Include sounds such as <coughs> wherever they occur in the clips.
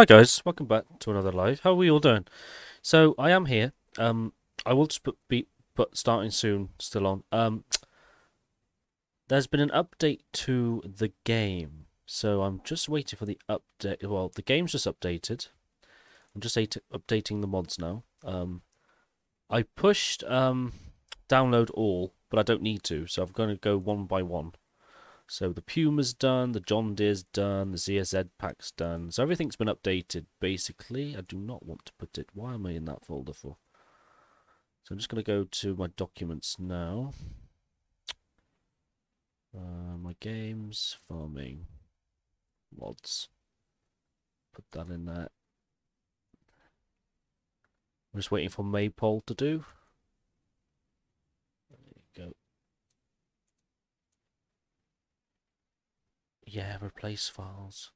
Hi guys, welcome back to another live. How are we all doing? So I am here. Um, I will just put be put starting soon still on. Um, there's been an update to the game, so I'm just waiting for the update. Well, the game's just updated. I'm just updating the mods now. Um, I pushed um download all, but I don't need to, so I'm going to go one by one. So the Puma's done, the John Deere's done, the ZSZ pack's done. So everything's been updated, basically. I do not want to put it... Why am I in that folder for? So I'm just going to go to my documents now. Uh, my games, farming, mods. Put that in there. I'm just waiting for Maypole to do. Yeah, replace files.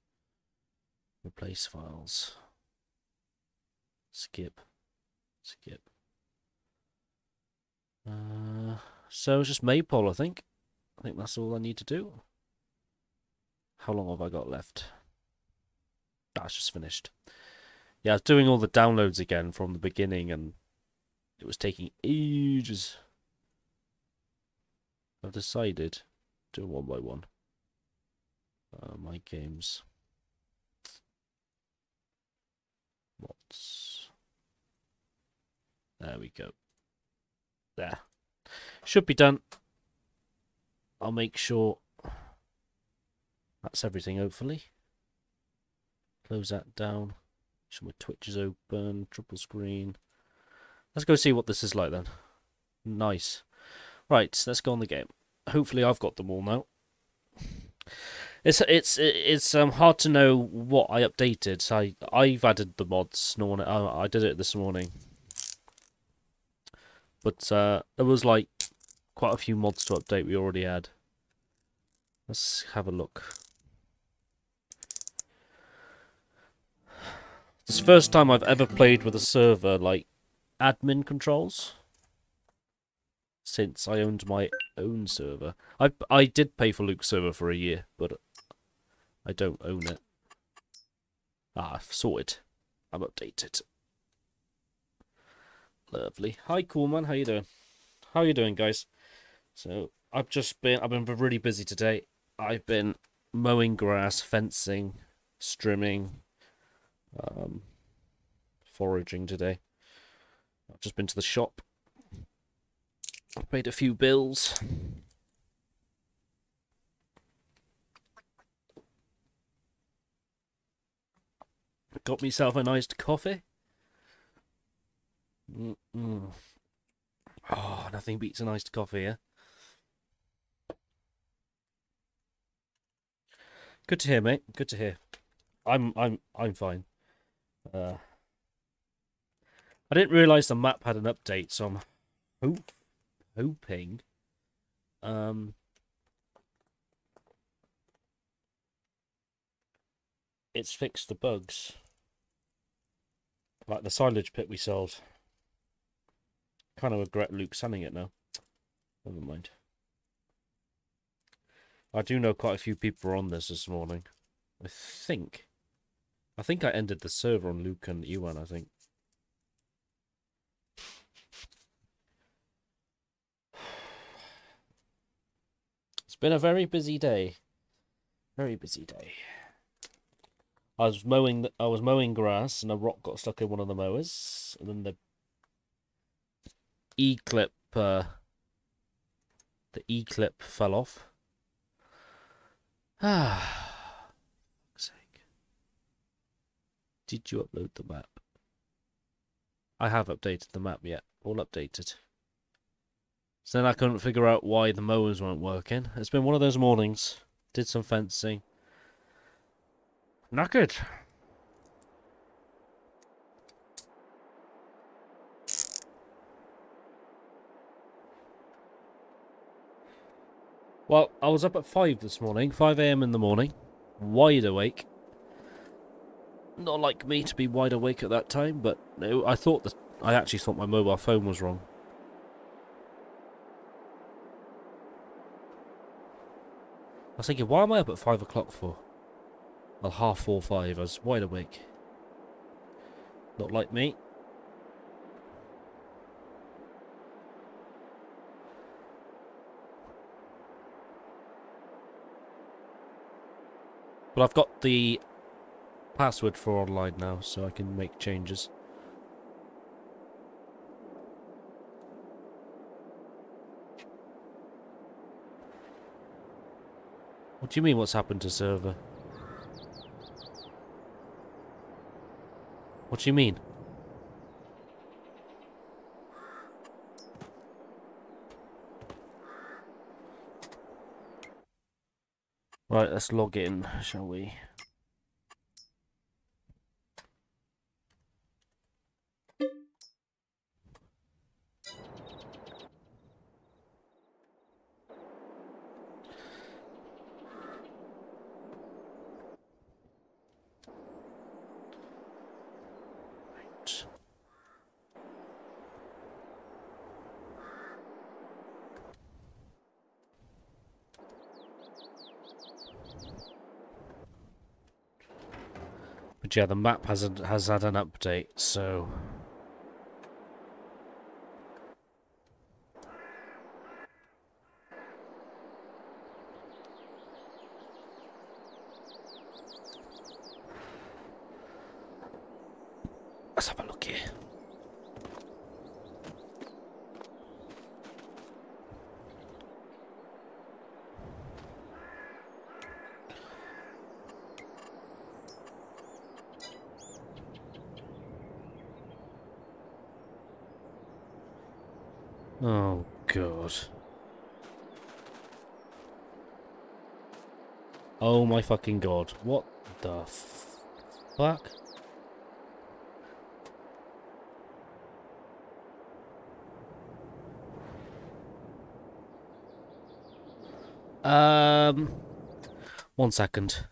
Replace files. Skip. Skip. Uh, so it's just Maypole, I think. I think that's all I need to do. How long have I got left? That's just finished. Yeah, I was doing all the downloads again from the beginning and it was taking ages. I've decided to do one by one uh, my games. What's there? We go. There should be done. I'll make sure that's everything. Hopefully, close that down. Sure, my Twitch is open. Triple screen. Let's go see what this is like then. Nice. Right, let's go on the game. Hopefully, I've got them all now. It's it's it's um hard to know what I updated. I I've added the mods. No one. I, I did it this morning, but uh, there was like quite a few mods to update. We already had. Let's have a look. It's the first time I've ever played with a server like admin controls since I owned my own server. I I did pay for Luke's server for a year, but I don't own it. Ah, sorted. I'm updated. Lovely. Hi, cool man. How you doing? How you doing, guys? So I've just been. I've been really busy today. I've been mowing grass, fencing, strimming, um, foraging today. I've just been to the shop. I've paid a few bills. Got myself an iced coffee. Mm -mm. Oh, nothing beats a nice coffee, yeah? Good to hear, mate. Good to hear. I'm I'm I'm fine. Uh, I didn't realise the map had an update, so I'm hope hoping um it's fixed the bugs. Like the silage pit we sold. Kind of regret Luke selling it now. Never mind. I do know quite a few people are on this this morning. I think. I think I ended the server on Luke and Ewan, I think. <sighs> It's been a very busy day. Very busy day. I was mowing. I was mowing grass, and a rock got stuck in one of the mowers, and then the E clip, uh, the E clip fell off. <sighs> Ah, sake! Did you upload the map? I have updated the map yet. All updated. So then I couldn't figure out why the mowers weren't working. It's been one of those mornings. Did some fencing. Not good. Well, I was up at 5 this morning, 5am in the morning, wide awake. Not like me to be wide awake at that time, but I thought that I actually thought my mobile phone was wrong. I was thinking, why am I up at 5 o'clock for? Well, half four, five. I was wide awake. Not like me. But I've got the password for online now, so I can make changes. What do you mean what's happened to server? What do you mean? Right, let's log in, shall we? Yeah, the map has has had an update, so let's have a look here. Oh god. Oh my fucking god. What the fuck? Um, one second.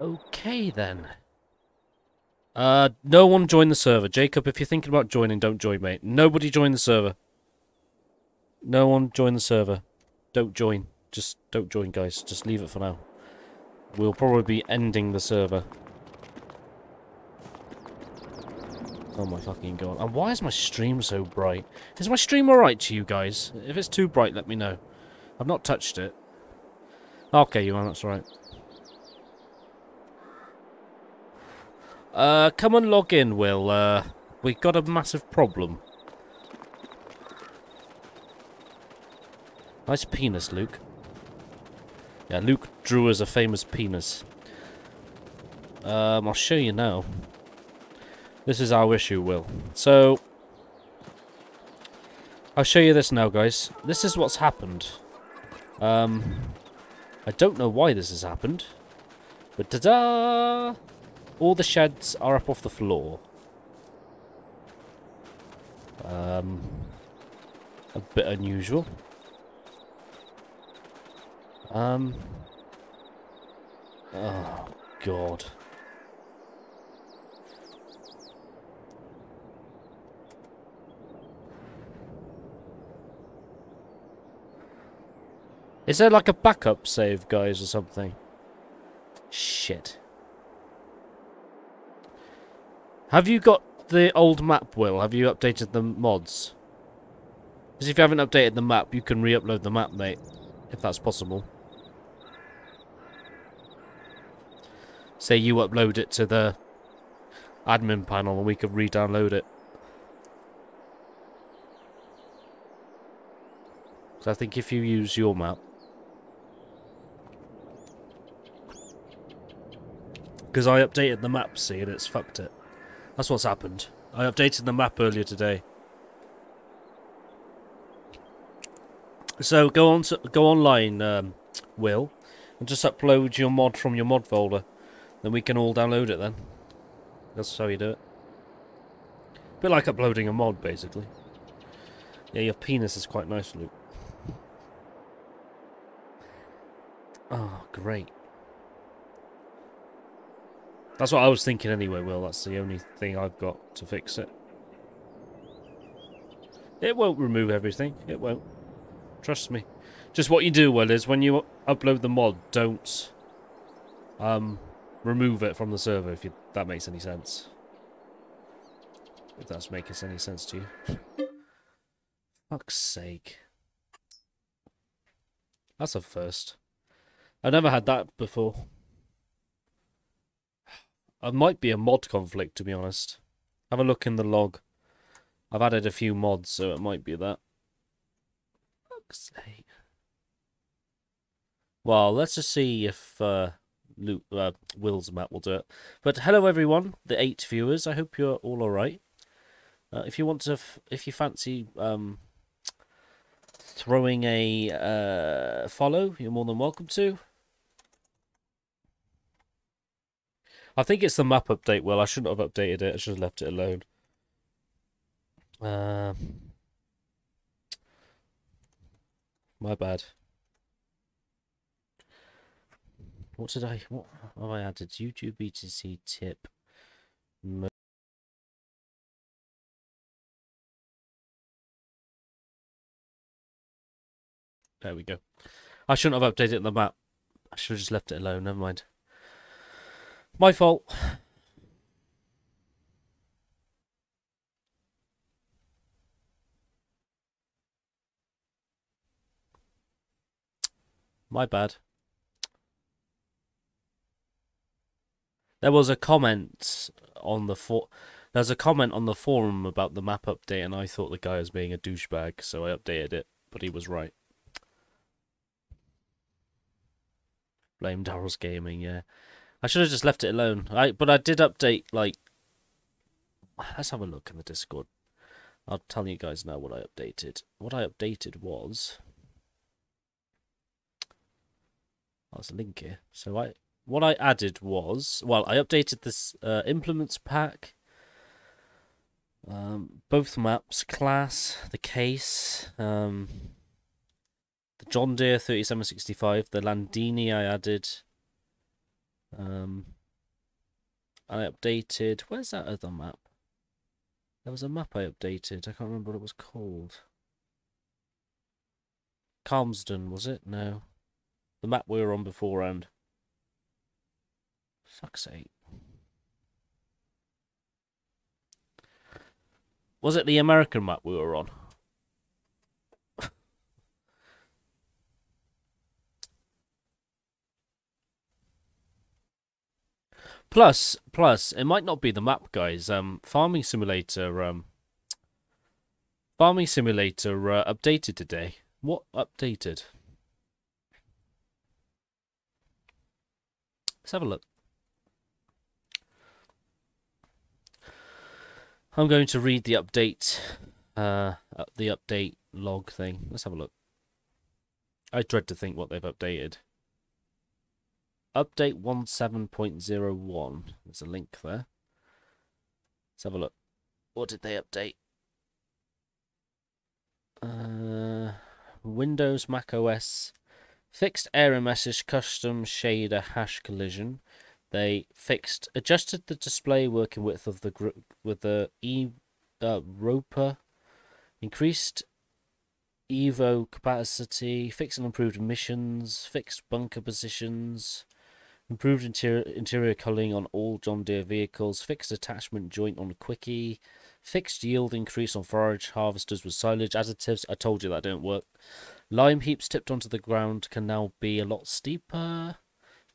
Okay then. Uh, no one join the server. Jacob, if you're thinking about joining, don't join, mate. Nobody join the server. No one join the server. Don't join. Just don't join, guys. Just leave it for now. We'll probably be ending the server. Oh my fucking god. And why is my stream so bright? Is my stream alright to you guys? If it's too bright, let me know. I've not touched it. Okay, you are. That's right. Uh, come and log in, Will. Uh, we've got a massive problem. Nice penis, Luke. Yeah, Luke drew us a famous penis. Um, I'll show you now. This is our issue, Will. So, I'll show you this now, guys. This is what's happened. Um, I don't know why this has happened, but ta-da! All the sheds are up off the floor. Um, a bit unusual. Um. Oh, God. Is there like a backup save, guys, or something? Shit. Have you got the old map, Will? Have you updated the mods? Because if you haven't updated the map, you can re-upload the map, mate. If that's possible. Say you upload it to the admin panel and we can re-download it. So I think if you use your map. Because I updated the map, see, and it's fucked it. That's what's happened. I updated the map earlier today. So go on to, go online, um, Will, and just upload your mod from your mod folder. Then we can all download it then. That's how you do it. A bit like uploading a mod, basically. Yeah, your penis is quite nice, Luke. Oh, great. That's what I was thinking anyway, Will. That's the only thing I've got to fix it. It won't remove everything. It won't. Trust me. Just what you do, Will, is when you upload the mod, don't um, remove it from the server, if you, that makes any sense. If that's making any sense to you. Fuck's sake. That's a first. I've never had that before. It might be a mod conflict, to be honest. Have a look in the log. I've added a few mods, so it might be that. Fuck's sake. Well, let's just see if uh, Luke, uh, Will's map will do it. But hello, everyone, the eight viewers. I hope you're all alright. Uh, if you want to, if you fancy um, throwing a uh, follow, you're more than welcome to. I think it's the map update. Well, I shouldn't have updated it. I should have left it alone. Uh, my bad. What did I? What have I added? YouTube VTC tip. There we go. I shouldn't have updated the map. I should have just left it alone. Never mind. My fault. My bad. There was a comment on the for there's a comment on the forum about the map update, and I thought the guy was being a douchebag, so I updated it, but he was right. Blame Darrell's gaming, yeah. I should have just left it alone. I but I did update like let's have a look in the Discord. I'll tell you guys now what I updated. What I updated was oh, there's a link here. So I what I added was well, I updated this uh, implements pack. Um, both maps, Claas, the case, um, the John Deere 3765, the Landini I added, um, I updated. Where's that other map? There was a map I updated. I can't remember what it was called. Calmsden, was it? No. The map we were on beforehand. Fuck's sake. Was it the American map we were on? Plus, plus, it might not be the map, guys. Um, Farming Simulator, um, Farming Simulator uh, updated today. What updated? Let's have a look. I'm going to read the update, uh, the update log thing. Let's have a look. I dread to think what they've updated. Update 17.01. There's a link there. Let's have a look. What did they update? Uh, Windows, Mac OS, fixed error message, custom shader hash collision. They fixed, adjusted the display working width of the group with the e uh, roper, increased Evo capacity, fixed and improved emissions, fixed bunker positions, Improved interior, interior colouring on all John Deere vehicles. Fixed attachment joint on Quicke. Fixed yield increase on forage harvesters with silage additives. I told you that don't work. Lime heaps tipped onto the ground can now be a lot steeper.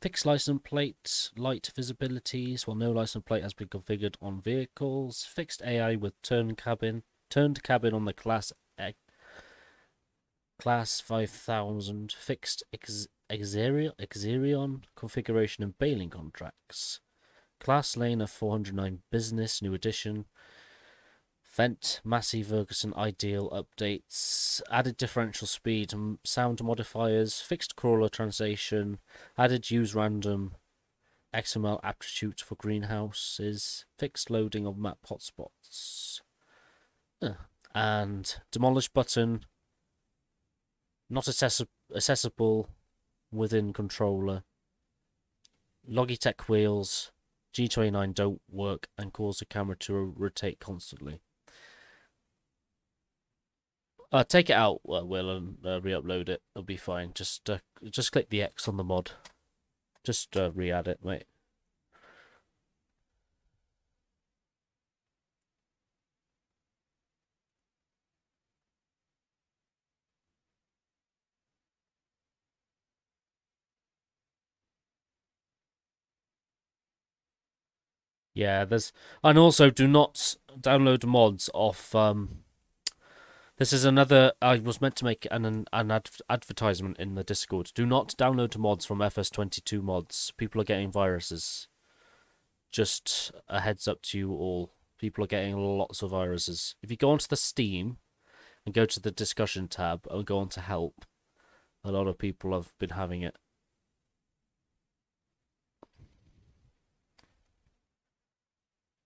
Fixed license plate, light visibilities, while no license plate has been configured on vehicles. Fixed AI with turn cabin, turned cabin on the Claas Claas 5000. Fixed ex Exerion configuration and bailing contracts. Class lane of 409 business, new edition. Fendt, Massey Ferguson ideal updates, added differential speed and sound modifiers, fixed crawler translation, added use random XML attribute for greenhouses, fixed loading of map hotspots, and demolish button, not accessible within controller. Logitech wheels, G29 don't work and cause the camera to rotate constantly. Uh, take it out, uh, Will, and uh, re-upload it. It'll be fine. Just, uh, just click the X on the mod. Just uh, re-add it, mate. Yeah, there's and also do not download mods off um this is another I was meant to make an an ad, advertisement in the Discord. Do not download mods from FS22 mods. People are getting viruses. Just a heads up to you all. People are getting lots of viruses. If you go onto the Steam and go to the discussion tab and go on to help, a lot of people have been having it.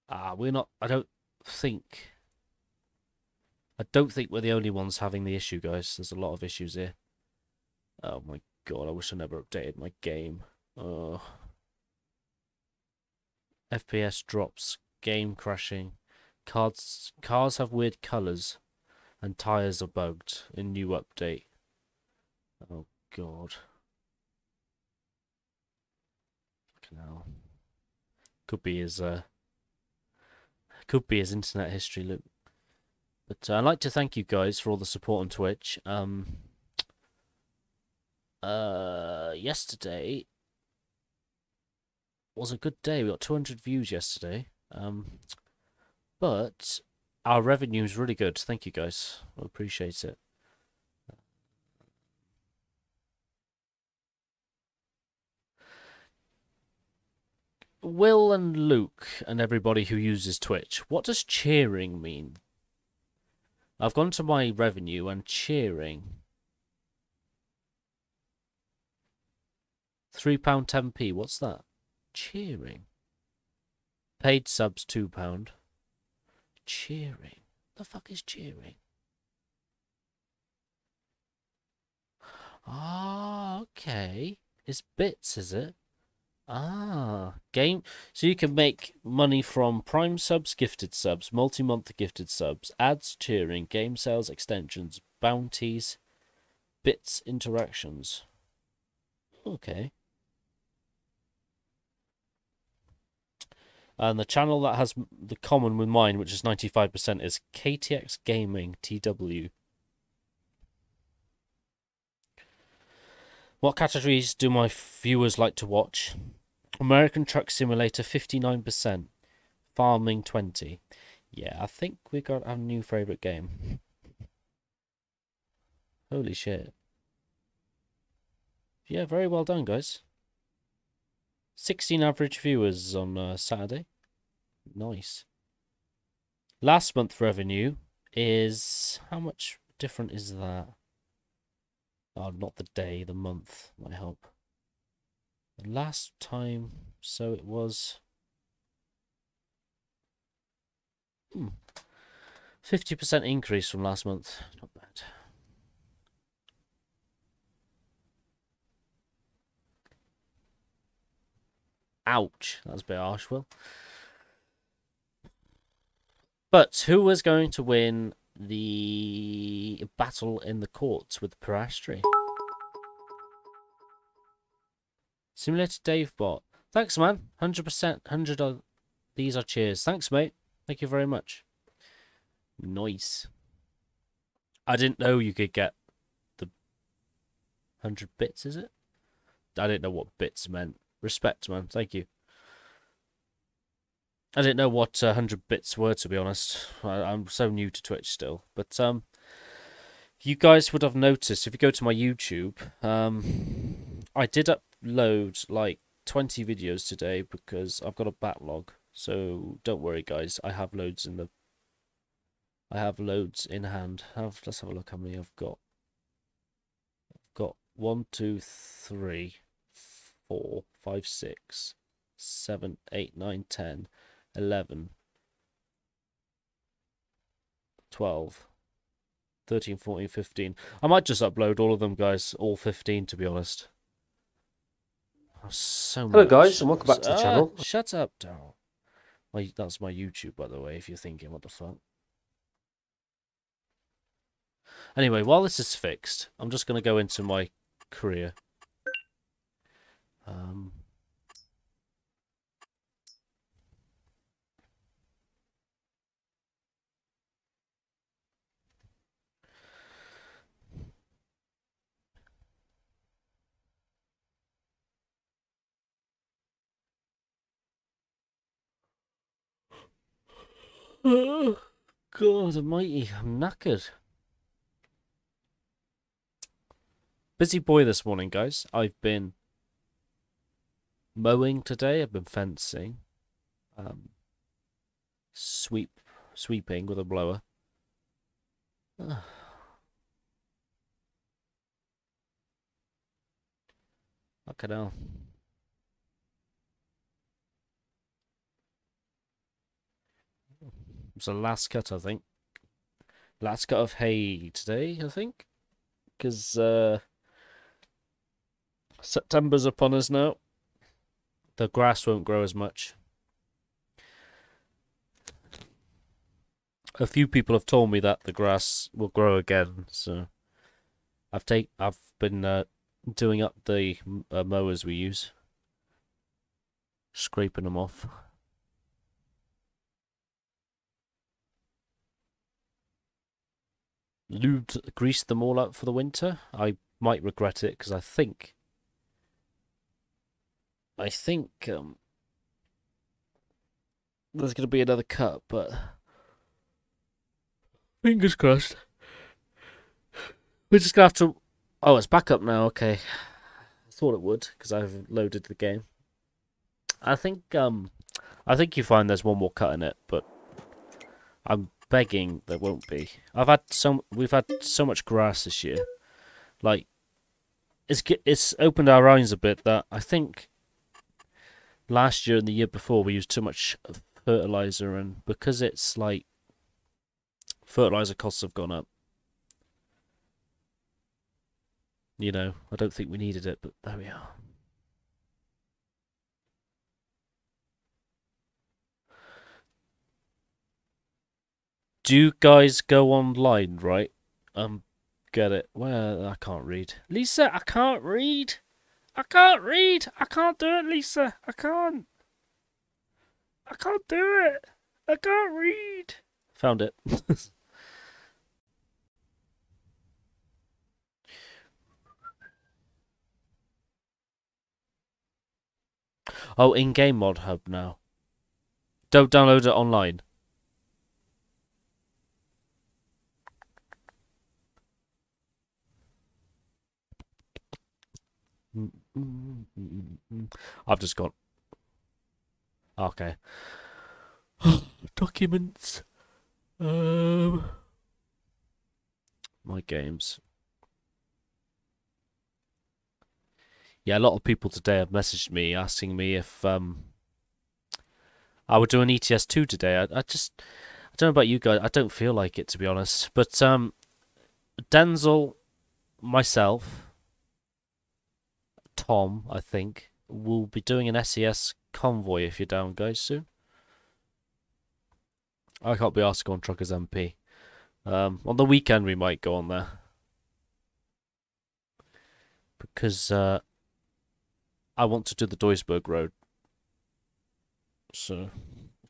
Ah, we're not. I don't think. I don't think we're the only ones having the issue, guys. There's a lot of issues here. Oh my god, I wish I never updated my game. Oh. FPS drops, game crashing, cars cars have weird colours, and tyres are bugged in new update. Oh god. Fucking hell. Could be his uh could be his internet history loop. But uh, I'd like to thank you guys for all the support on Twitch. Um, uh, yesterday was a good day. We got 200 views yesterday. Um, but our revenue is really good. Thank you guys. I appreciate it. Will and Luke and everybody who uses Twitch, what does cheering mean? I've gone to my revenue and cheering. £3.10p, what's that? Cheering. Paid subs £2. Cheering. The fuck is cheering? Ah, okay. It's bits, is it? Ah, game. So you can make money from Prime subs, gifted subs, multi month gifted subs, ads, cheering, game sales, extensions, bounties, bits, interactions. Okay. And the channel that has the common with mine, which is 95%, is KTX Gaming TW. What categories do my viewers like to watch? American Truck Simulator 59%. Farming 20. Yeah, I think we got our new favourite game. <laughs> Holy shit. Yeah, very well done, guys. 16 average viewers on uh, Saturday. Nice. Last month revenue is... How much different is that? Oh, not the day, the month might help. The last time, so it was... Hmm. 50% increase from last month. Not bad. Ouch. That's a bit harsh, Will. But who was going to win the battle in the courts with Pirastri? Simulator Dave bot. Thanks, man. 100%. 100 of these are cheers. Thanks, mate. Thank you very much. Nice. I didn't know you could get the 100 bits, is it? I didn't know what bits meant. Respect, man. Thank you. I didn't know what uh, 100 bits were, to be honest. I, am so new to Twitch still. But um, you guys would have noticed, if you go to my YouTube, um, I did up load like 20 videos today because I've got a backlog. So don't worry, guys. I have loads in the. I have loads in hand. Have let's have a look how many I've got. I've got one, two, three, four, five, six, seven, eight, nine, ten, eleven, twelve. 13, 14, 15. I might just upload all of them, guys. All 15, to be honest. Oh, so Hello, guys, and welcome back to the Ah, channel. Shut up, Darrell. My, that's my YouTube, by the way, if you're thinking, what the fuck. Anyway, while this is fixed, I'm just going to go into my career. Um, Oh, God almighty, I'm knackered. Busy boy this morning, guys. I've been mowing today, I've been fencing, um, sweep, sweeping with a blower. <sighs> Fucking hell. It's the last cut, I think. Last cut of hay today, I think. Because uh, September's upon us now. The grass won't grow as much. A few people have told me that the grass will grow again, so I've take I've been uh, doing up the uh, mowers we use, scraping them off. Lubed, greased them all up for the winter. I might regret it because I think, I think um, there's going to be another cut, but fingers crossed. We're just gonna have to. Oh, it's back up now. Okay, I thought it would because I've loaded the game. I think um, I think you find there's one more cut in it, but I'm begging there won't be. I've had so we've had so much grass this year, like it's it's opened our eyes a bit that I think last year and the year before we used too much fertilizer and because it's like fertilizer costs have gone up. You know, I don't think we needed it, but there we are. Do you guys go online, right? Um, get it. Well, I can't read. Lisa, I can't read. I can't read. I can't do it, Lisa. I can't. I can't do it. I can't read. Found it. <laughs> oh, in-game mod hub now. Don't download it online. I've just got. Okay. <sighs> Documents. Um. My games. Yeah, a lot of people today have messaged me asking me if um I would do an ETS two today. I, I just I don't know about you guys. I don't feel like it to be honest. But um, Denzel, myself, Tom, I think, will be doing an SCS convoy if you're down, guys, soon. I can't be asked to go on Truckers MP. Um, on the weekend we might go on there because uh, I want to do the Duisburg Road. So,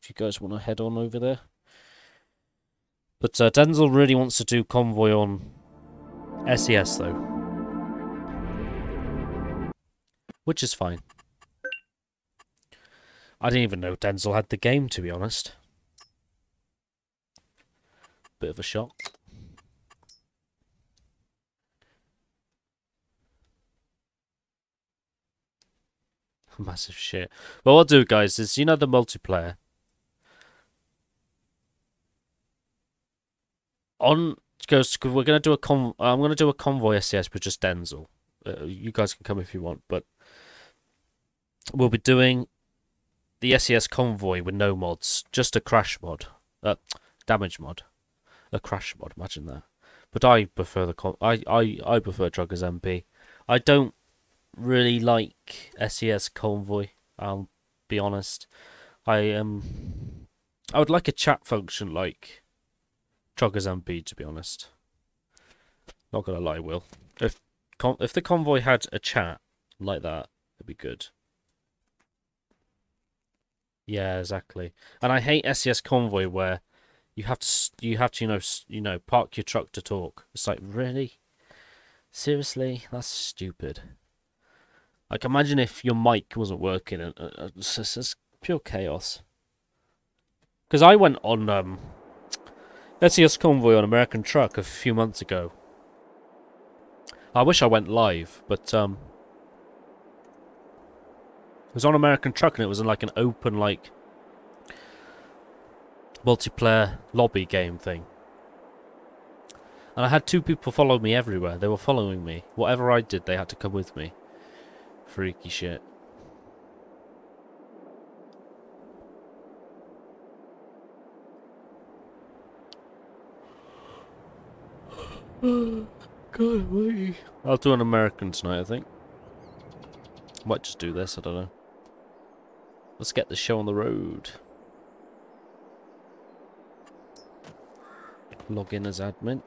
if you guys want to head on over there. But uh, Denzel really wants to do convoy on SCS though. Which is fine. I didn't even know Denzel had the game, to be honest. Bit of a shock. <laughs> Massive shit. Well, what I'll do, guys, is you know the multiplayer. On goes. We're gonna do a con. I'm gonna do a convoy SCS with just Denzel. Uh, you guys can come if you want, but we'll be doing the SCS convoy with no mods, just a crash mod, uh, damage mod, a crash mod. Imagine that. But I prefer the con. I I I prefer Truckers MP. I don't really like SCS Convoy. I'll be honest. I um, I would like a chat function like Truckers MP. To be honest, not gonna lie, Will. If if the convoy had a chat like that, it'd be good. Yeah, exactly. And I hate SCS Convoy where you have to you have to you know you know park your truck to talk. It's like really, seriously, that's stupid. Like imagine if your mic wasn't working and uh, uh, it's just it's pure chaos. Because I went on um SCS Convoy on American Truck a few months ago. I wish I went live, but um it was on American Truck and it was in like an open like multiplayer lobby game thing. And I had two people follow me everywhere. They were following me. Whatever I did, they had to come with me. Freaky shit. <gasps> God, wait. I'll do an American tonight, I think. Might just do this, I don't know. Let's get the show on the road. Log in as admin.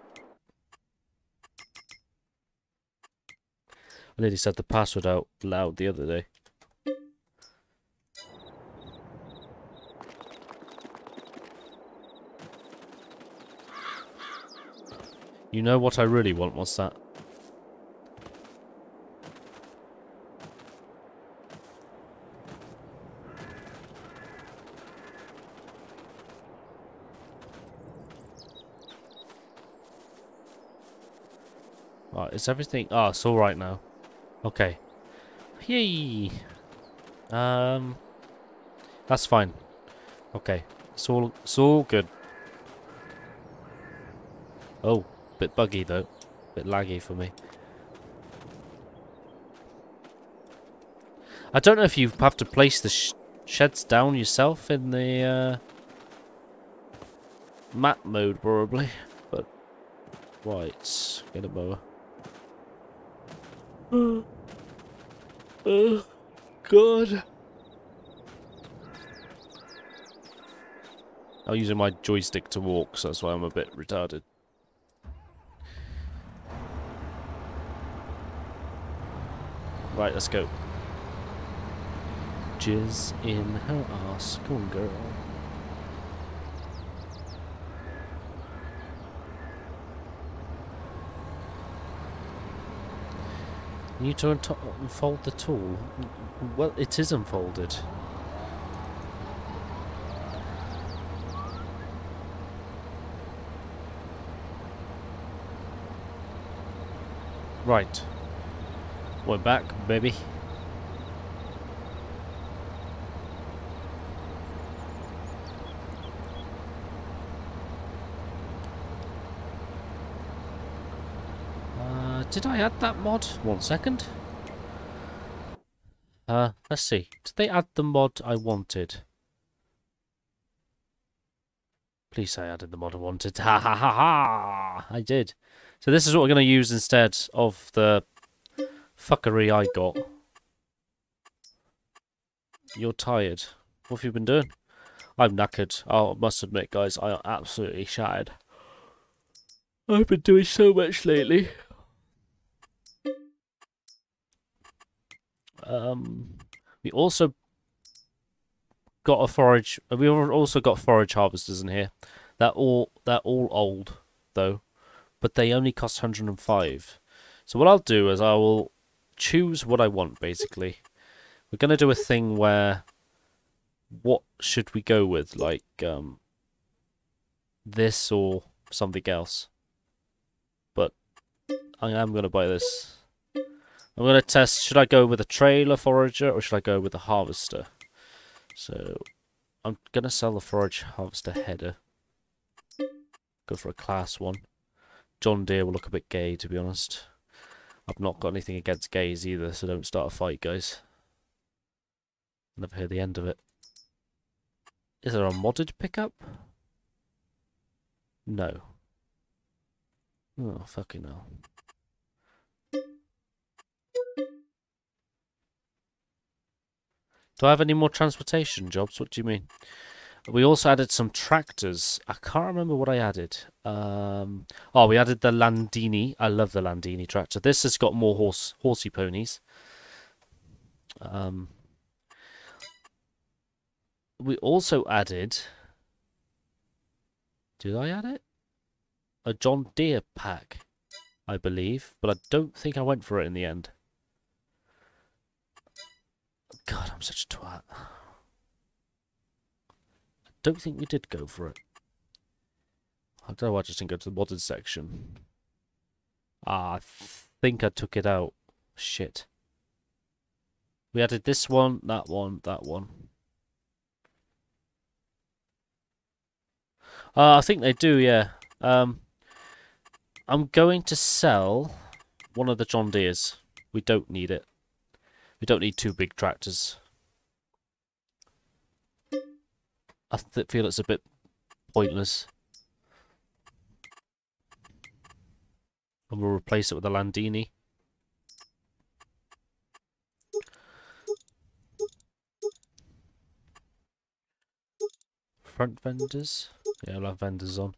I nearly said the password out loud the other day. You know what I really want? What's that? Right, is everything... Ah, it's alright now. Okay. Yay! Um... That's fine. Okay. It's all, it's all good. Oh, bit buggy though. Bit laggy for me. I don't know if you have to place the sh sheds down yourself in the uh, map mode, probably. But right, get a mower. Oh, God! I'm using my joystick to walk, so that's why I'm a bit retarded. Right, let's go. Jizz in her ass. Come on, girl. Need to unfold the tool. Well, it is unfolded. Right. We're back, baby. Did I add that mod? One second. Uh, let's see. Did they add the mod I wanted? Please say I added the mod I wanted. <laughs> Ha ha ha ha! I did. So this is what we're going to use instead of the fuckery I got. You're tired. What have you been doing? I'm knackered. I must admit, guys, I am absolutely shattered. I've been doing so much lately. Um, we also got a forage. We also got forage harvesters in here. They're all they're all old though, but they only cost 105. So what I'll do is I will choose what I want basically. We're gonna do a thing where what should we go with, like um this or something else. But I am gonna buy this. I'm gonna test should I go with a trailer forager or should I go with a harvester? So I'm gonna sell the forage harvester header. Go for a Claas one. John Deere will look a bit gay to be honest. I've not got anything against gays either, so don't start a fight, guys. Never hear the end of it. Is there a modded pickup? No. Oh, fucking hell. Do I have any more transportation jobs? What do you mean? We also added some tractors. I can't remember what I added. Um, oh, we added the Landini. I love the Landini tractor. This has got more horse, horsey ponies. Um, we also added. Did I add it? A John Deere pack, I believe, but I don't think I went for it in the end. God, I'm such a twat. I don't think we did go for it. I don't know, I just didn't go to the modded section. Ah, I think I took it out. Shit. We added this one, that one, that one. Uh, I think they do, yeah. Um, I'm going to sell one of the John Deeres. We don't need it. We don't need two big tractors. I feel it's a bit pointless. And we'll replace it with a Landini. Front fenders? Yeah, we'll have fenders on.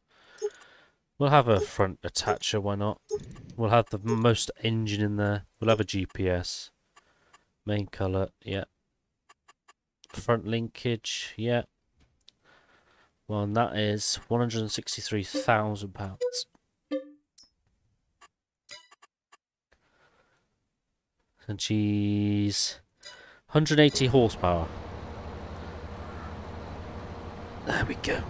We'll have a front attacher, why not? We'll have the most engine in there. We'll have a GPS. Main colour, yeah. Front linkage, yeah. Well, and that is £163,000. And she's 180 horsepower. There we go.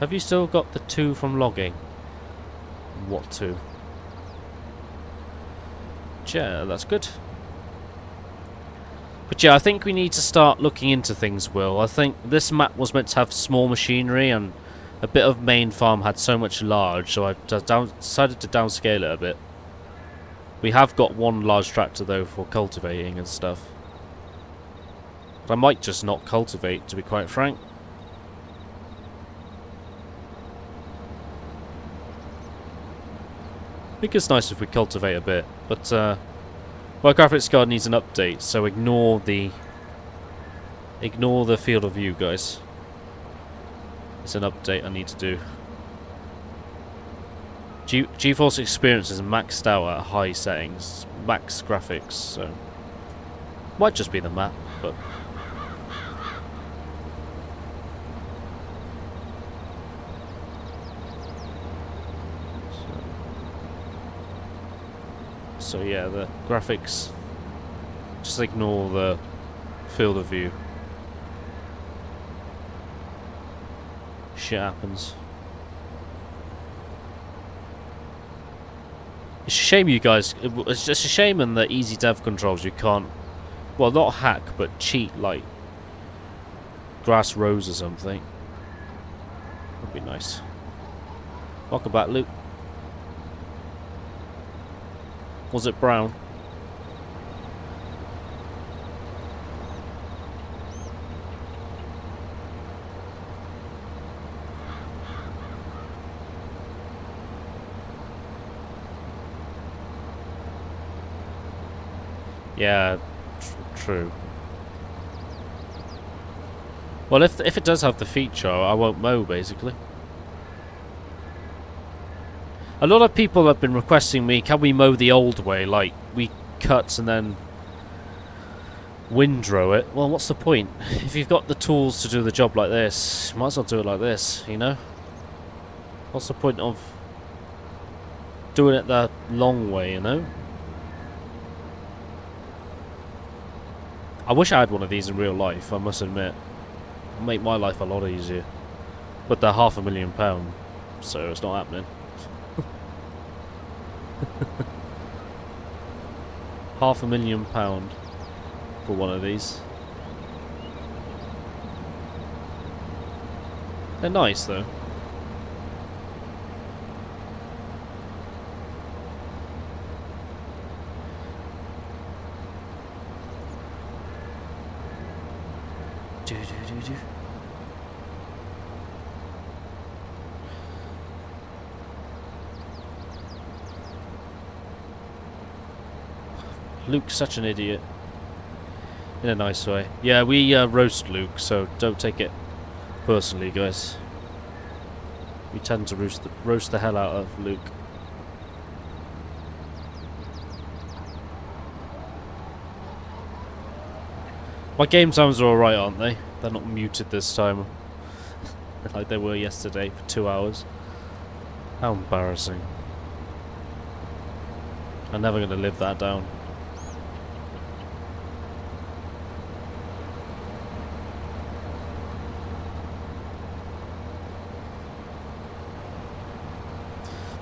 Have you still got the two from logging? What two? Yeah, that's good. But yeah, I think we need to start looking into things, Will. I think this map was meant to have small machinery and a bit of main farm had so much large, so down decided to downscale it a bit. We have got one large tractor though for cultivating and stuff. But I might just not cultivate, to be quite frank. Think it's nice if we cultivate a bit, but uh, my graphics card needs an update, so ignore the ignore the field of view, guys. It's an update I need to do. G GeForce Experience is maxed out at high settings, max graphics, so might just be the map, but So yeah, the graphics, just ignore the field of view. Shit happens. It's a shame you guys, it's just a shame in the easy dev controls you can't, well not hack, but cheat like grass rows or something. Would be nice. Welcome back, Luke. Was it brown? Yeah, tr true. Well, if if it does have the feature, I won't mow, basically. A lot of people have been requesting me, can we mow the old way? Like, we cut and then windrow it. Well, what's the point? <laughs> If you've got the tools to do the job like this, you might as well do it like this, you know? What's the point of doing it the long way, you know? I wish I had one of these in real life, I must admit. It'd make my life a lot easier. But they're half a million pound, so it's not happening. <laughs> Half a million pound for one of these. They're nice though. Do do do do. Luke's such an idiot. In a nice way. Yeah, we uh, roast Luke, so don't take it personally, guys. We tend to roast the, roast the hell out of Luke. My game times are alright, aren't they? They're not muted this time. <laughs> like they were yesterday for two hours. How embarrassing. I'm never going to live that down.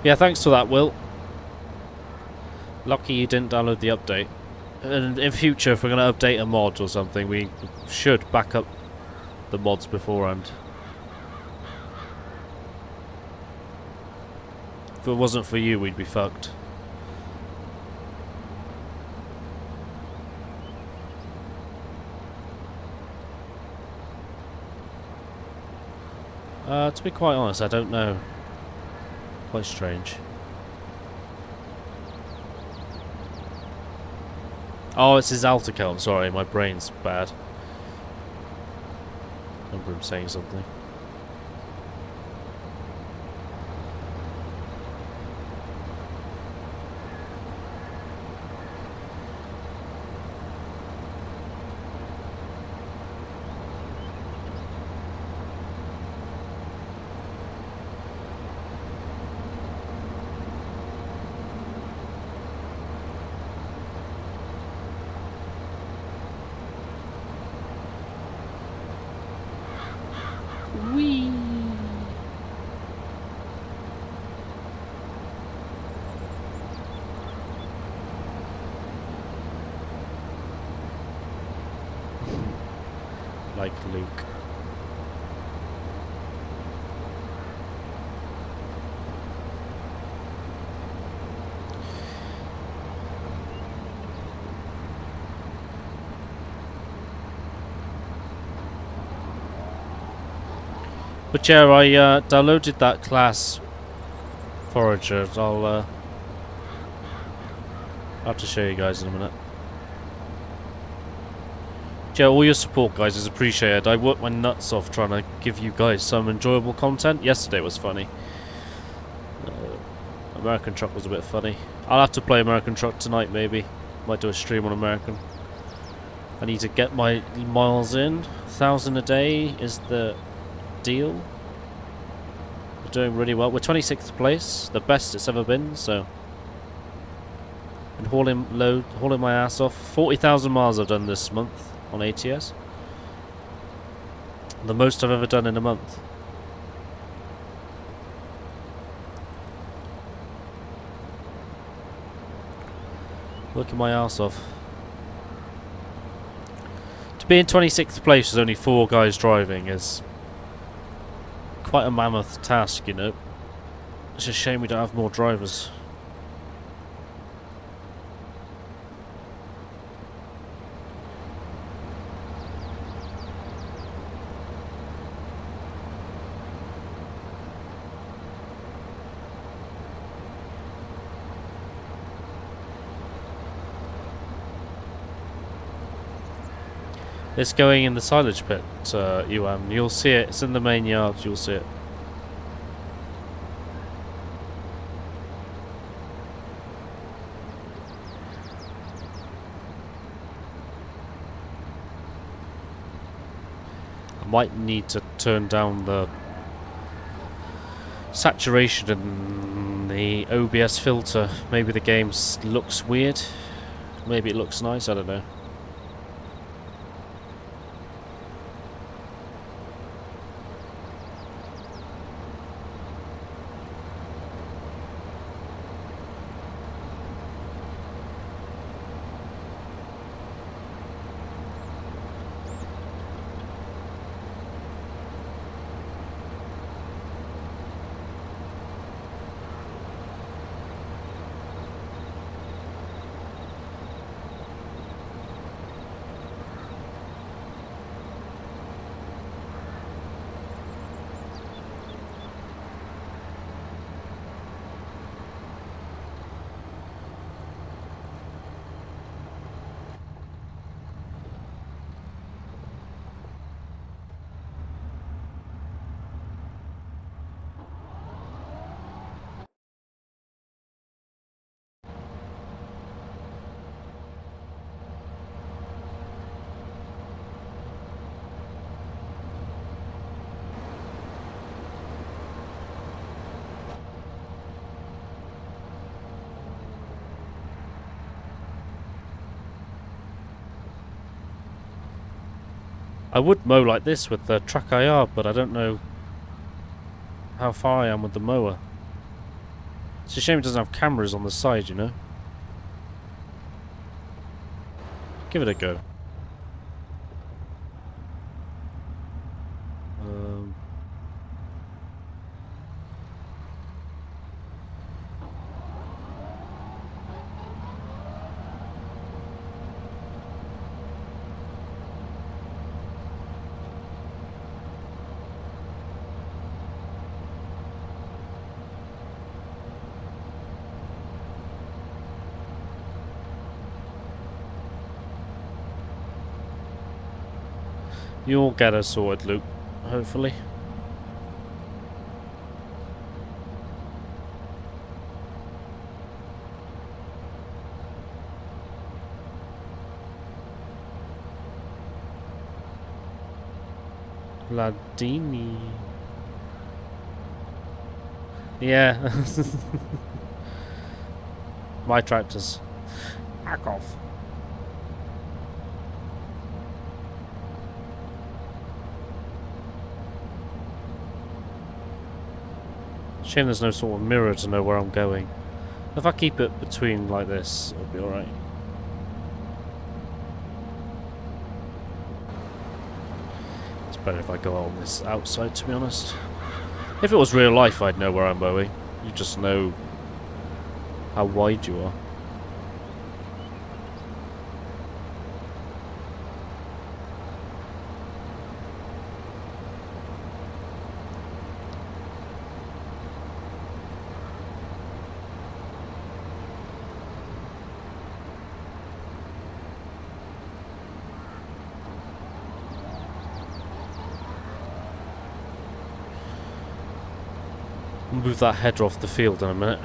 Yeah, thanks for that, Will. Lucky you didn't download the update. And in future, if we're going to update a mod or something, we should back up the mods beforehand. If it wasn't for you, we'd be fucked. Uh, to be quite honest, I don't know. Quite strange. Oh, it's his Altico. I'm sorry, my brain's bad. I remember him saying something. Whee! like Luke. But yeah, I uh, downloaded that Claas Forager. I'll uh, have to show you guys in a minute. Yeah, all your support, guys, is appreciated. I worked my nuts off trying to give you guys some enjoyable content. Yesterday was funny. Uh, American Truck was a bit funny. I'll have to play American Truck tonight, maybe. Might do a stream on American. I need to get my miles in. thousand a day is the deal. We're doing really well. We're 26th place, the best it's ever been, so... And hauling load, hauling my ass off. 40,000 miles I've done this month on ATS. The most I've ever done in a month. Working my ass off. To be in 26th place with only four guys driving is quite a mammoth task, you know. It's a shame we don't have more drivers. It's going in the silage pit, uh, UM. You'll see it. It's in the main yard. You'll see it. I might need to turn down the saturation in the OBS filter. Maybe the game looks weird. Maybe it looks nice. I don't know. I would mow like this with the track IR, but I don't know how far I am with the mower. It's a shame it doesn't have cameras on the side, you know. Give it a go. You'll get a sorted, Luke. Hopefully. Landini. Yeah. <laughs> My tractors. Back off. Shame there's no sort of mirror to know where I'm going. If I keep it between like this, it'll be alright. It's better if I go on this outside, to be honest. If it was real life, I'd know where I'm going. You just know how wide you are. That header off the field in a minute.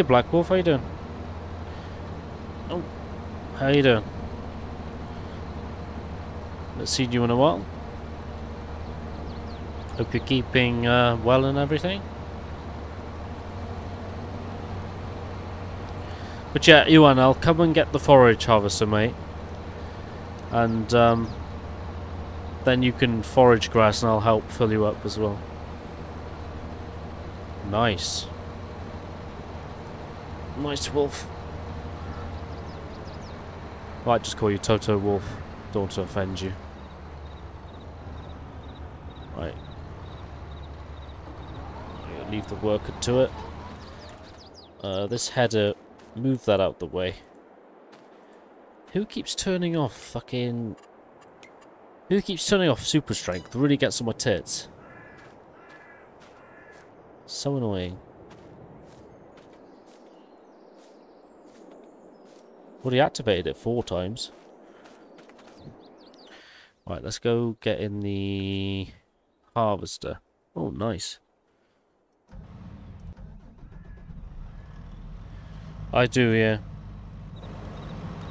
Hey Black Wolf, how you doing? Oh, how you doing? Not seen you in a while. Hope you're keeping uh, well and everything. But yeah, Ewan, I'll come and get the forage harvester, mate. And um, then you can forage grass and I'll help fill you up as well. Nice. Nice wolf. Might just call you Toto Wolff. Don't want to offend you. Right. Leave the worker to it. Uh, this header, move that out the way. Who keeps turning off fucking... Who keeps turning off super strength? Really gets on my tits. So annoying. Already activated it four times. Right, let's go get in the harvester. Oh, nice. I do, yeah.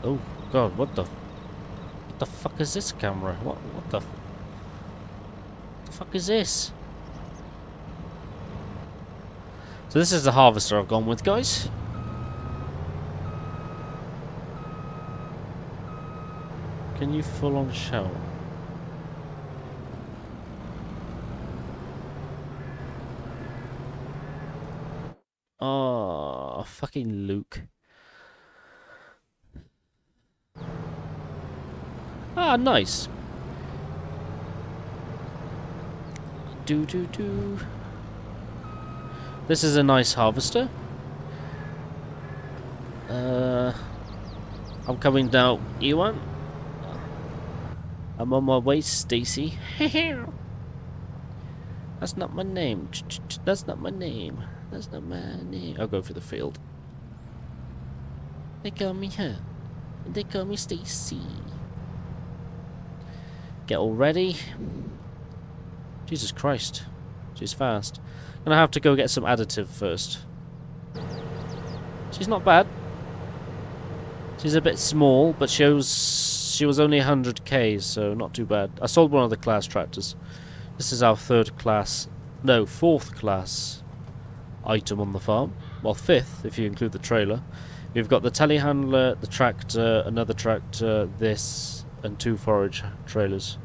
Oh, God, what the... What the fuck is this camera? What, what the... What the fuck is this? So this is the harvester I've gone with, guys. Can you full on shout? Oh, fucking Luke. Ah, nice. Do do do. This is a nice harvester. Uh, I'm coming down. You want? I'm on my way, Stacy. <laughs> That's not my name. That's not my name. That's not my name. I'll go for the field. They call me her. They call me Stacy. Get all ready. Jesus Christ. She's fast. Gonna have to go get some additive first. She's not bad. She's a bit small, but she was, she was only 100k, so not too bad. I sold one of the Claas tractors. This is our third Claas, no, fourth Claas item on the farm. Well, fifth, if you include the trailer. We've got the telehandler, the tractor, another tractor, this, and two forage trailers.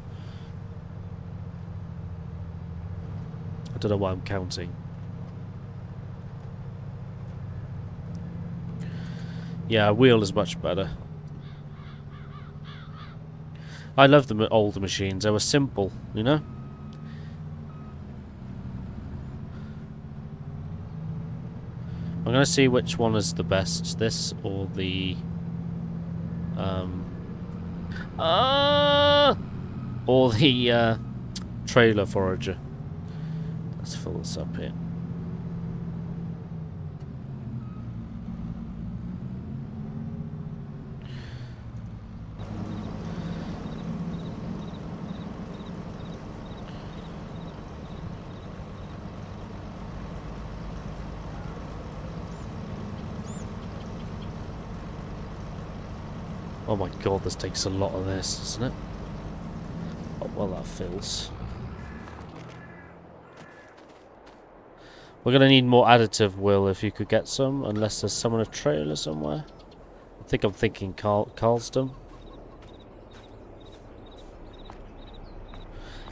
I don't know why I'm counting. Yeah, a wheel is much better. I love the older machines. They were simple, you know? I'm going to see which one is the best. This or the... Um... Uh, or the uh, trailer forager. Let's fill this up here. Oh my god, this takes a lot of this, doesn't it? Oh, well, that fills. We're going to need more additive, Will, if you could get some, unless there's someone a trailer somewhere. I think I'm thinking Carl Carlston.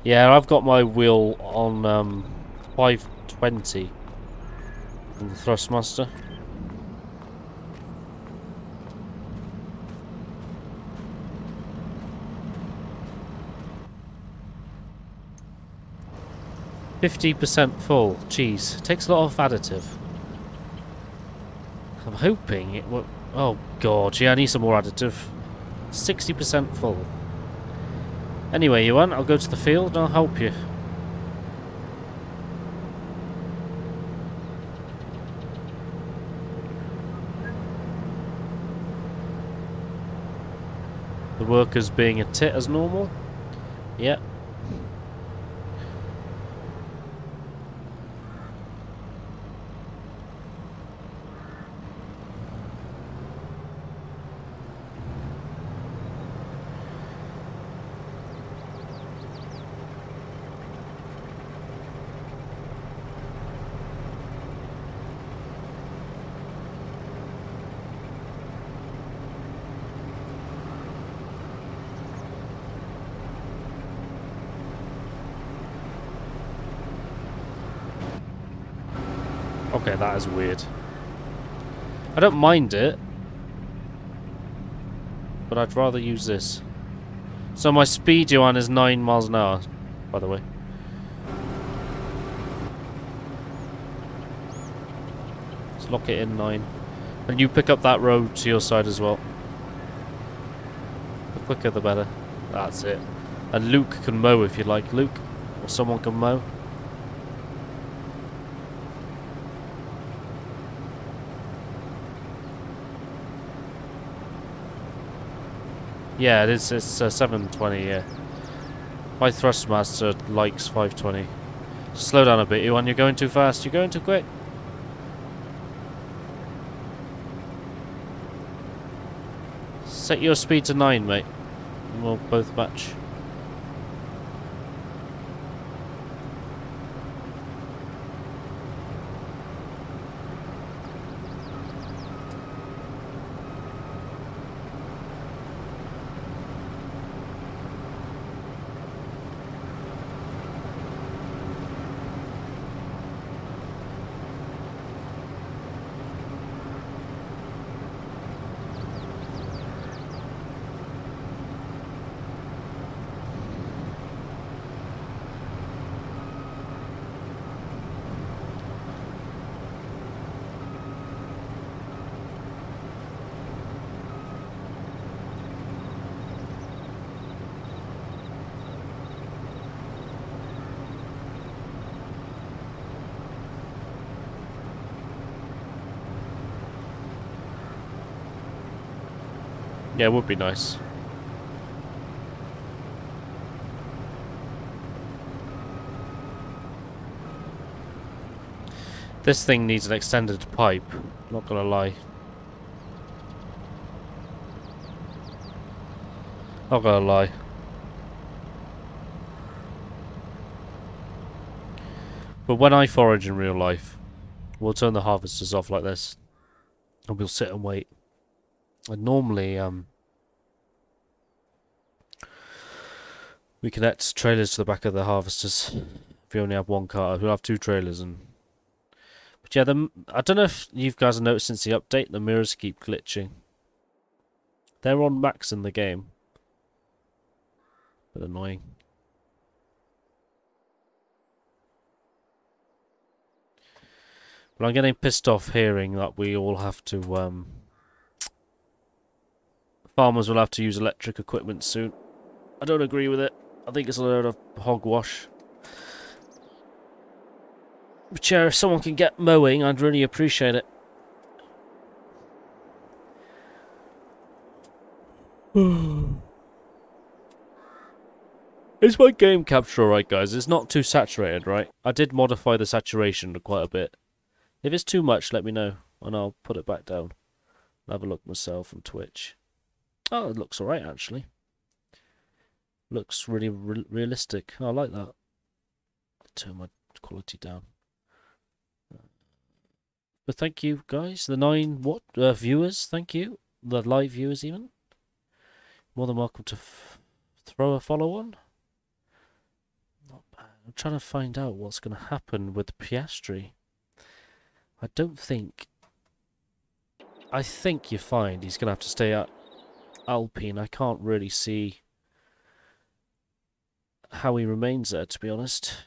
Yeah, I've got my wheel on um, 520 on the Thrustmaster. Fifty percent full. Jeez, takes a lot of additive. I'm hoping it will. Oh god, yeah, I need some more additive. Sixty percent full. Anyway, you want? I'll go to the field and I'll help you. The workers being a tit as normal. Yep. Okay, that is weird. I don't mind it. But I'd rather use this. So my speed, Johan, is 9 miles an hour, by the way. Let's lock it in 9. And you pick up that road to your side as well. The quicker the better. That's it. And Luke can mow if you like. Luke, or someone can mow. Yeah, it is. It's uh, 720. Yeah. My thrustmaster likes 520. Slow down a bit, you. When you're going too fast, you're going too quick. Set your speed to nine, mate. And we'll both match. Yeah, it would be nice. This thing needs an extended pipe, not gonna lie. Not gonna lie. But when I forage in real life, we'll turn the harvesters off like this. And we'll sit and wait. And normally, um... We connect trailers to the back of the harvesters. If you only have one car, we'll have two trailers and... But yeah, the, I don't know if you guys have noticed since the update, the mirrors keep glitching. They're on max in the game. Bit annoying. But I'm getting pissed off hearing that we all have to, um... Farmers will have to use electric equipment soon. I don't agree with it. I think it's a load of hogwash. But yeah, if someone can get mowing, I'd really appreciate it. <sighs> Is my game capture alright, guys? It's not too saturated, right? I did modify the saturation quite a bit. If it's too much, let me know, and I'll put it back down. I'll have a look myself on Twitch. Oh, it looks alright, actually. Looks really re realistic. I like that. Turn my quality down. But thank you, guys. The nine what uh, viewers, thank you. The live viewers, even. More than welcome to throw a follow on. Not bad. I'm trying to find out what's going to happen with Piastri. I don't think... I think you find he's going to have to stay at Alpine. I can't really see how he remains there, to be honest.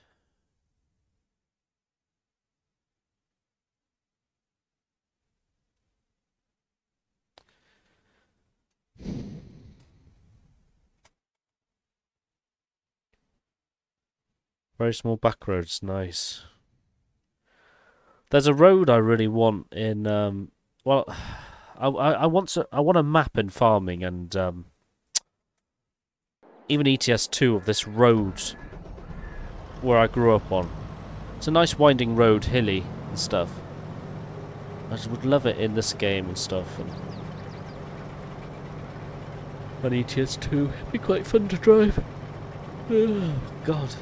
Very small back roads, nice. There's a road I really want in. Um, well, <sighs> I, I, I want to. I want a map in farming and um, even ETS two of this road where I grew up on. It's a nice winding road, hilly and stuff. I just would love it in this game and stuff. And, and ETS two, it'd be quite fun to drive. Oh <sighs> God.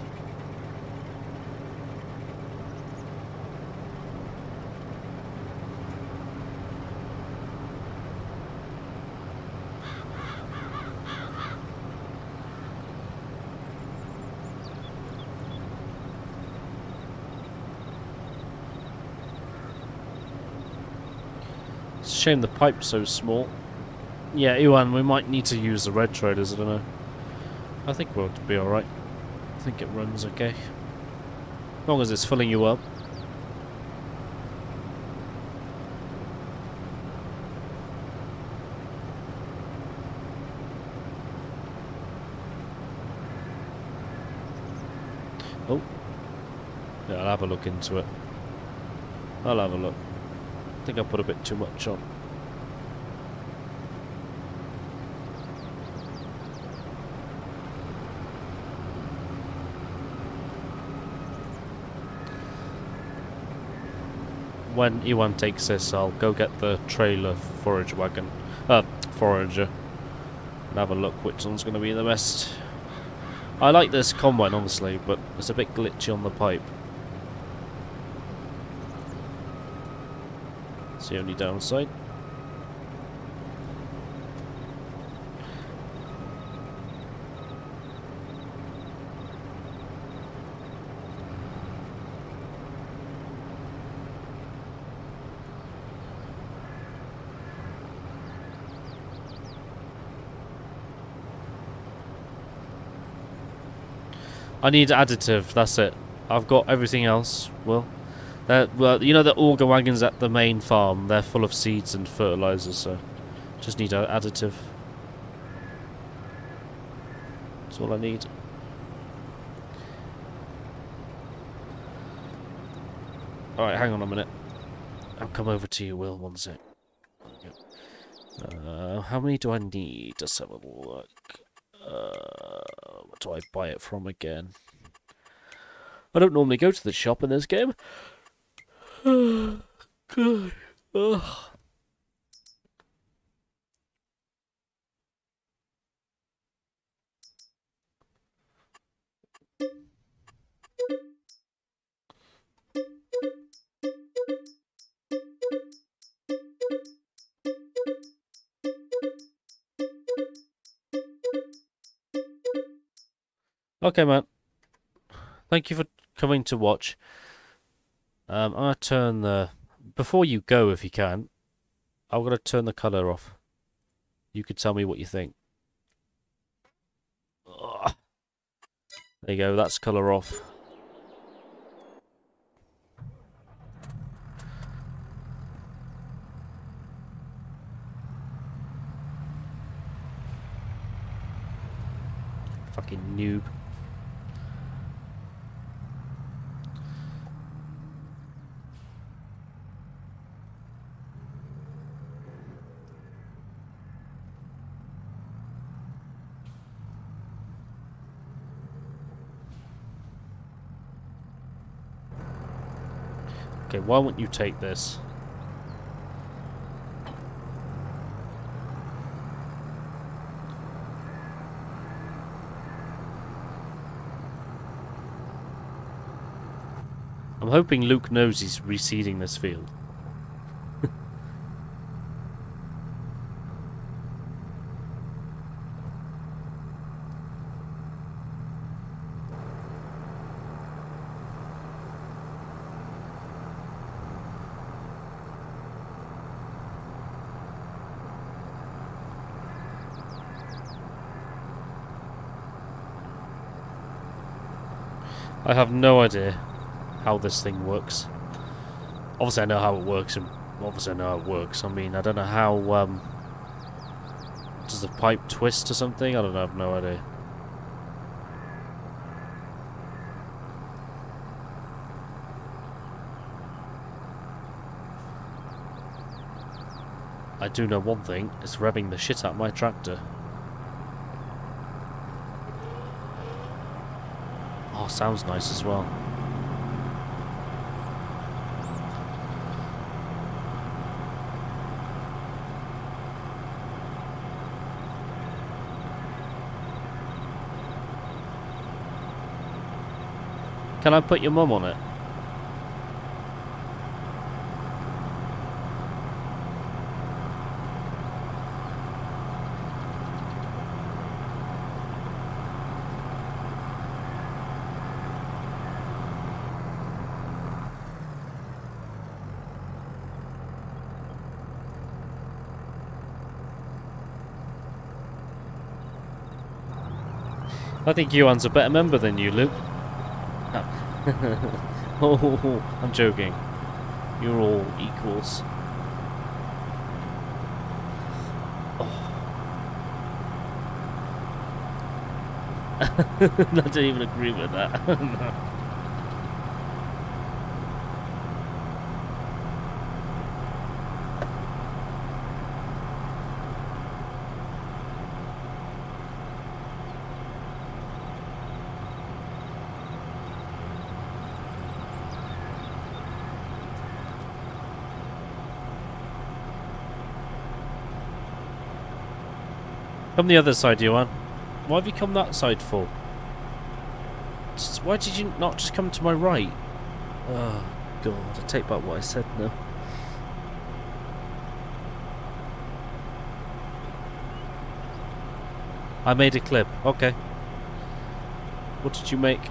Shame the pipe's so small. Yeah, Iwan, we might need to use the red trailers, I don't know. I think we'll be alright. I think it runs okay. As long as it's filling you up. Oh. Yeah, I'll have a look into it. I'll have a look. I think I put a bit too much on. When Iwan takes this, I'll go get the trailer forage wagon, uh, forager, and have a look which one's going to be the best. I like this combine, honestly, but it's a bit glitchy on the pipe. It's the only downside. I need additive, that's it. I've got everything else, well. That well, you know the auger wagons at the main farm, they're full of seeds and fertilizers, so just need additive. That's all I need. Alright, hang on a minute. I'll come over to you, Will, one sec. Uh, how many do I need? Let's have. Do I buy it from again? I don't normally go to the shop in this game. <sighs> Ugh. Okay, man. Thank you for coming to watch. Um, I'm gonna turn the before you go, if you can. I'm gonna turn the color off. You could tell me what you think. Ugh. There you go. That's color off. Fucking noob. Why won't you take this? I'm hoping Luke knows he's reseeding this field. I have no idea how this thing works. Obviously I know how it works and obviously I know how it works. I mean, I don't know how, um... Does the pipe twist or something? I don't know, I have no idea. I do know one thing, it's revving the shit out of my tractor. Oh, sounds nice as well. Can I put your mum on it? I think Yuan's a better member than you, Luke. oh, <laughs> oh I'm joking. You're all equals. Oh. <laughs> I don't even agree with that. no. <laughs> Come the other side, you Yuan. Why have you come that side for? Just, why did you not just come to my right? Oh, God. I take back what I said now. I made a clip. Okay. What did you make?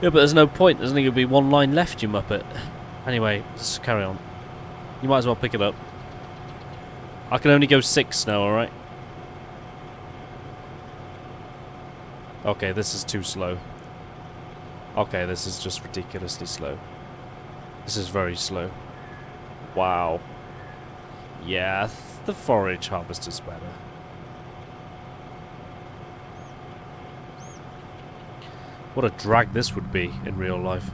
Yeah, but there's no point. There's only going to be one line left, you muppet. Anyway, let's carry on. You might as well pick it up. I can only go six now, alright? Okay, this is too slow. Okay, this is just ridiculously slow. This is very slow. Wow. Yeah, the forage harvester's better. What a drag this would be in real life.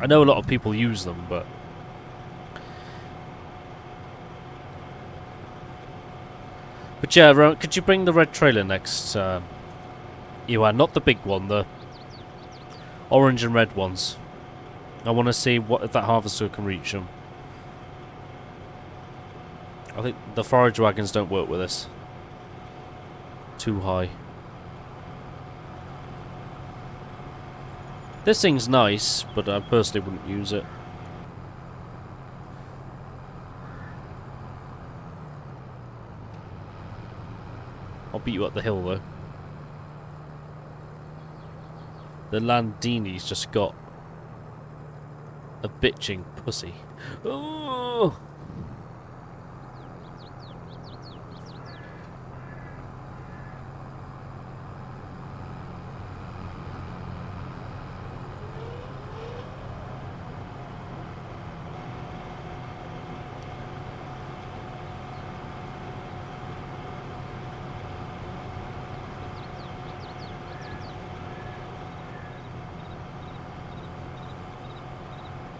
I know a lot of people use them, but But yeah, could you bring the red trailer next? Uh, you are not the big one, the orange and red ones. I want to see what if that harvester can reach them. I think the forage wagons don't work with this. Too high. This thing's nice, but I personally wouldn't use it. Beat you up the hill though. The Landini's just got a bitching pussy. <gasps> Oh!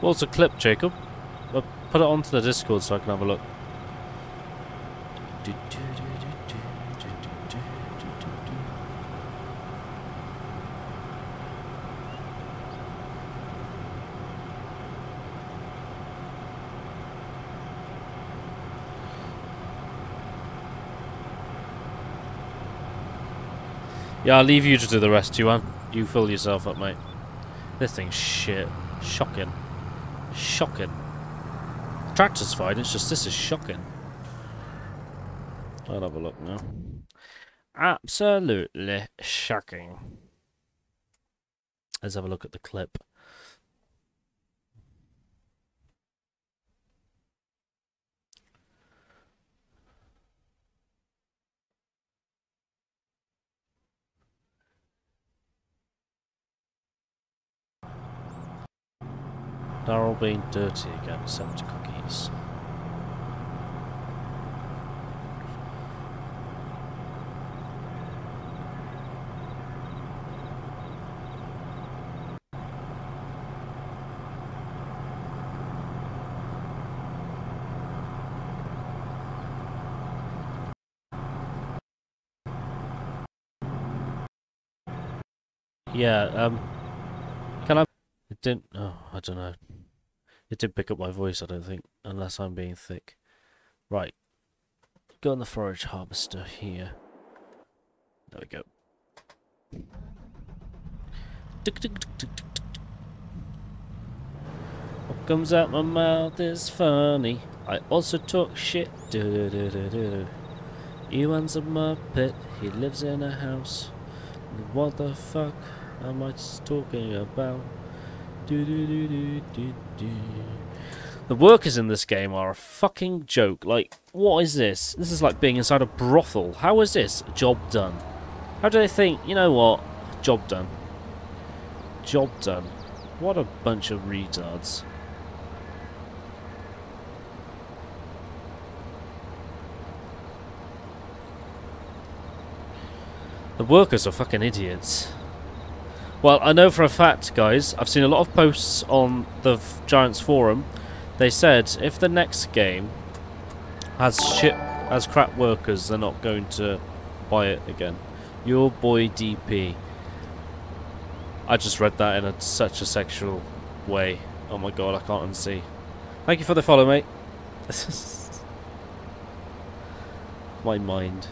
What's a clip, Jacob? Uh, put it onto the Discord so I can have a look. Yeah, I'll leave you to do the rest, Yuan. You fill yourself up, mate. This thing's shit. Shocking. Shocking. Tractor's fine, it's just this is shocking. I'll have a look now. Absolutely shocking. Let's have a look at the clip. Darrell being dirty again, except cookies. Yeah, um, can I? It didn't. Oh, I don't know. It didn't pick up my voice. I don't think, unless I'm being thick. Right. Go on the forage harvester here. There we go. What comes out my mouth is funny. I also talk shit. Do do do do do. Ewan's a muppet. He lives in a house. What the fuck am I talking about? Do, do, do, do, do. The workers in this game are a fucking joke. Like, what is this? This is like being inside a brothel. How is this? Job done. How do they think, you know what? Job done. Job done. What a bunch of retards. The workers are fucking idiots. Well, I know for a fact, guys, I've seen a lot of posts on the Giants forum. They said if the next game has shit, has crap workers, they're not going to buy it again. Your boy DP. I just read that in a, such a sexual way. Oh my god, I can't unsee. Thank you for the follow, mate. <laughs> my mind.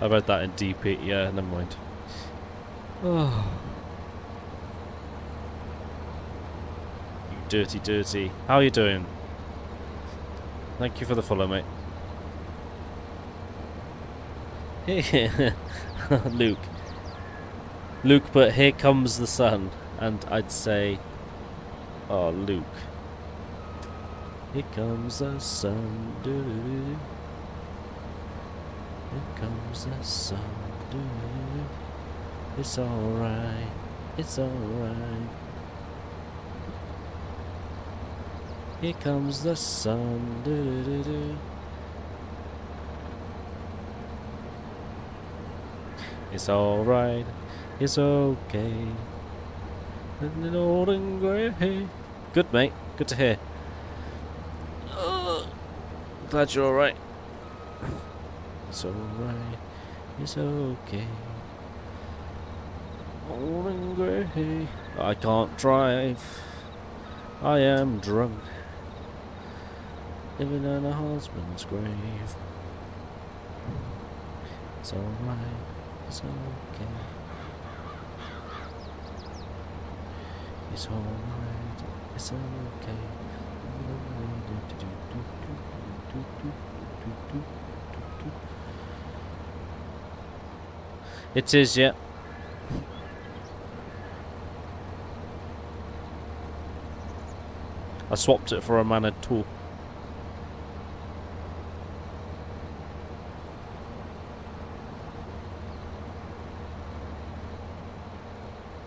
I read that in DP. Yeah, never mind. Oh. <sighs> You dirty, dirty. How are you doing? Thank you for the follow, mate. <laughs> Luke. Luke, but here comes the sun. And I'd say, oh, Luke. Here comes the sun. Doo -doo -doo. Here comes the sun. It's alright. It's alright. Here comes the sun. It's alright. It's okay. And an old and grey. Good, mate. Good to hear. Uh, glad you're alright. It's alright. It's okay. Old grey. I can't drive. I am drunk. Living in a husband's grave. It's alright. It's okay. It's alright. It's okay. It is, yeah. I swapped it for a mannered tool.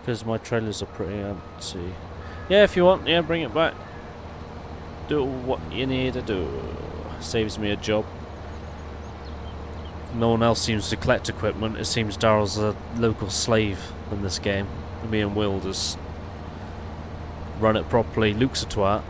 Because my trailers are pretty empty. Yeah, if you want, yeah, bring it back. Do what you need to do. Saves me a job. No one else seems to collect equipment. It seems Darrell's a local slave in this game. Me and Will just run it properly. Luke's a twat.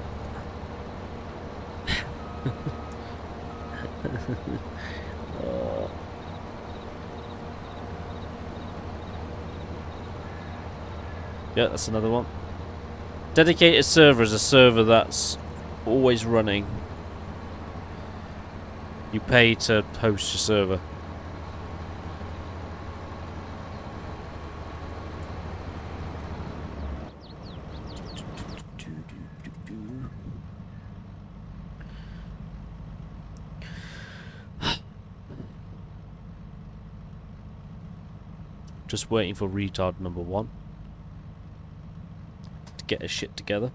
yeah, that's another one. Dedicated server is a server that's always running. You pay to host your server. Just waiting for retard number one to get his shit together.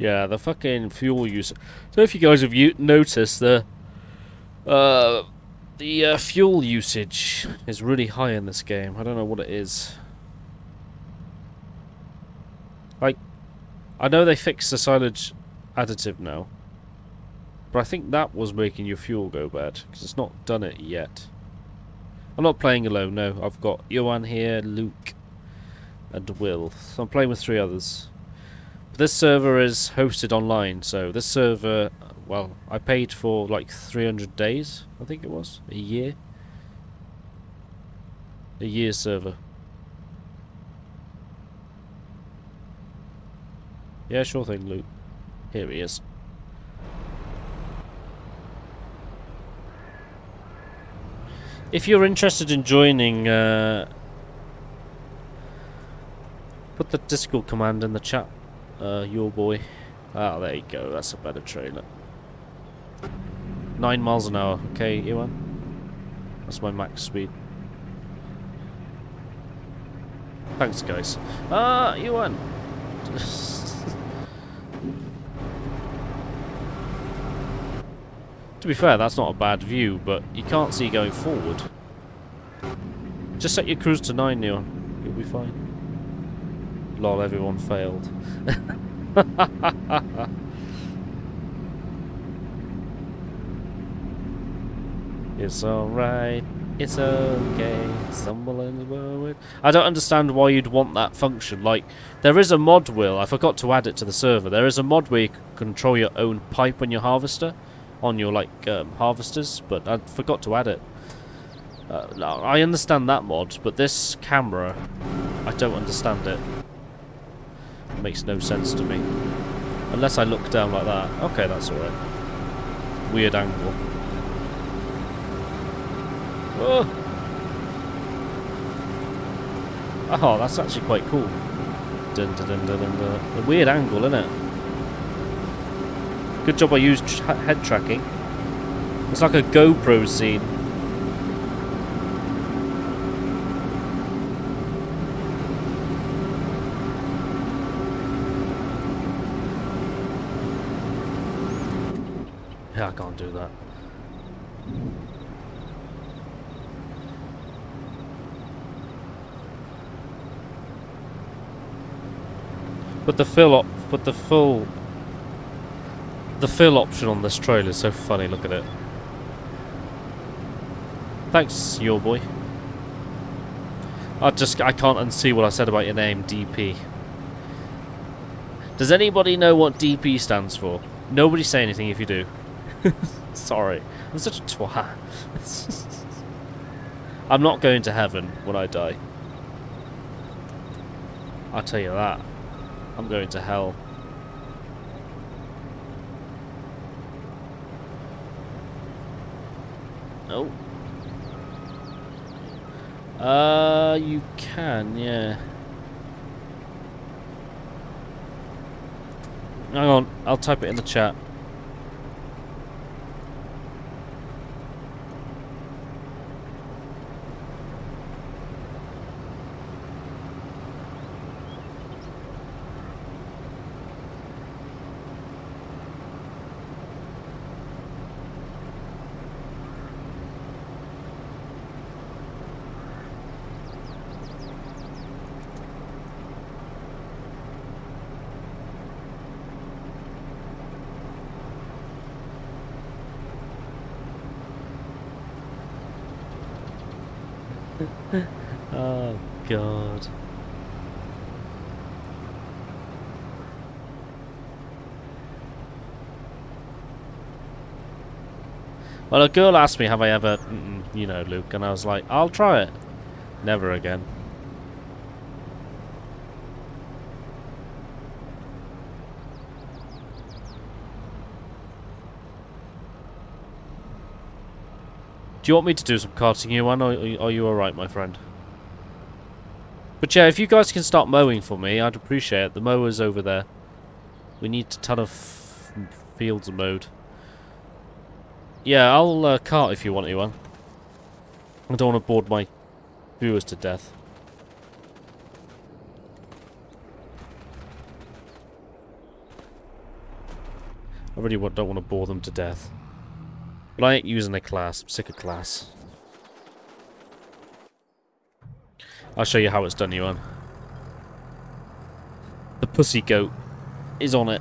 Yeah, the fucking fuel use. So if you guys have you noticed, the uh, the uh, fuel usage is really high in this game. I don't know what it is. Like, I know they fixed the silage additive now, but I think that was making your fuel go bad because it's not done it yet. I'm not playing alone. No, I've got Johan here, Luke, and Will. So I'm playing with three others. But this server is hosted online, so this server, well, I paid for like 300 days, I think it was, a year. A year server. Yeah, sure thing, Luke. Here he is. If you're interested in joining, uh, put the Discord command in the chat. Uh, your boy. Ah, there you go. That's a better trailer. Nine miles an hour. Okay, Ewan. That's my max speed. Thanks, guys. Ah, Ewan. <laughs> to be fair, that's not a bad view, but you can't see going forward. Just set your cruise to 9, Neon. You'll be fine. Lol, everyone failed. <laughs> it's alright, it's okay, world. I don't understand why you'd want that function. Like, there is a mod, Will, I forgot to add it to the server. There is a mod where you can control your own pipe on your harvester, on your, like, um, harvesters, but I forgot to add it. Uh, I understand that mod, but this camera, I don't understand it. it. Makes no sense to me. Unless I look down like that. Okay, that's alright. Weird angle. Oh! Oh, that's actually quite cool. Dun, dun, dun. A weird angle, isn't it? Good job I used head tracking. It's like a GoPro scene. Yeah, I can't do that. But the fill op, but the full, the fill option on this trailer is so funny. Look at it. Thanks, your boy. I just I can't unsee what I said about your name, DP. Does anybody know what DP stands for? Nobody say anything if you do. <laughs> Sorry, I'm such a twat. <laughs> I'm not going to heaven when I die. I'll tell you that. I'm going to hell. No. Uh, you can, yeah. Hang on, I'll type it in the chat. oh god. Well, a girl asked me, have I ever, you know, Luke, and I was like, I'll try it. Never again. Do you want me to do some karting you one, or are you alright, my friend? But yeah, if you guys can start mowing for me, I'd appreciate it. The mower's over there. We need a ton of fields mowed. Yeah, I'll uh, cart if you want one. I don't want to board my viewers to death. I really don't want to bore them to death. But I ain't using a Claas. I'm sick of Claas. I'll show you how it's done, Yuan. The pussy goat is on it.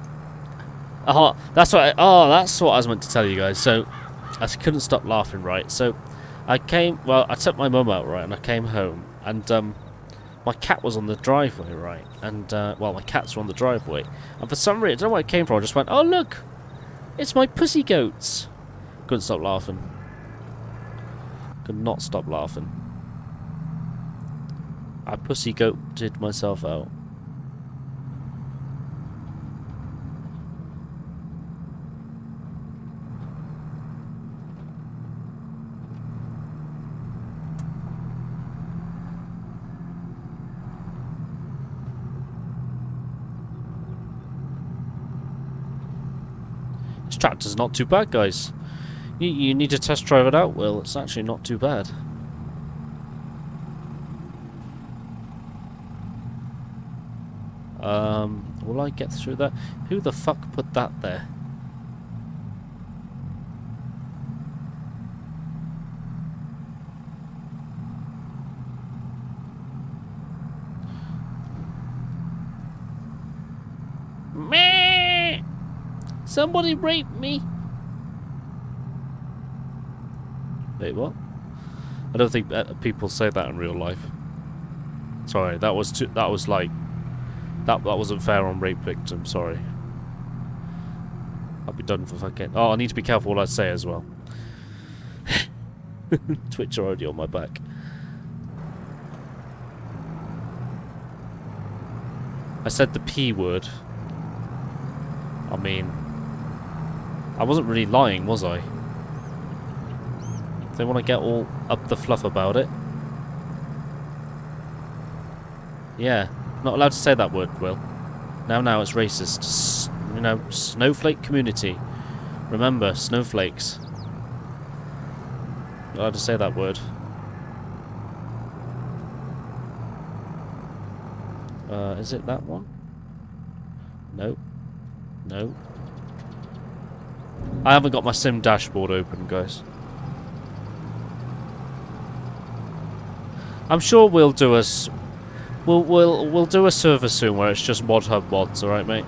Oh, that's what. I, oh, that's what I was meant to tell you guys. So, I couldn't stop laughing. Right. So, I came. Well, I took my mum out. Right, and I came home, and um, my cat was on the driveway. Right, and uh, well, my cats were on the driveway, and for some reason, I don't know where it came from. I just went, "Oh look, it's my pussy goats." Couldn't stop laughing. Could not stop laughing. I pussy goated myself out. Tractor's not too bad, guys. You, you need to test drive it out, Will. It's actually not too bad. Um, will I get through that? Who the fuck put that there? Meh! Somebody raped me! Wait, what? I don't think uh, people say that in real life. Sorry, that was too, that was like that that wasn't fair on rape victims. Sorry. I'll be done for fucking. Oh, I need to be careful what I say as well. <laughs> Twitch are already on my back. I said the P word. I mean, I wasn't really lying, was I? They want to get all up the fluff about it. Yeah, not allowed to say that word, Will. Now, now it's racist. S you know, snowflake community. Remember, snowflakes. Not allowed to say that word. Uh, is it that one? No. No. I haven't got my sim dashboard open, guys. I'm sure we'll do us We'll we'll we'll do a server soon where it's just mod hub mods, alright mate?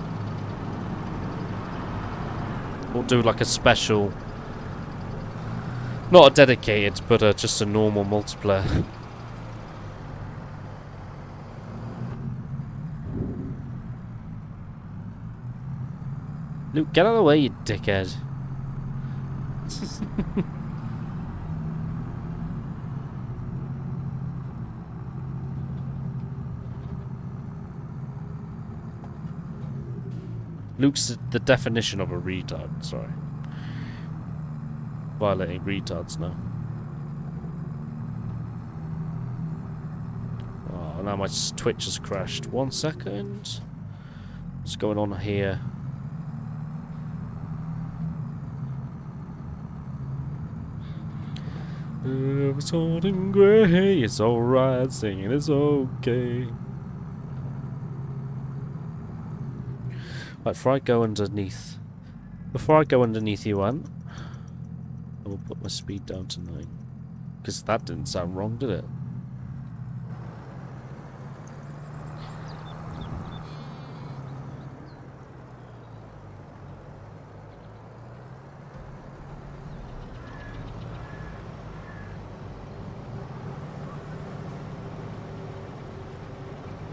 We'll do like a special not a dedicated, but uh, just a normal multiplayer. Luke, get out of the way, you dickhead. <laughs> Luke's the definition of a retard, sorry. Violating retards now. Oh, now my Twitch has crashed. One second. What's going on here? And grey, it's alright, singing it's okay. Right, before I go underneath... Before I go underneath you, Ant, I will put my speed down to 9. Because that didn't sound wrong, did it?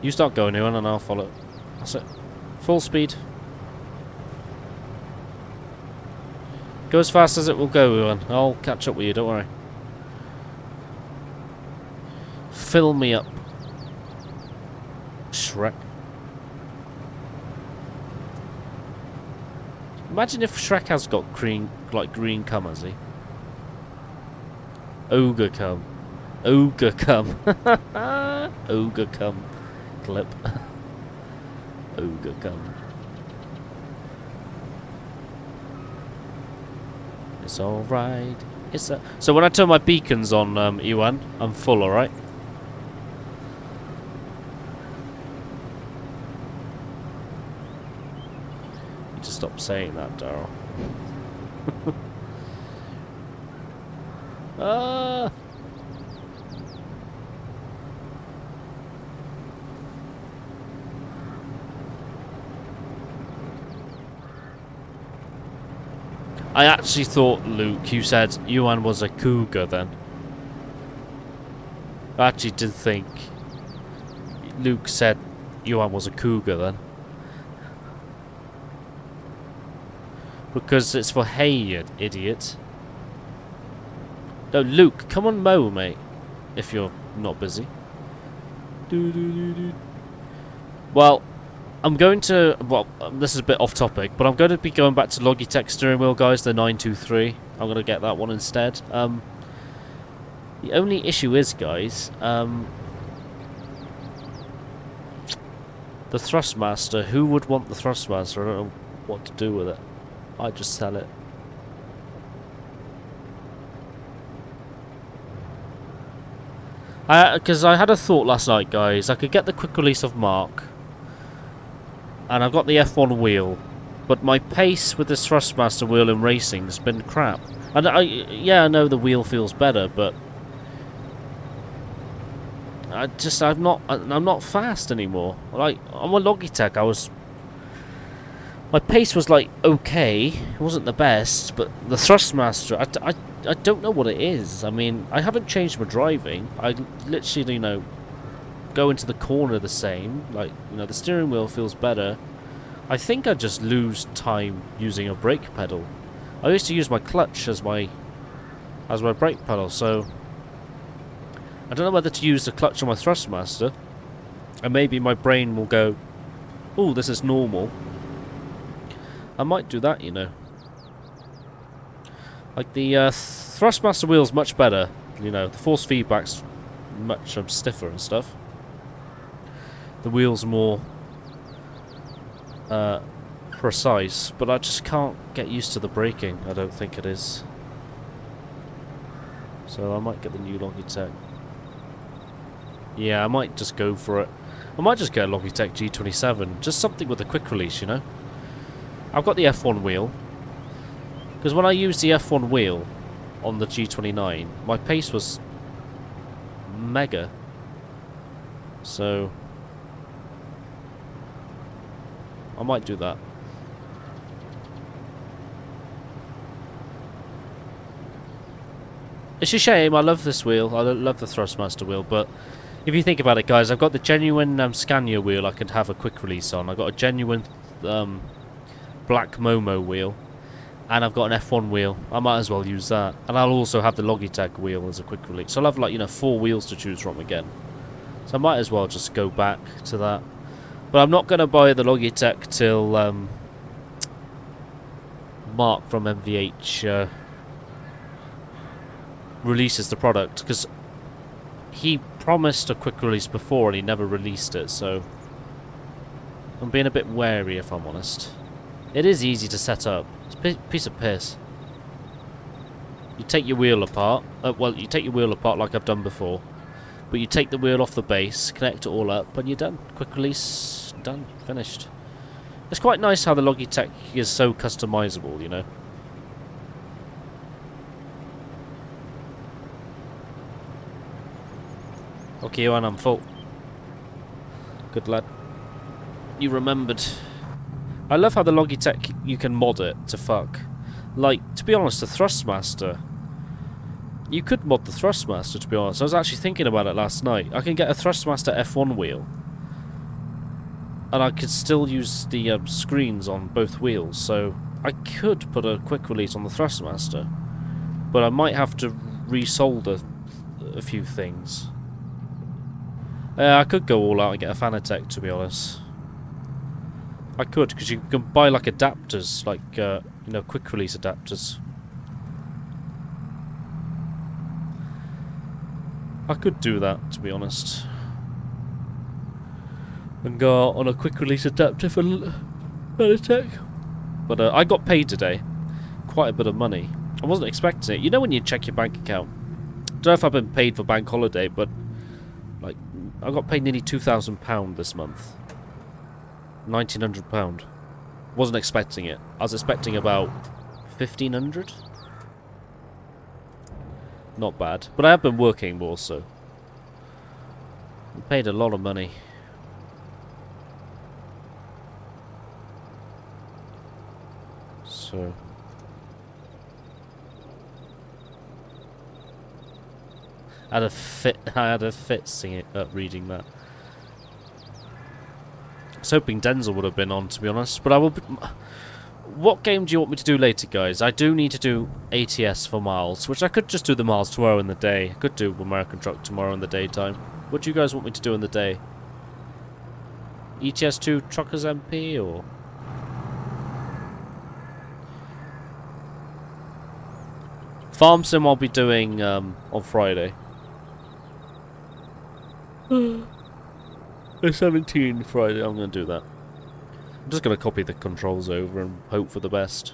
You start going, Ewan, and I'll follow. That's it. Full speed. Go as fast as it will go, Ewan. I'll catch up with you, don't worry. Fill me up. Shrek. Imagine if Shrek has got green, like green cum, has he? Eh? Ogre cum. Ogre cum. <laughs> Ogre cum clip. <laughs> Ogre cum. It's alright. It's a so when I turn my beacons on, um, Ewan, I'm full, alright? You just stop saying that, Darrell. <laughs> ah! I actually thought, Luke, you said Yuan was a cougar then. I actually did think Luke said Yuan was a cougar then. Because it's for hay, you idiot. No, Luke, come on mow, mate. If you're not busy. Well, I'm going to, well, um, this is a bit off topic, but I'm going to be going back to Logitech steering wheel, guys, the 923. I'm going to get that one instead. Um, the only issue is, guys, um, the Thrustmaster. Who would want the Thrustmaster? I don't know what to do with it. I'd just sell it. Because I, I had a thought last night, guys. I could get the quick release of Mark and I've got the F1 wheel, but my pace with this Thrustmaster wheel in racing has been crap. And I, yeah, I know the wheel feels better, but I just I'm not I'm not fast anymore. Like on my Logitech, I was my pace was like okay, it wasn't the best, but the Thrustmaster, I, I, I don't know what it is. I mean, I haven't changed my driving. I literally, you know, go into the corner the same. Like, you know, the steering wheel feels better. I think I just lose time using a brake pedal. I used to use my clutch as my as my brake pedal, so I don't know whether to use the clutch on my Thrustmaster. And maybe my brain will go, oh, this is normal. I might do that, you know. Like the uh, Thrustmaster wheel's much better. You know, the force feedback's much um, stiffer and stuff the wheel's more uh, precise, but I just can't get used to the braking. I don't think it is. So I might get the new Logitech. Yeah, I might just go for it. I might just get a Logitech G27. Just something with a quick release, you know? I've got the F1 wheel. Because when I used the F1 wheel on the G29, my pace was mega. So, I might do that. It's a shame. I love this wheel. I love the Thrustmaster wheel, but if you think about it, guys, I've got the genuine um, Scania wheel I could have a quick release on. I've got a genuine um, black Momo wheel, and I've got an F1 wheel. I might as well use that. And I'll also have the Logitech wheel as a quick release. So I'll have, like, you know, four wheels to choose from again. So I might as well just go back to that. But I'm not going to buy the Logitech till um, Mark from MVH... Uh, releases the product because he promised a quick release before and he never released it so I'm being a bit wary if I'm honest. It is easy to set up. It's a piece of piss. You take your wheel apart uh, well you take your wheel apart like I've done before but you take the wheel off the base connect it all up and you're done. Quick release done finished it's quite nice how the Logitech is so customizable you know Okay, Johan, I'm full. Good lad. You remembered. I love how the Logitech, you can mod it to fuck. Like, to be honest, the Thrustmaster... You could mod the Thrustmaster, to be honest. I was actually thinking about it last night. I can get a Thrustmaster F1 wheel. And I could still use the um, screens on both wheels, so... I could put a quick release on the Thrustmaster. But I might have to resolder a few things. Uh, I could go all out and get a Fanatec, to be honest. I could, because you can buy, like, adapters, like, uh, you know, quick-release adapters. I could do that, to be honest. And go on a quick-release adapter for Fanatec. But uh, I got paid today. Quite a bit of money. I wasn't expecting it. You know when you check your bank account? I don't know if I've been paid for bank holiday, but like I got paid nearly £2,000 this month. £1,900. Wasn't expecting it. I was expecting about 1500 Not bad. But I have been working more, so... I paid a lot of money. I had a fit. <laughs> I had a fit singing, uh, reading that. I was hoping Denzel would have been on, to be honest. But I will. Be, what game do you want me to do later, guys? I do need to do ATS for miles, which I could just do the miles tomorrow in the day. I could do American Truck tomorrow in the daytime. What do you guys want me to do in the day? ETS2 Truckers MP or? Farm Sim I'll be doing um, on Friday. the 17 Friday, I'm going to do that. I'm just going to copy the controls over and hope for the best.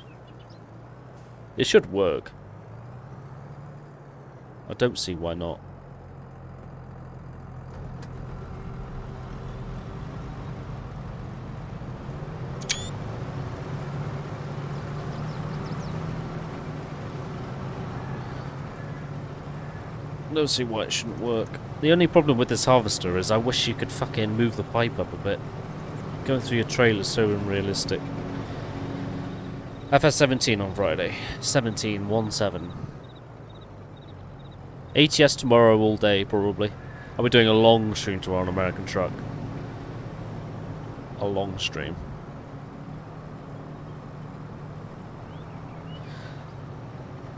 It should work. I don't see why not. Don't see why it shouldn't work. The only problem with this harvester is I wish you could fucking move the pipe up a bit. Going through your trailer is so unrealistic. FS17 on Friday. 17, 1-7. ATS tomorrow all day, probably. I'll be doing a long stream tomorrow on American Truck. A long stream.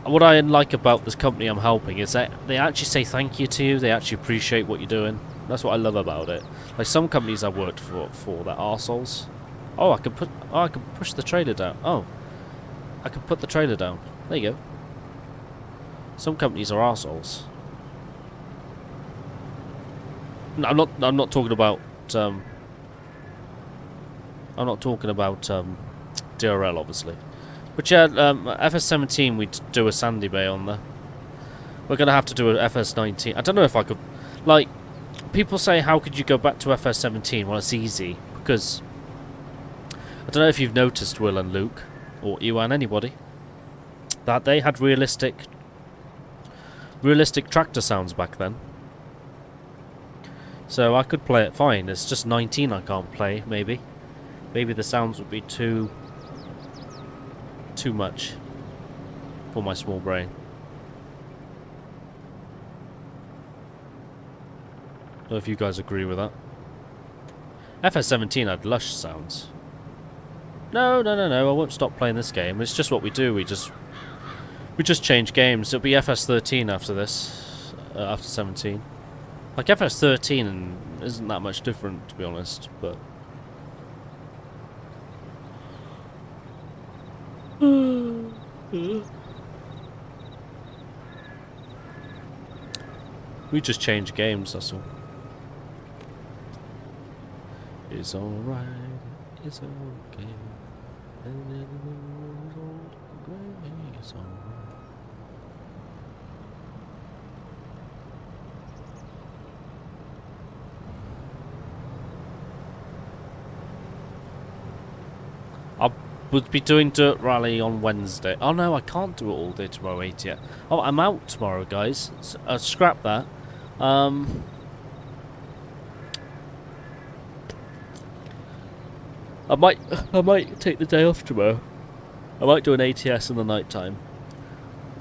What I like about this company I'm helping is that they actually say thank you to you. They actually appreciate what you're doing. That's what I love about it. Like some companies I've worked for, for that arseholes. Oh, I can put. Oh, I can push the trailer down. Oh, I can put the trailer down. There you go. Some companies are assholes. No, I'm not. I'm not talking about. Um, I'm not talking about um, DRL, obviously. But yeah, um, FS17 we'd do a sandy bay on there. We're going to have to do a FS19. I don't know if I could... Like, people say how could you go back to FS17? Well, it's easy. Because... I don't know if you've noticed, Will and Luke, or Ewan, anybody, that they had realistic... Realistic tractor sounds back then. So I could play it fine. It's just 19 I can't play, maybe. maybe the sounds would be too too much for my small brain. Don't know if you guys agree with that. FS17 had lush sounds. No, no, no, no, I won't stop playing this game. It's just what we do. We just we just change games. It'll be FS13 after this, uh, after 17. Like FS13 isn't that much different, to be honest, but... Hmm. we just change games, that's all. It's alright, it's okay. It's alright. I would be doing Dirt Rally on Wednesday. Oh no, I can't do it all day tomorrow, 8 yet. Oh, I'm out tomorrow, guys. S uh, scrap that. Um, I might, <laughs> I might take the day off tomorrow. I might do an ATS in the night time.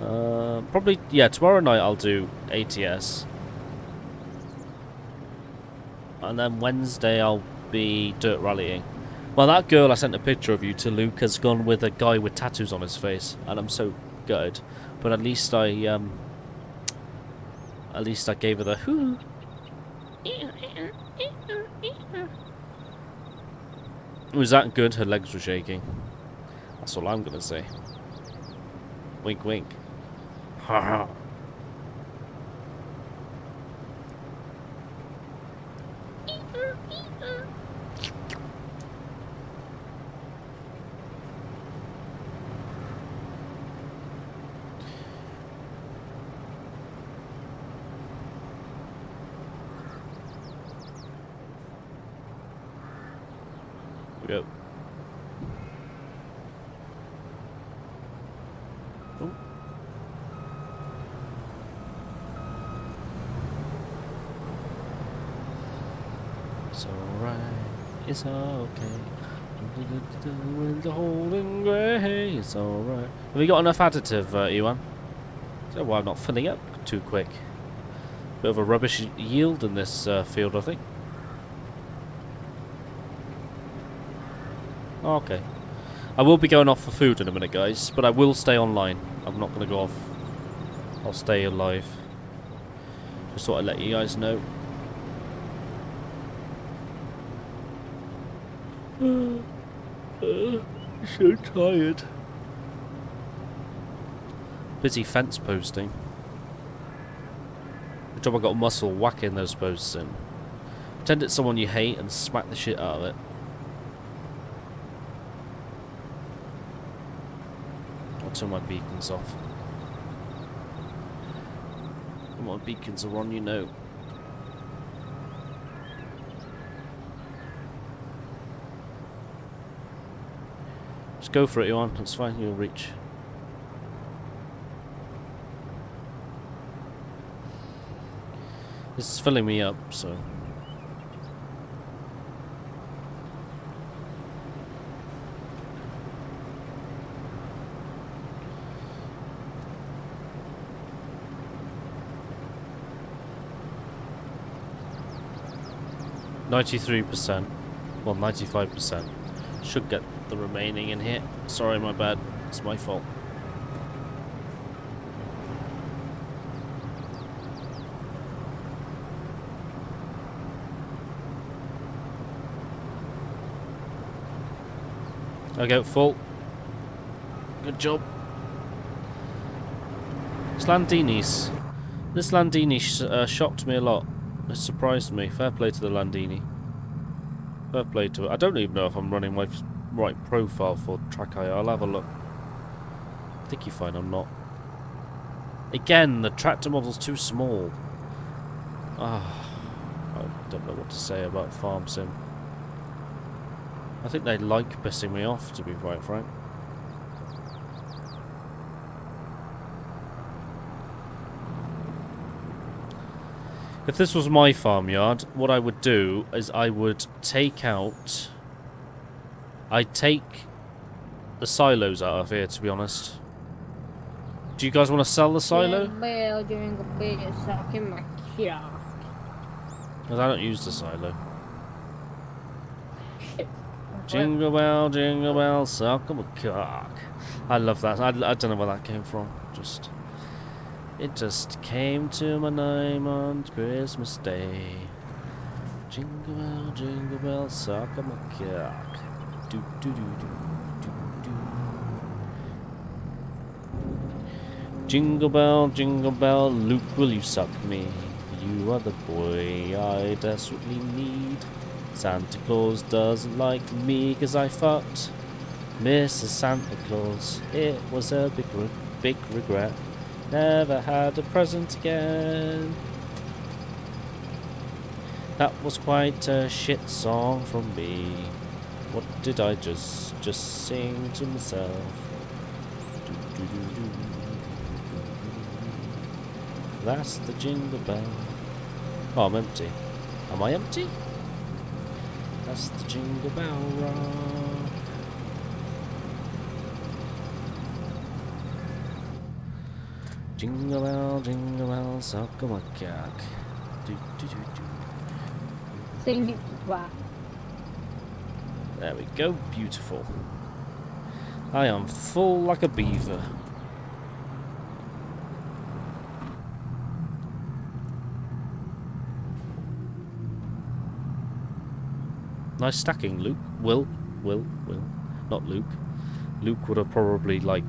Uh, probably, yeah, tomorrow night I'll do ATS. And then Wednesday I'll be dirt rallying. Well, that girl I sent a picture of you to Luke has gone with a guy with tattoos on his face, and I'm so good. But at least I, um, at least I gave her the whoo. Was that good? Her legs were shaking. That's all I'm gonna say. Wink, wink. Ha ha. Yep. Oh. It's alright, it's okay. When the holding grey, it's alright. Have we got enough additive, uh, Ewan? So why I'm not filling up too quick. Bit of a rubbish yield in this uh, field, I think. Okay. I will be going off for food in a minute, guys, but I will stay online. I'm not going to go off. I'll stay alive. Just thought I'd let you guys know. So tired. Busy fence posting. Good job I got muscle whacking those posts in. Pretend it's someone you hate and smack the shit out of it. I'll turn my beacons off. My beacons are on, you know. Just go for it, you want. That's fine, you'll reach. This is filling me up, so... Ninety-three percent, well, ninety-five percent. Should get the remaining in here. Sorry, my bad. It's my fault. I go full. Good job. Landini's. This Landini sh uh, shocked me a lot. It surprised me. Fair play to the Landini. Fair play to it. I don't even know if I'm running my right profile for TrackIR. I'll have a look. I think you find I'm not. Again, the tractor model's too small. Ah, I don't know what to say about Farm Sim. I think they like pissing me off, to be quite frank. If this was my farmyard, what I would do is I would take out I'd take the silos out of here, to be honest. Do you guys want to sell the silo? Jingle bell, jingle bell, sucking my cock. Because I don't use the silo. <laughs> Jingle bell, jingle bell, suck a cock. I love that. I, I don't know where that came from. Just, it just came to my name on Christmas Day. Jingle bell, jingle bell, suck a cock. Do do do do do do. Jingle bell, jingle bell, Luke, will you suck me? You are the boy I desperately need. Santa Claus doesn't like me 'cause I fucked Mrs. Santa Claus. It was a big, re- big regret. Never had a present again. That was quite a shit song from me. What did I just just sing to myself? Do, do, do. That's the jingle bell. Oh, I'm empty. Am I empty? That's the jingle bell rock. Jingle bell, jingle bell, suck a do. Sing it, wow. There we go, beautiful. I am full like a beaver. Nice stacking, Luke. Will, Will, Will. Not Luke. Luke would have probably, like,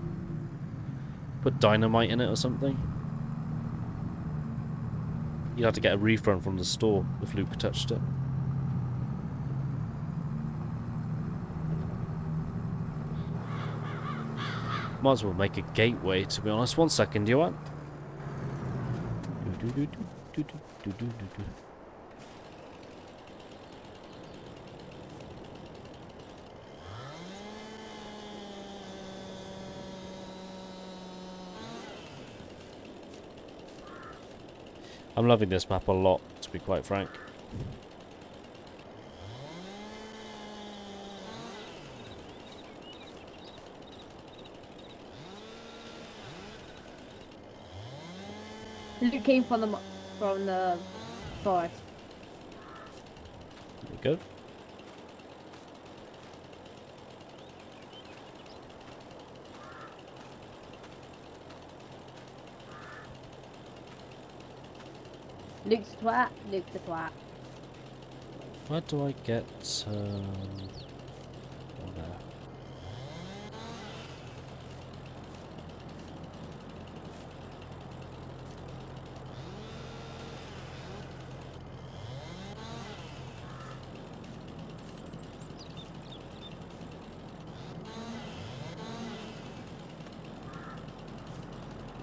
put dynamite in it or something. You'd have to get a refund from the store if Luke touched it. Might as well make a gateway, to be honest. One second, you want? I'm loving this map a lot, to be quite frank. Luke came from the from the forest. There we go. Luke's twat. Luke's a twat. Where do I get, um... oh, there.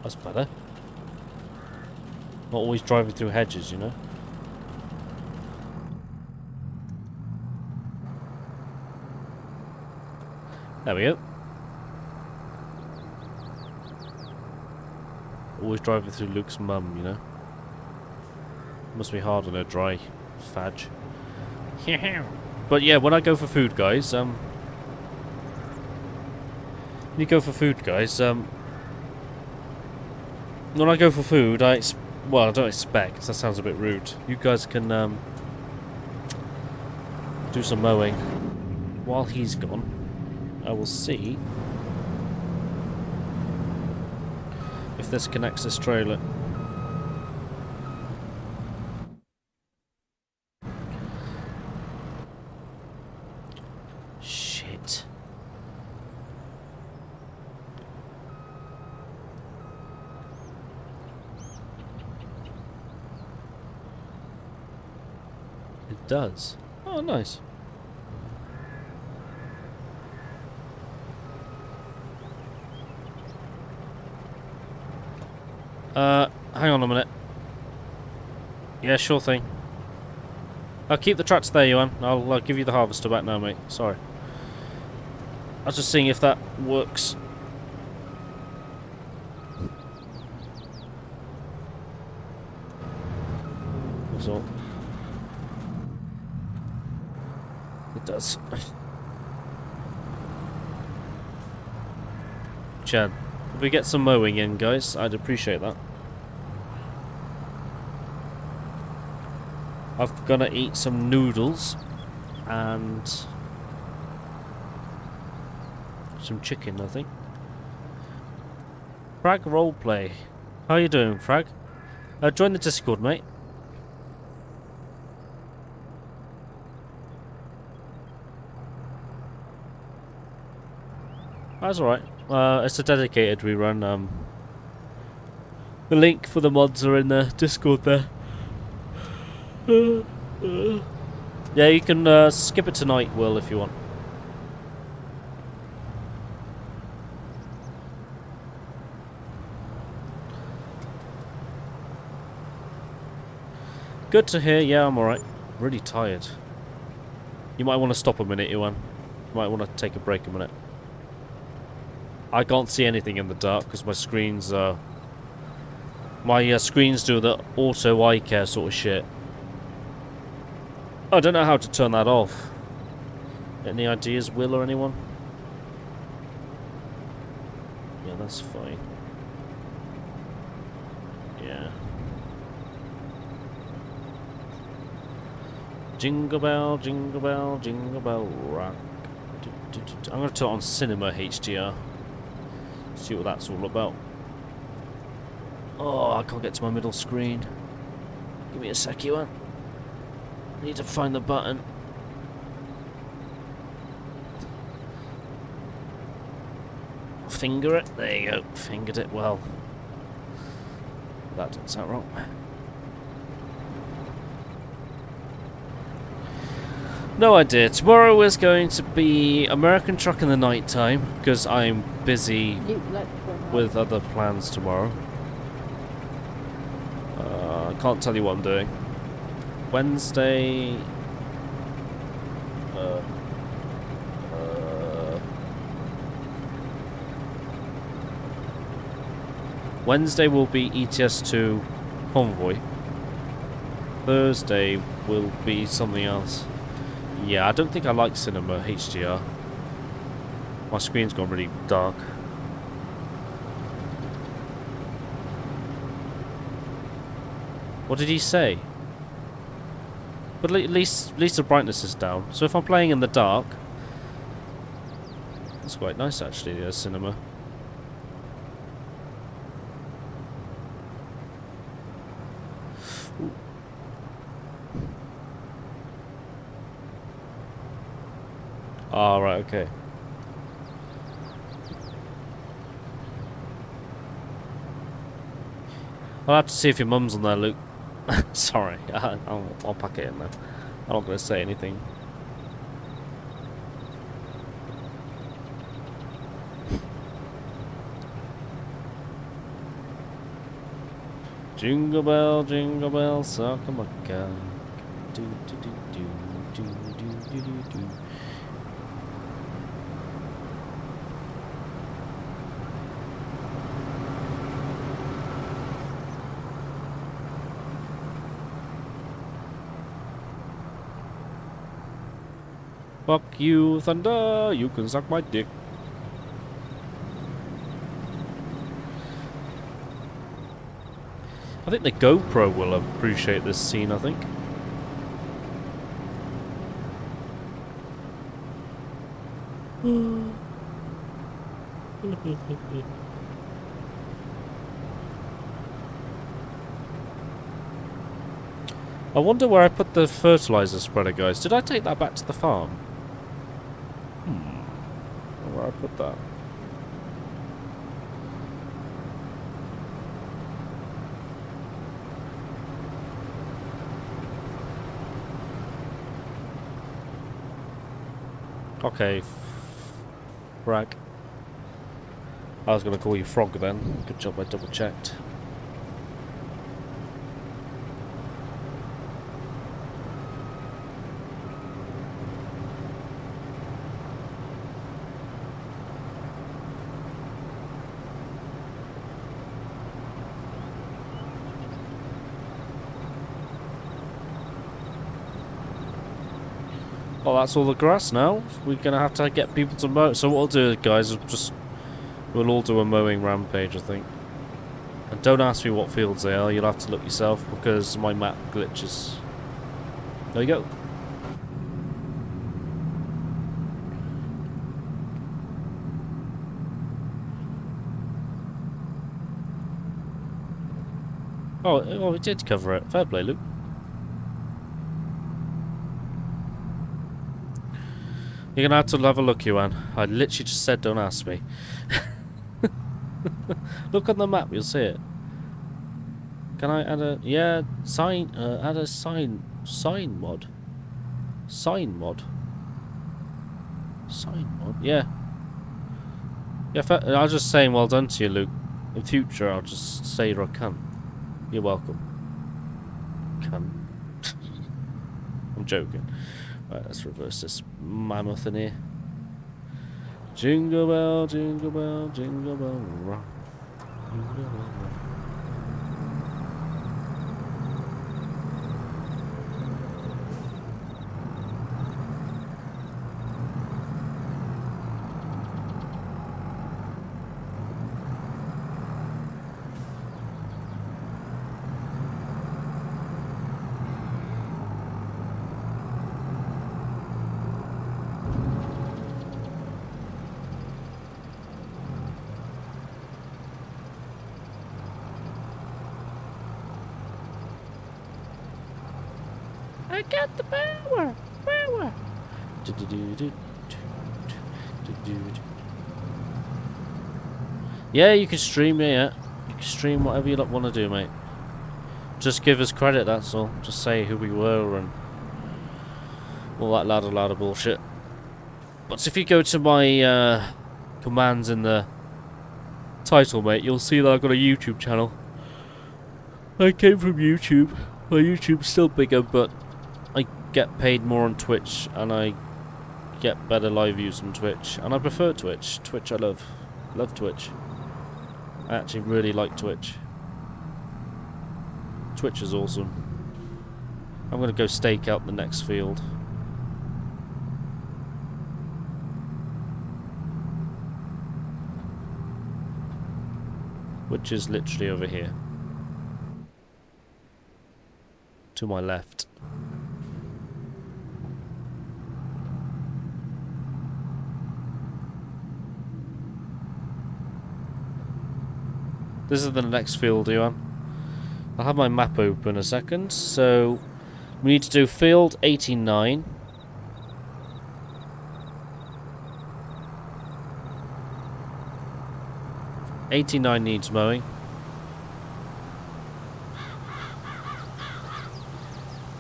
That's better. Not always driving through hedges, you know? There we go. Always driving through Luke's mum, you know? Must be hard on a dry fudge. <laughs> but yeah, when I go for food, guys, um... When you go for food, guys, um... When I go for food, I... Ex well, I don't expect, that sounds a bit rude. You guys can, um... Do some mowing. While he's gone. I will see if this connects this trailer. Shit. It does. Oh, nice. Uh, hang on a minute. Yeah, sure thing. I'll keep the tracks there, Johan. I'll, I'll give you the harvester back now, mate. Sorry. I was just seeing if that works. Chad, if we get some mowing in, guys, I'd appreciate that. I've gonna eat some noodles and some chicken, I think. Frag roleplay. How you doing, Frag? Uh, join the Discord, mate. That's alright. Uh, it's a dedicated rerun. Um, the link for the mods are in the Discord there. yeah, you can uh, skip it tonight, Will, if you want. Good to hear. Yeah, I'm alright. Really tired. You might want to stop a minute, Iwan. You might want to take a break a minute. I can't see anything in the dark because my screens uh my uh, screens do the auto eye care sort of shit. I don't know how to turn that off. Any ideas, Will or anyone? Yeah, that's fine. Yeah. Jingle bell, jingle bell, jingle bell rock. I'm going to turn on Cinema HDR. See what that's all about. Oh, I can't get to my middle screen. Give me a sec, you want? Need to find the button. Finger it. There you go. Fingered it well. That didn't sound wrong. No idea. Tomorrow is going to be American Truck in the night time because I'm busy with other plans tomorrow. Uh, I can't tell you what I'm doing. Wednesday. Uh, uh, Wednesday will be ETS2 Convoy. Thursday will be something else. Yeah, I don't think I like Cinema HDR. My screen's gone really dark. What did he say? But at least, at least the brightness is down. So if I'm playing in the dark, that's quite nice actually, the cinema. Ah, oh, right, okay. I'll have to see if your mum's on there, Luke. <laughs> Sorry, <laughs> I'll, I'll pack it in there. I'm not going to say anything. <laughs> Jingle bell, jingle bell, suck a mucka. Do do do do do do do do do. Fuck you, Thunder. You can suck my dick. I think the GoPro will appreciate this scene, I think. <laughs> I wonder where I put the fertilizer spreader, guys. Did I take that back to the farm? Put that. Okay. Frag. I was going to call you Frog then. Good job I double checked. Well, that's all the grass now. We're going to have to get people to mow. So what I'll do, guys, is just... We'll all do a mowing rampage, I think. And don't ask me what fields they are, you'll have to look yourself because my map glitches. There you go. Oh, oh, we did cover it. Fair play, Luke. You're gonna have to have a look, Yuan. I literally just said don't ask me. <laughs> look on the map, you'll see it. Can I add a yeah sign? Uh, add a sign sign mod. Sign mod. Sign mod. Yeah. Yeah. I was just saying well done to you, Luke. In future, I'll just say you're a cunt. You're welcome. Cunt. <laughs> I'm joking. Right, let's reverse this mammoth in here. Jingle bell, jingle bell, jingle bell rock. Jingle bell rock. I got the power! Power! Yeah, you can stream, yeah. You can stream whatever you want to do, mate. Just give us credit, that's all. Just say who we were and all that ladder ladder bullshit. But if you go to my uh, commands in the title, mate, you'll see that I've got a YouTube channel. I came from YouTube. My YouTube's still bigger, but I get paid more on Twitch, and I get better live views on Twitch, and I prefer Twitch. Twitch I love. Love Twitch. I actually really like Twitch. Twitch is awesome. I'm gonna go stake out the next field. Which is literally over here. To my left. This is the next field, Yuan. I'll have my map open a second. So, we need to do field 89. Eighty-nine needs mowing.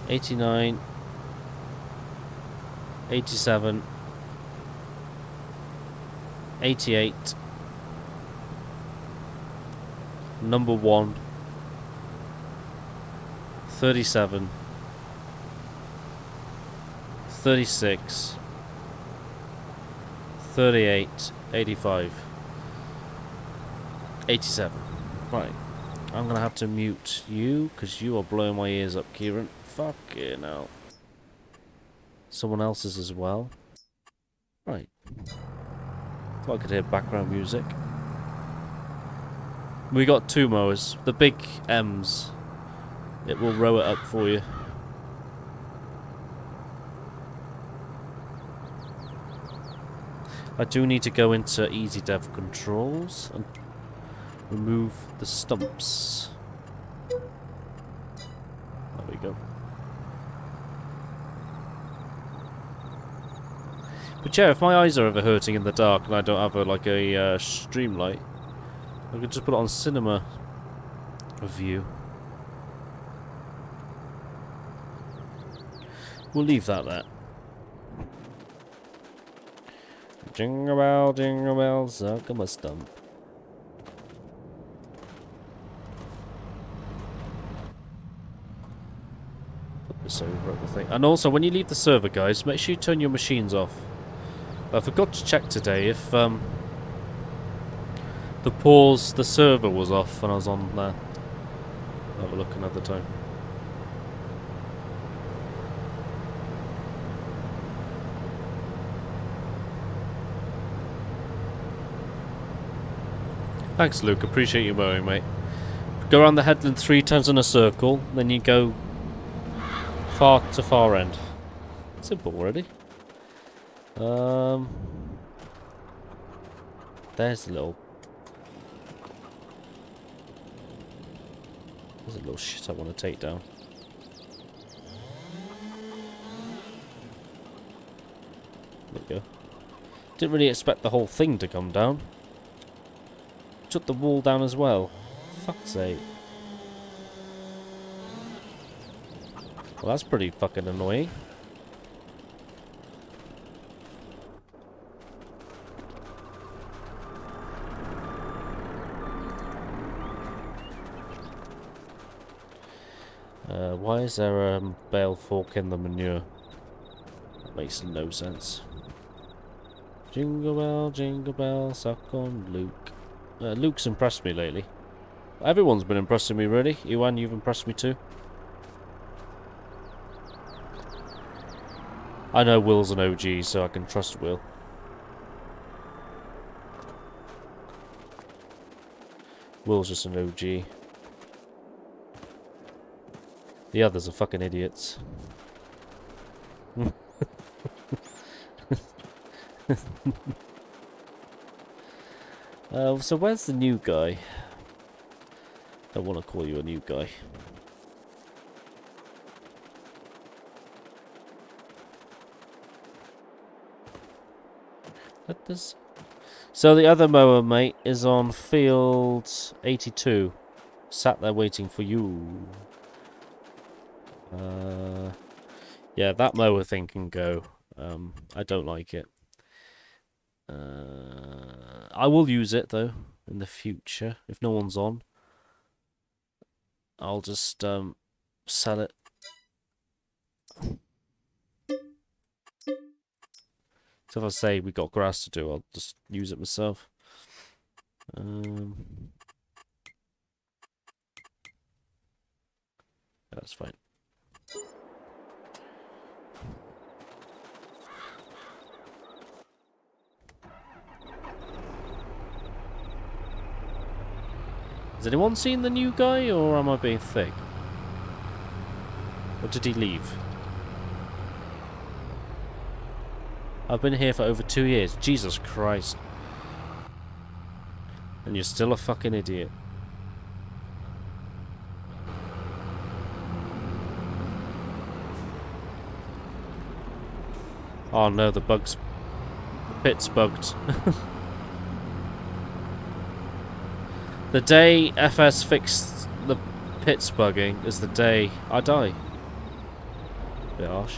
Eighty-nine. Eighty-seven. Eighty-eight number one, 37, 36, 38, 85, 87. Right. I'm going to have to mute you because you are blowing my ears up, Kieran. Fucking hell. Someone else's as well. Right. Thought I could hear background music. We got two mowers. The big M's. It will row it up for you. I do need to go into easy dev controls and remove the stumps. There we go. But yeah, if my eyes are ever hurting in the dark and I don't have a, like a uh, stream light, I could just put it on cinema view. We'll leave that there. Jingle bell, jingle bell, suck my stump. Put this over the thing. And also, when you leave the server, guys, make sure you turn your machines off. I forgot to check today if um, the pause, the server was off when I was on there. Have a look another time. Thanks, Luke. Appreciate you mowing, mate. Go around the headland three times in a circle, then you go far to far end. Simple, already. Um, there's a little. There's a little shit I want to take down. There we go. Didn't really expect the whole thing to come down. Took the wall down as well. Fuck's sake. Well, that's pretty fucking annoying. Uh, why is there a um, bale fork in the manure? That makes no sense. Jingle bell, jingle bell, suck on Luke. Uh, Luke's impressed me lately. Everyone's been impressing me, really. Iwan, you've impressed me too. I know Will's an OG, so I can trust Will. Will's just an OG. The others are fucking idiots. uh, so where's the new guy? Don't want to call you a new guy. Let this. So the other mower, mate, is on field 82. Sat there waiting for you. Uh, yeah, that mower thing can go. Um, I don't like it. Uh, I will use it though in the future if no one's on. I'll just um, sell it. So if I say we got grass to do, I'll just use it myself. Um, that's fine. Has anyone seen the new guy, or am I being thick? Or did he leave? I've been here for over two years. Jesus Christ. And you're still a fucking idiot. Oh no, the bug's... The pit's bugged. <laughs> The day FS fixed the pits bugging is the day I die. Bit harsh.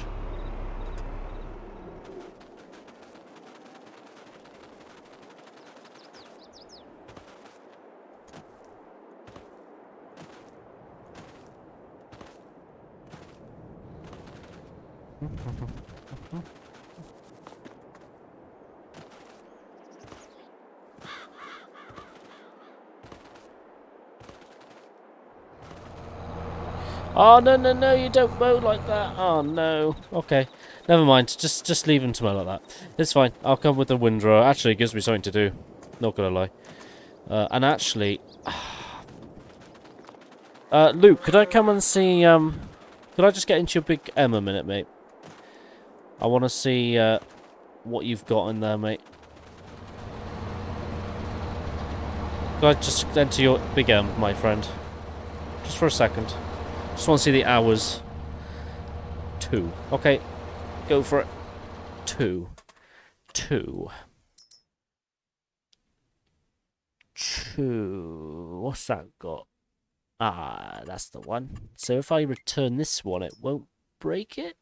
Oh, no, no, no, you don't mow like that. Oh, no. Okay. Never mind. Just just leave him to mow like that. It's fine. I'll come with the windrow. Actually, it gives me something to do. Not gonna lie. Uh, and actually... <sighs> Uh, Luke, could I come and see, um... Could I just get into your big M a minute, mate? I want to see, uh, what you've got in there, mate. Could I just enter your big M, my friend? Just for a second. Just want to see the hours. Two. Okay. Go for it. Two. Two. Two. What's that got? Ah, that's the one. So if I return this one, it won't break it?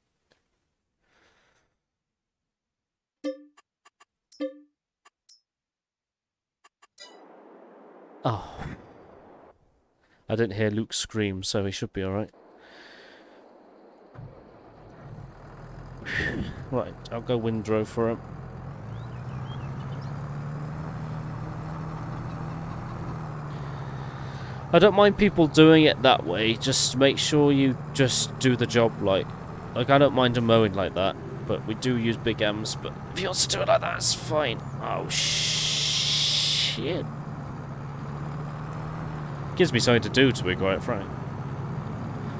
Oh. I didn't hear Luke scream, so he should be alright. <sighs> right, I'll go windrow for him. I don't mind people doing it that way, just make sure you just do the job like. Like, I don't mind him mowing like that, but we do use big M's, but if he wants to do it like that, it's fine. Oh, shit. Gives me something to do, to be quite frank.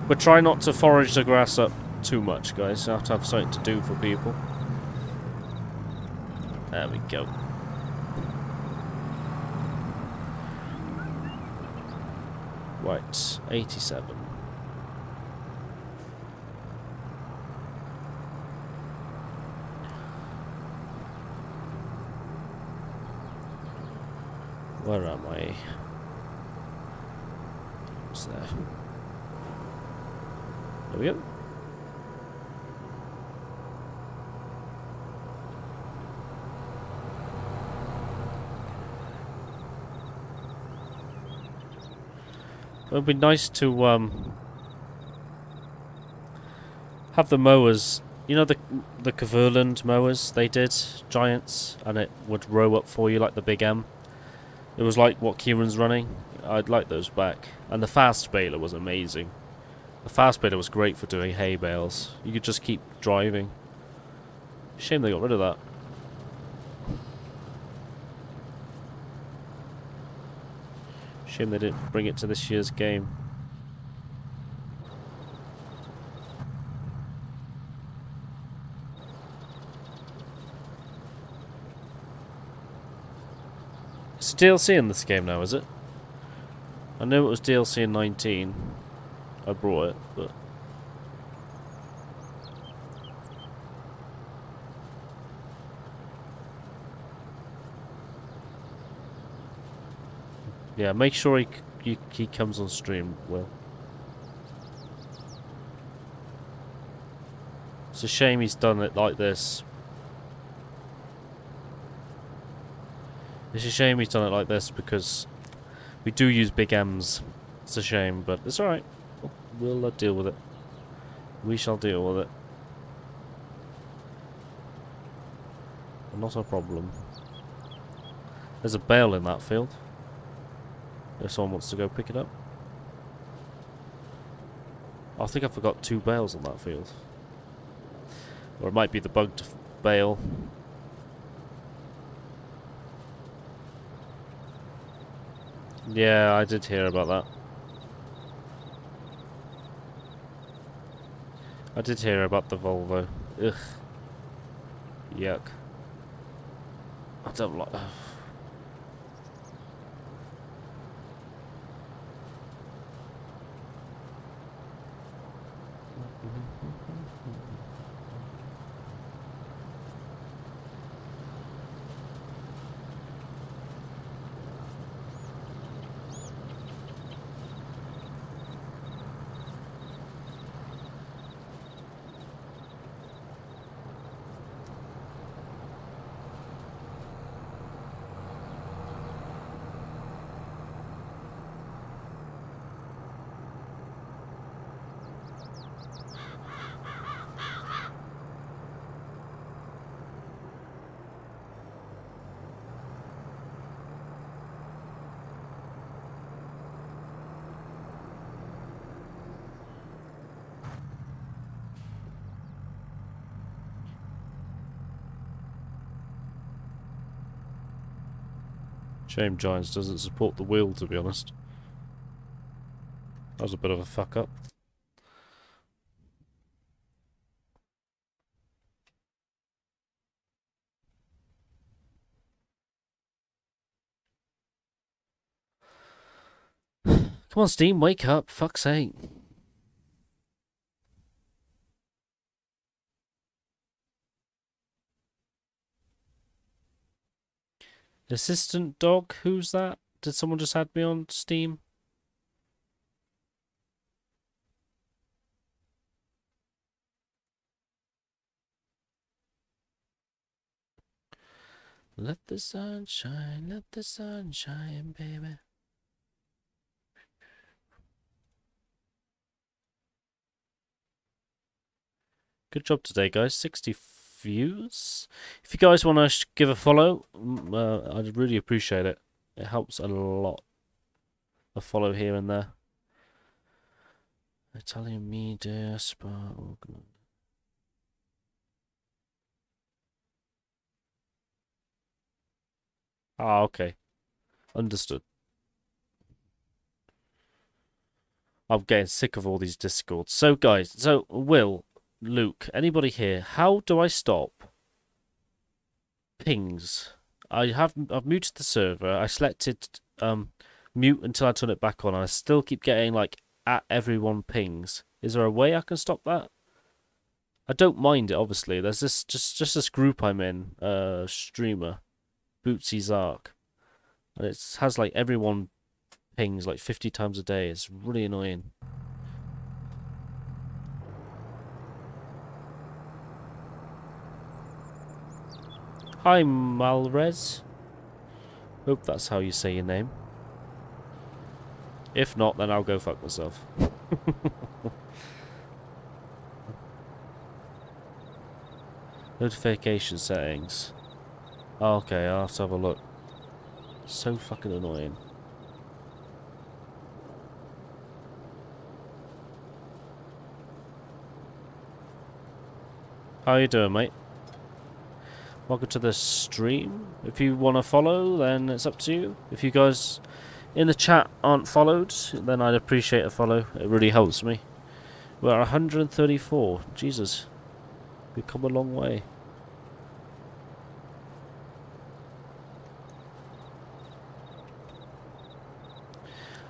But try not to forage the grass up too much, guys. You have to have something to do for people. There we go. Right, 87. Where am I? There? There we go. It would be nice to um, have the mowers. You know the the Kverneland mowers they did, giants, and it would row up for you like the Big M. It was like what Kieran's running. I'd like those back. And the fast baler was amazing. The fast baler was great for doing hay bales. You could just keep driving. Shame they got rid of that. Shame they didn't bring it to this year's game. DLC in this game now, is it? I knew it was DLC in 19. I brought it, but... Yeah, make sure he, he, he comes on stream, Will. It's a shame he's done it like this. It's a shame he's done it like this because we do use big M's. It's a shame, but it's alright. We'll uh, deal with it. We shall deal with it. Not a problem. There's a bale in that field. If someone wants to go pick it up. I think I forgot two bales on that field. Or it might be the bugged bale. Yeah, I did hear about that. I did hear about the Volvo. Ugh. Yuck. I don't like... Shame Giants doesn't support the wheel, to be honest. That was a bit of a fuck up. <sighs> Come on, Steam, wake up. Fuck's sake. Assistant dog? Who's that? Did someone just add me on Steam? Let the sun shine, let the sun shine, baby. Good job today, guys. 60 views. If you guys want to give a follow, uh, I'd really appreciate it. It helps a lot. A follow here and there. Italian media spa. Ah, okay. Understood. I'm getting sick of all these discords. So, guys, so Will, Luke, anybody here? How do I stop pings? I have I've muted the server. I selected um mute until I turn it back on. And I still keep getting like at everyone pings. Is there a way I can stop that? I don't mind it. Obviously, there's this just just this group I'm in. Uh, streamer, Bootsy Zark, and it has like everyone pings like 50 times a day. It's really annoying. Hi, Malrez. Hope that's how you say your name. If not, then I'll go fuck myself. <laughs> Notification settings. Okay, I'll have to have a look. So fucking annoying. How you doing, mate? Welcome to the stream. If you want to follow, then it's up to you. If you guys in the chat aren't followed, then I'd appreciate a follow. It really helps me. We're at 134. Jesus. We've come a long way.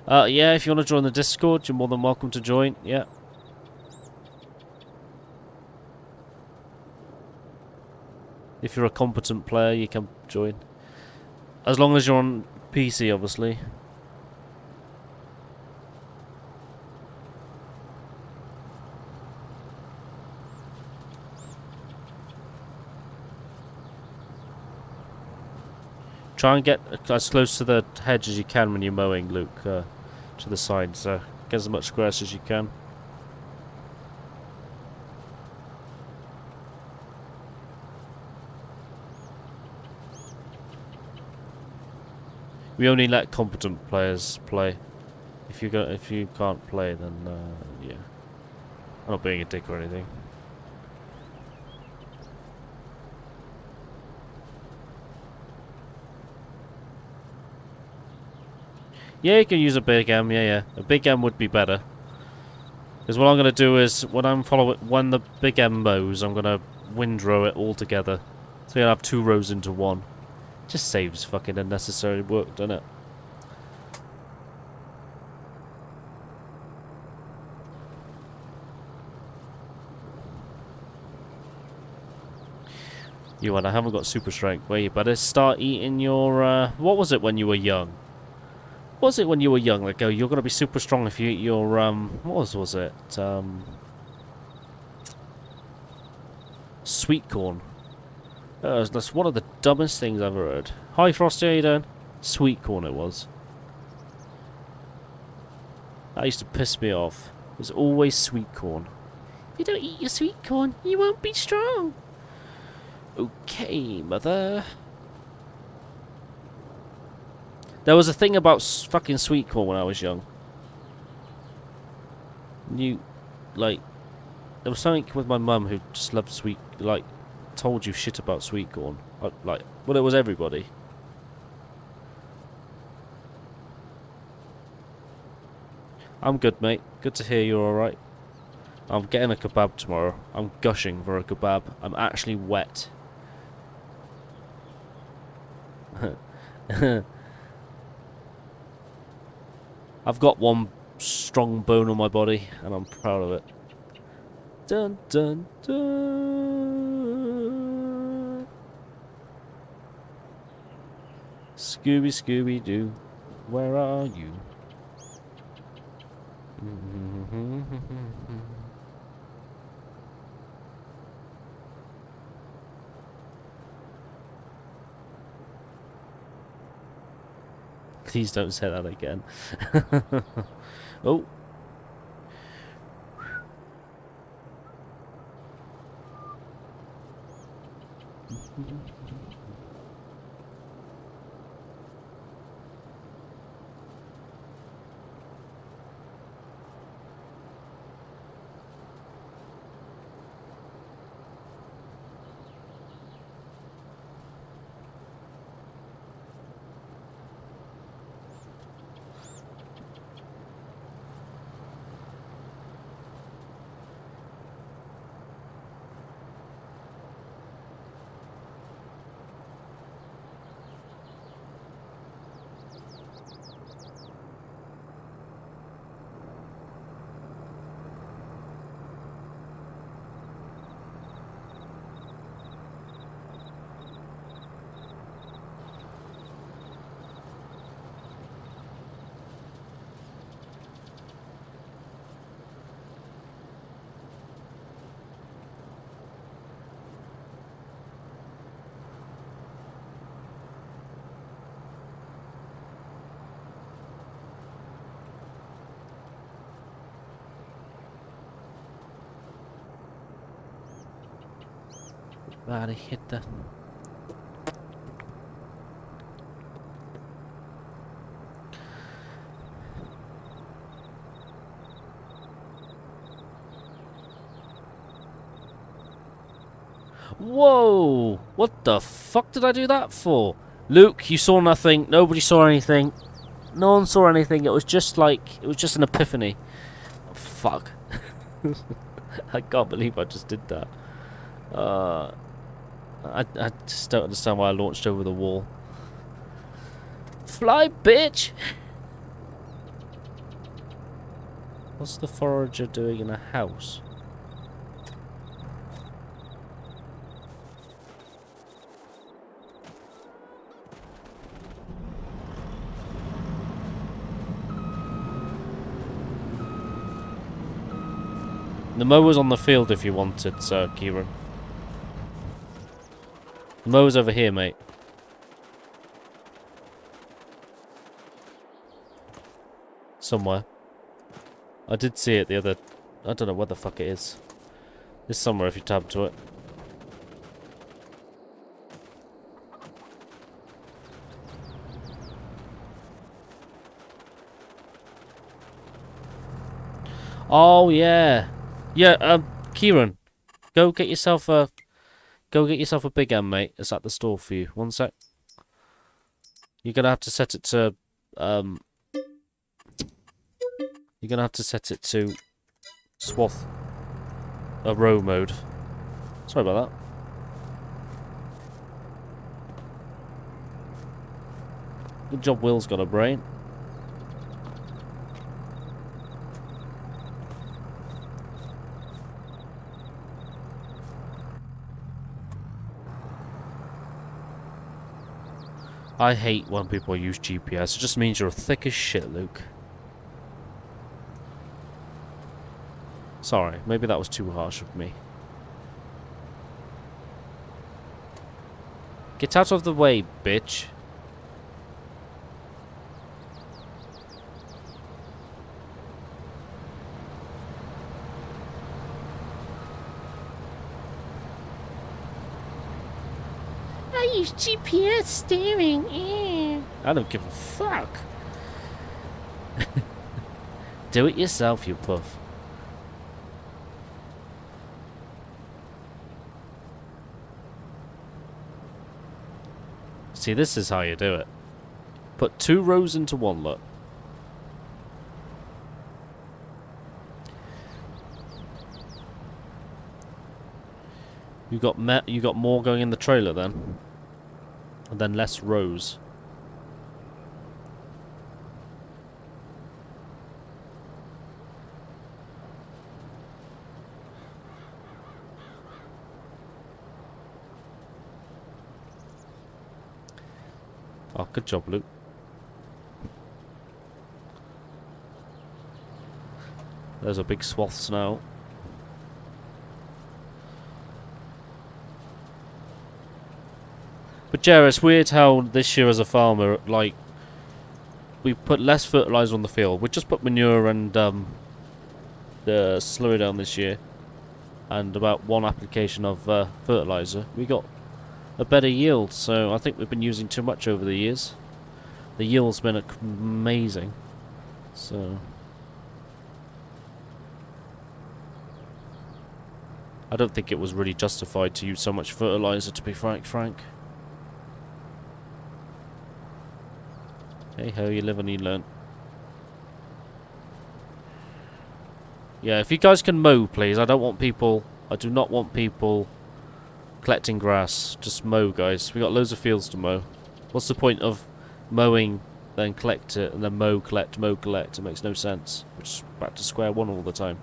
Uh, yeah, if you want to join the Discord, you're more than welcome to join. Yeah. If you're a competent player, you can join. As long as you're on PC, obviously. Try and get as close to the hedge as you can when you're mowing, Luke. Uh, to the side, so get as much grass as you can. We only let competent players play. If you go, if you can't play, then uh, yeah. I'm not being a dick or anything. Yeah, you can use a big M. Yeah, yeah, a big M would be better. Because what I'm gonna do is when I'm following when the big M mows, I'm gonna windrow it all together. So you'll have two rows into one. Just saves fucking unnecessary work, doesn't it? You and I haven't got super strength. Where you better start eating your. Uh, what was it when you were young? What was it when you were young? Like, oh, you're gonna be super strong if you eat your um. What was was it? Um. Sweet corn. Uh, that's one of the dumbest things I've ever heard. Hi, Frosty, how you doing? Sweet corn it was. That used to piss me off. It was always sweet corn. If you don't eat your sweet corn, you won't be strong. Okay, mother. There was a thing about fucking sweet corn when I was young. You, like, there was something with my mum who just loved sweet, like, told you shit about sweet corn. Uh, like, well, it was everybody. I'm good, mate. Good to hear you're alright. I'm getting a kebab tomorrow. I'm gushing for a kebab. I'm actually wet. <laughs> I've got one strong bone on my body, and I'm proud of it. Dun dun dun. Scooby, Scooby Doo, where are you? <laughs> Please don't say that again. <laughs> oh. Hit the. Whoa! What the fuck did I do that for? Luke, you saw nothing. Nobody saw anything. No one saw anything. It was just like, it was just an epiphany. Oh, fuck. <laughs> I can't believe I just did that. Uh, I, I just don't understand why I launched over the wall. Fly, bitch! What's the forager doing in a house? The mower's on the field if you wanted, Sir Kieran. Mower's over here, mate. Somewhere. I did see it the other... I don't know what the fuck it is. It's somewhere if you tab to it. Oh, yeah. Yeah, um, Kieran, go get yourself a, go get yourself a big M, mate. It's at the store for you. One sec. You're gonna have to set it to, um, you're gonna have to set it to swath, a row mode. Sorry about that. Good job Will's got a brain. I hate when people use GPS. It just means you're thick as shit, Luke. Sorry, maybe that was too harsh of me. Get out of the way, bitch. I use GPS steering. I don't give a fuck. <laughs> Do it yourself, you puff. See, this is how you do it. Put two rows into one, look. You got me you got more going in the trailer then, and then less rows. Oh, good job, Luke. There's a big swath snow. But it's weird how this year as a farmer, like, we put less fertilizer on the field. We just put manure and um, the slurry down this year, and about one application of uh, fertilizer. We got a better yield, so I think we've been using too much over the years. The yield's been amazing, so. I don't think it was really justified to use so much fertilizer, to be frank, Frank. Hey ho, you live and you learn. Yeah, if you guys can mow, please. I don't want people... I do not want people collecting grass. Just mow, guys. We got loads of fields to mow. What's the point of mowing, then collect it, and then mow, collect, mow, collect? It makes no sense. We're just back to square one all the time.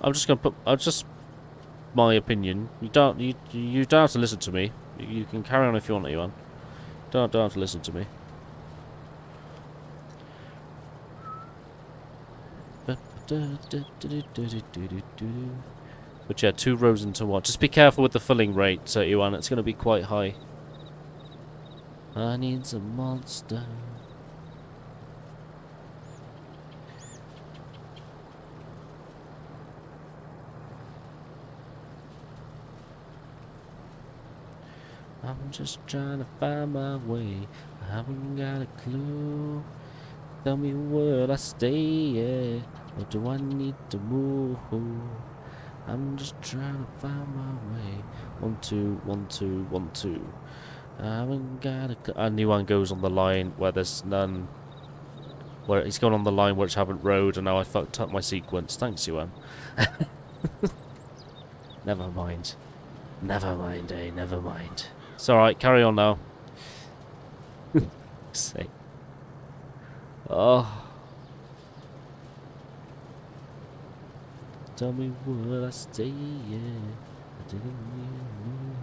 I'm just gonna put. I'll just my opinion. You don't. You you don't have to listen to me. You, can carry on if you want to, Don't don't have to listen to me. But yeah, two rows into one. Just be careful with the filling rate, uh, Iwan. It's going to be quite high. I need some monster. I'm just trying to find my way. I haven't got a clue. Tell me where I stay, yeah. Or do I need to move? I'm just trying to find my way. One, two, one, two, one, two. I haven't got a. Cl- a new one goes on the line where there's none. Where he's gone on the line which haven't rode, and now I fucked up my sequence. Thanks, Yuan. <laughs> Never mind. Never mind, eh? Never mind. It's alright, carry on now. <laughs> Say. Oh. Tell me I stay, yeah. I didn't know.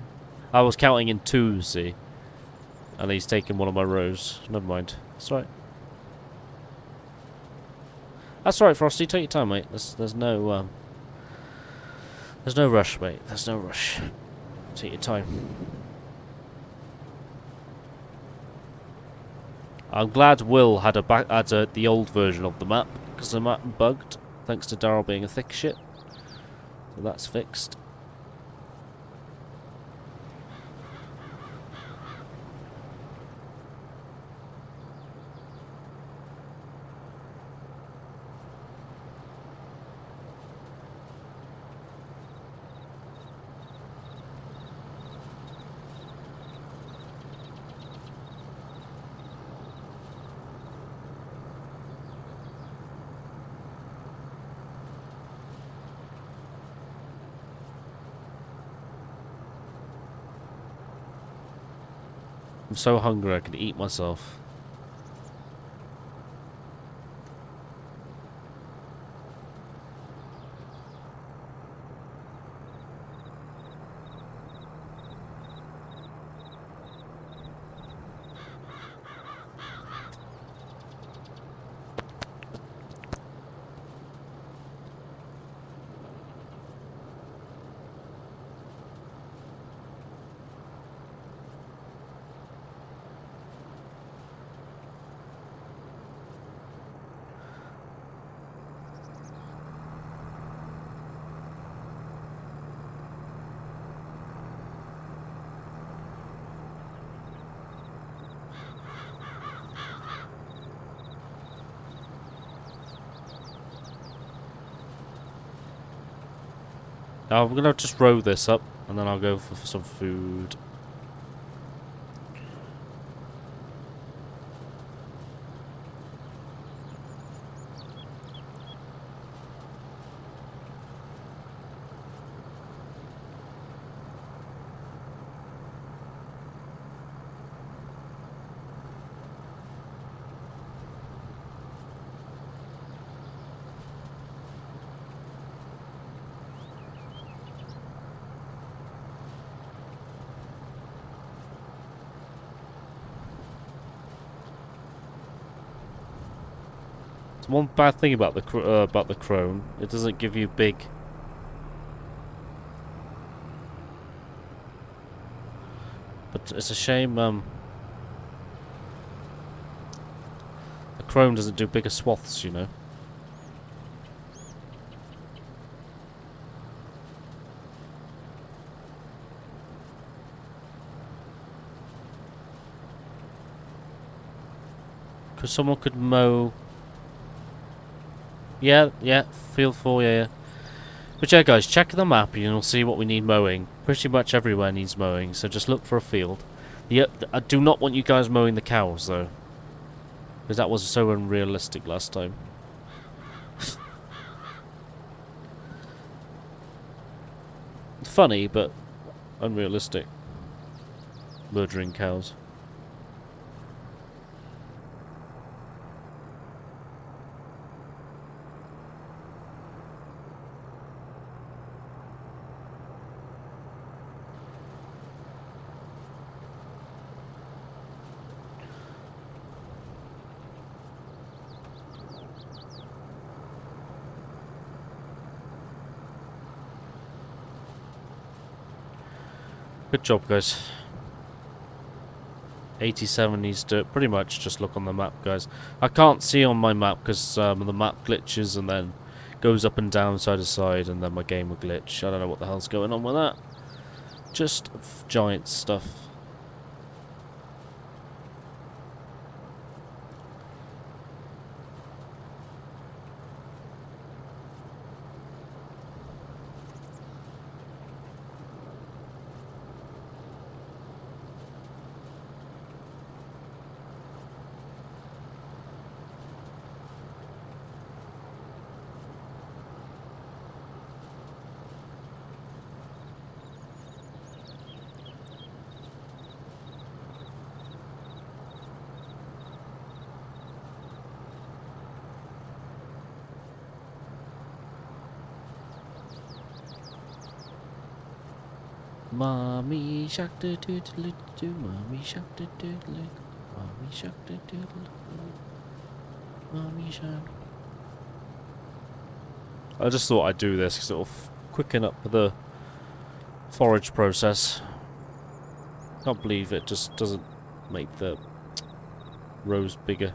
I was counting in twos, see. And he's taken one of my rows. Never mind. It's alright. That's alright, Frosty. Take your time, mate. There's, there's no, um... There's no rush, mate. There's no rush. Take your time. I'm glad Will had a back had a, the old version of the map because the map bugged thanks to Darrell being a thick shit. So that's fixed. I'm so hungry I could eat myself. I'm gonna just row this up and then I'll go for, for some food. Bad thing about the uh, about the Krone. It doesn't give you big. But it's a shame. Um, the Krone doesn't do bigger swaths, you know. Because someone could mow yeah, yeah, field for yeah, yeah. But yeah, guys, check the map and you'll see what we need mowing. Pretty much everywhere needs mowing, so just look for a field. Yeah, uh, I do not want you guys mowing the cows, though. Because that was so unrealistic last time. <laughs> Funny, but unrealistic. Murdering cows. Good job, guys. 87 needs to pretty much just look on the map, guys. I can't see on my map because um, the map glitches and then goes up and down side to side and then my game will glitch. I don't know what the hell's going on with that. Just giant stuff. Mommy do. Mommy. Mommy. Mommy. I just thought I'd do this, sort of quicken up the forage process. Can't believe it just doesn't make the rows bigger.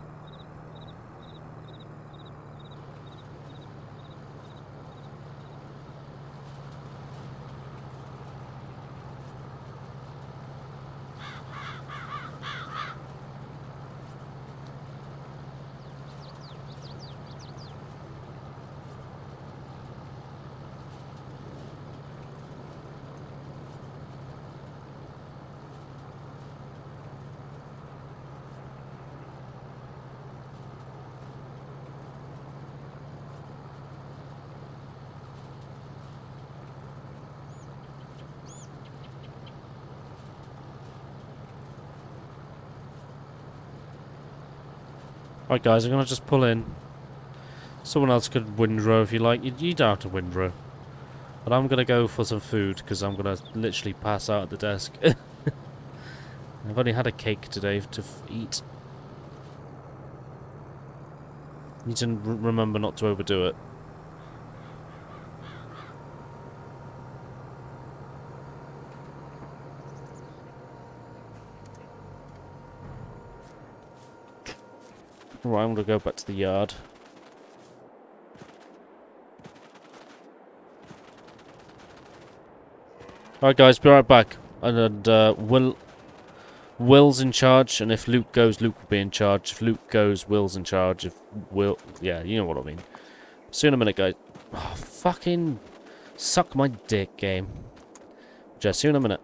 Right, guys, I'm gonna just pull in. Someone else could windrow if you like. You, you don't have to windrow. But I'm gonna go for some food because I'm gonna literally pass out at the desk. <laughs> I've only had a cake today to eat. Need to remember not to overdo it. I'm gonna go back to the yard. Alright guys, be right back. And, and uh, Will Will's in charge, and if Luke goes, Luke will be in charge. If Luke goes, Will's in charge. If Will... Yeah, you know what I mean. See you in a minute, guys. Oh, fucking... Suck my dick, game. Just see you in a minute.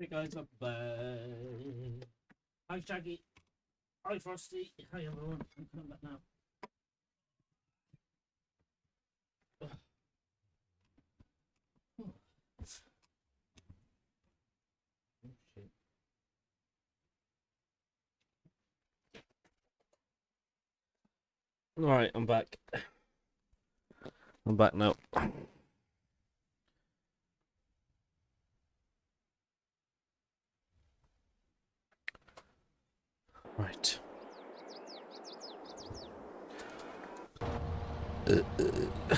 Hey guys, I'm back. Hi Shaggy. Hi Frosty. Hi everyone. I'm coming back now. Alright, I'm back. I'm back now. Right. Uh, uh.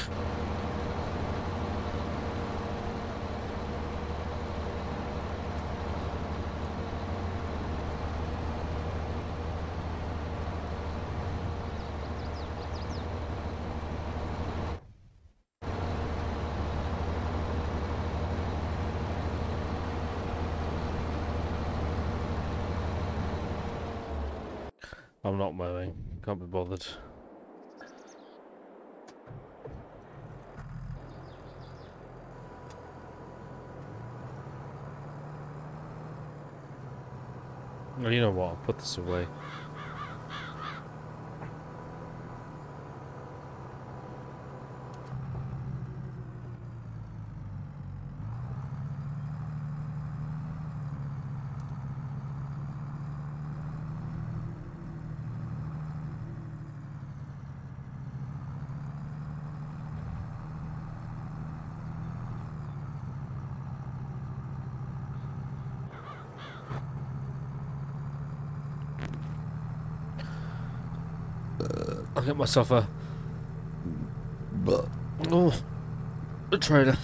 I'm not mowing. Can't be bothered. Well, you know what? I'll put this away. I'll get myself a. But. Oh, a trailer.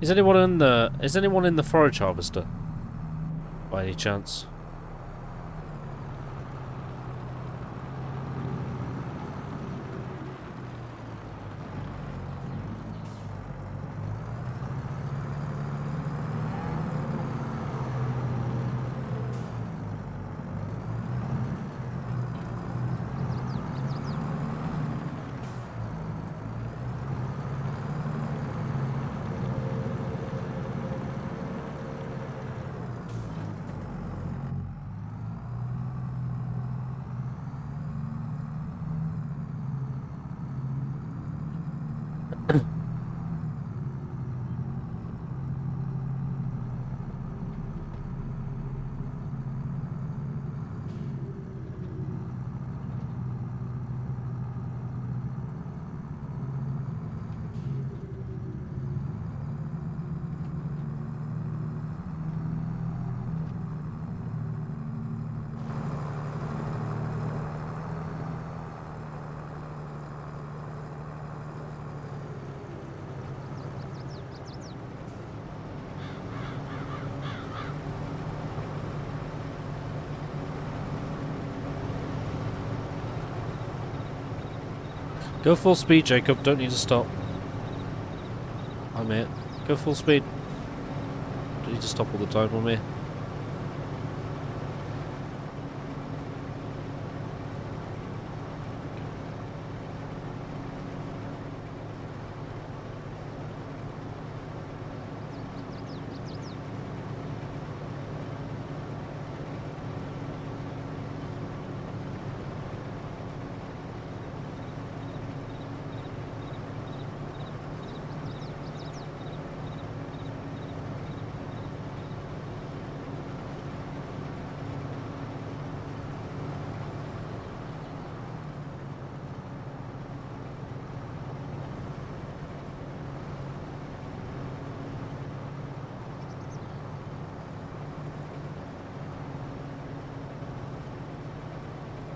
Is anyone in the is anyone in the forage harvester? Any chance? Go full speed, Jacob. Don't need to stop. I'm here. Go full speed. Don't need to stop all the time. I'm here.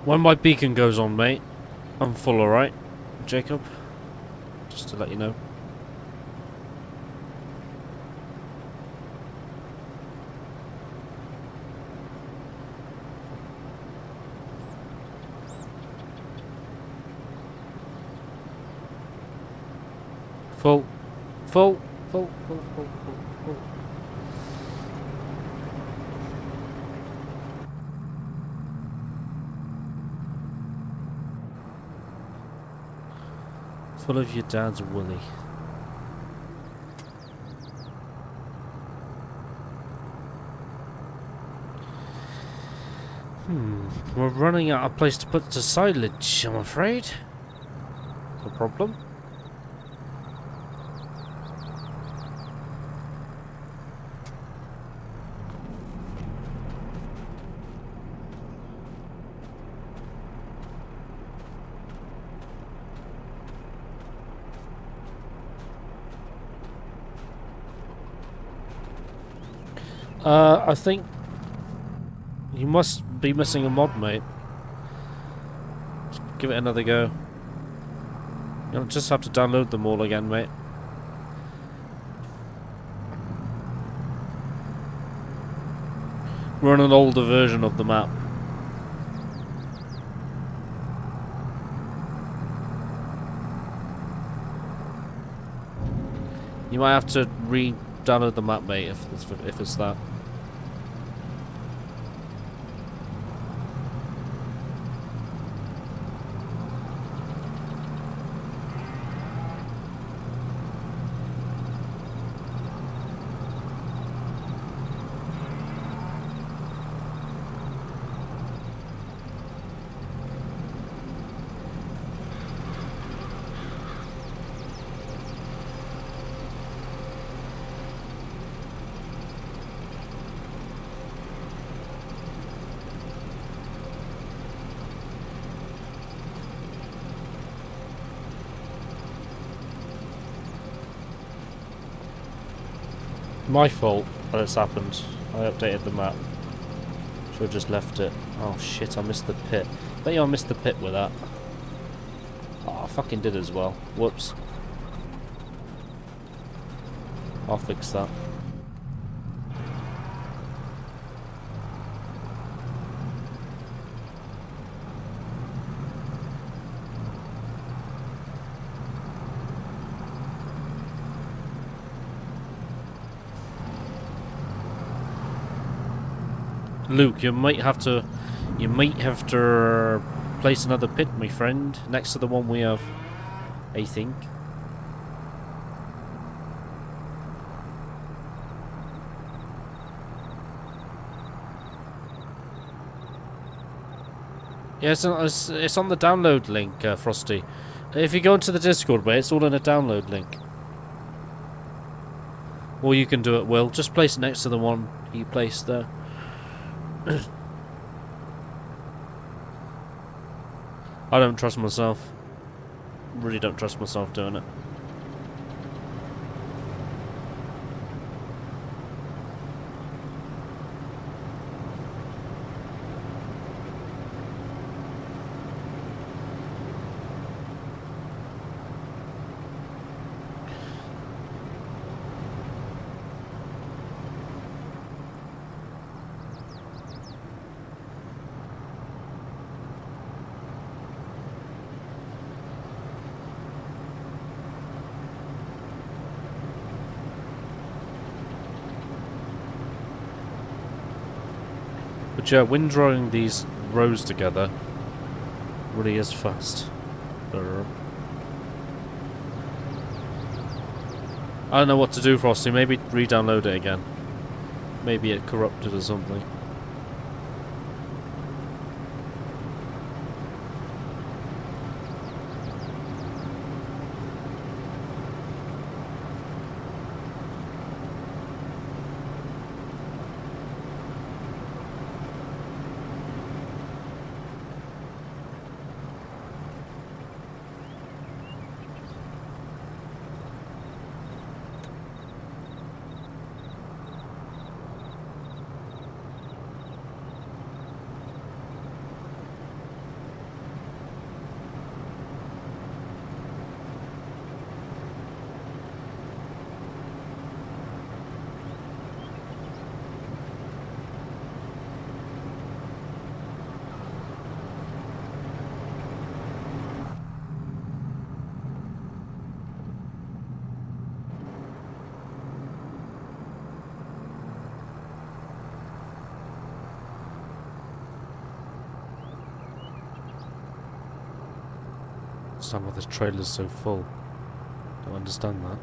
When my beacon goes on, mate, I'm full, alright? Jacob? Just to let you know. Full. Full. Full. Full. Full. Full. Full. Full of your dad's woolly. Hmm. We're running out of place to put the silage, I'm afraid. No problem. Uh, I think you must be missing a mod, mate. Just give it another go. You'll just have to download them all again, mate. We're on an older version of the map. You might have to re-download the map, mate, if it's, if it's that. My fault that it's happened. I updated the map. Should have just left it. Oh shit, I missed the pit. Bet you I missed the pit with that. Oh, I fucking did as well. Whoops. I'll fix that. Luke, you might have to, you might have to place another pit, my friend, next to the one we have. I think. Yeah, it's on, it's, it's on the download link, uh, Frosty. If you go into the Discord, way, it's all in a download link. Or you can do it, Will. Just place it next to the one you placed there. <clears throat> I don't trust myself. Really don't trust myself doing it. Yeah, windrowing these rows together really is fast. I don't know what to do, Frosty. Maybe re-download it again. Maybe it corrupted or something. Understand why this trailer is so full. Don't understand that.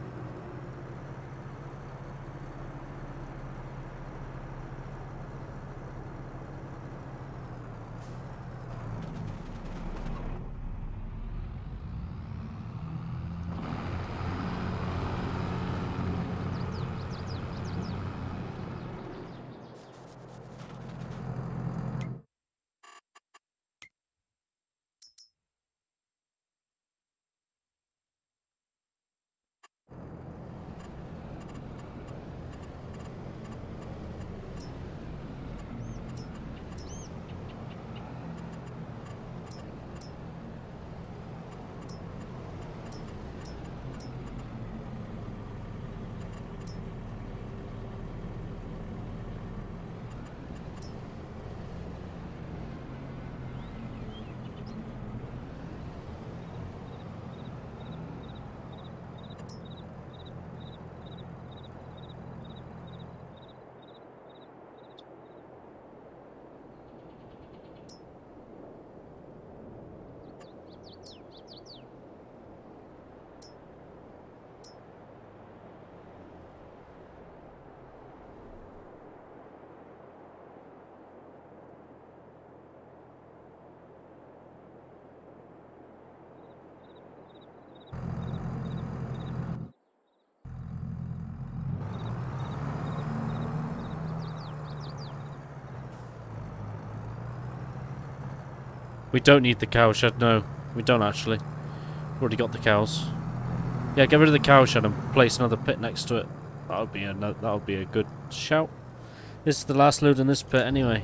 We don't need the cow shed, no. We don't actually. We've already got the cows. Yeah, get rid of the cow shed and place another pit next to it. That would be a that would be a good shout. This is the last load in this pit anyway.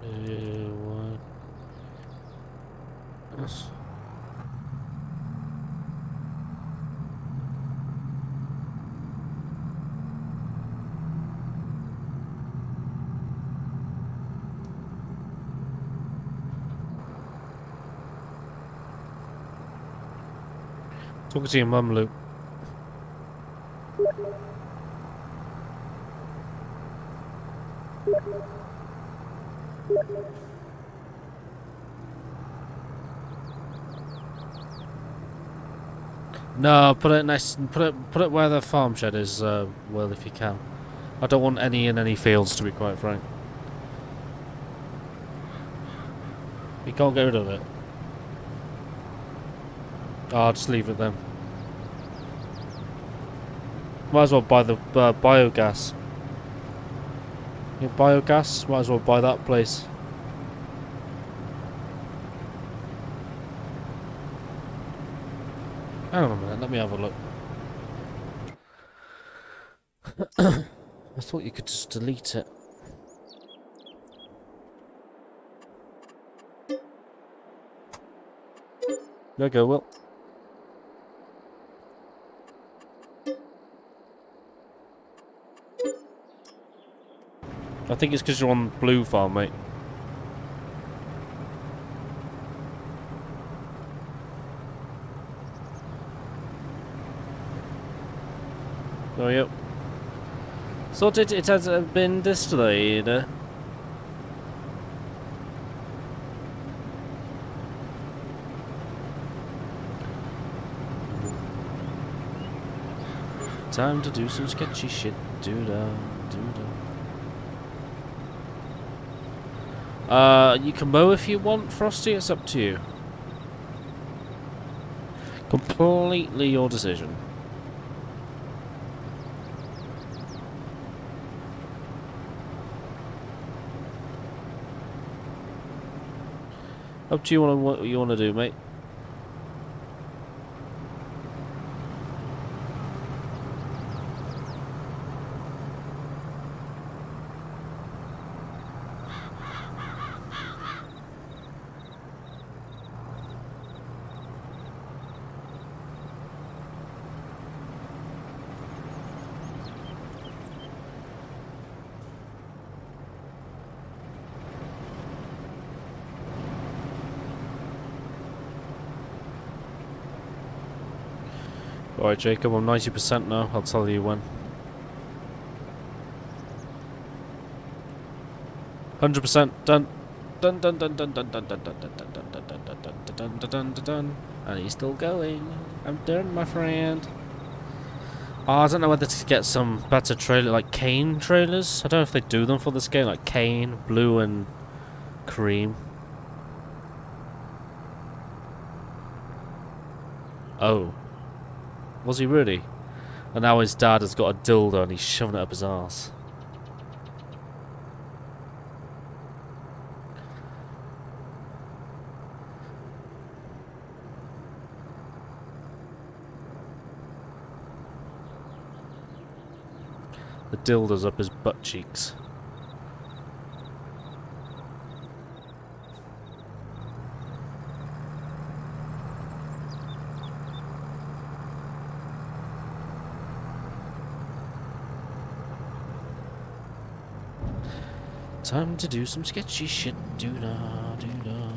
Uh, what? Yes. Talking to your mum, Luke. No, put it nice. Put it put it where the farm shed is. Uh, well, if you can. I don't want any in any fields, to be quite frank. You can't get rid of it. Oh, I'll just leave it then. Might as well buy the uh, biogas. Yeah, biogas. Might as well buy that place. Hang on a minute, let me have a look. <coughs> I thought you could just delete it. There you go. Think it's because you're on blue farm, mate. Oh, yep. Sorted, it has uh, been destroyed. Time to do some sketchy shit. Do-da, do-da. Uh, you can mow if you want, Frosty. It's up to you. Completely your decision. Up to you what you want to do, mate. Alright, Jacob, I'm 90% now. I'll tell you when. 100% done. Dun dun dun dun dun dun dun dun dun dun dun dun dun dun dun dun dun dun dun And he's still going. I'm done, my friend. Oh, I don't know whether to get some better trailer, like Kane trailers. I don't know if they do them for this game, like Kane, Blue, and Cream. Oh. Was he really? And now his dad has got a dildo and he's shoving it up his ass. The dildo's up his butt cheeks. Time to do some sketchy shit. Do da do da.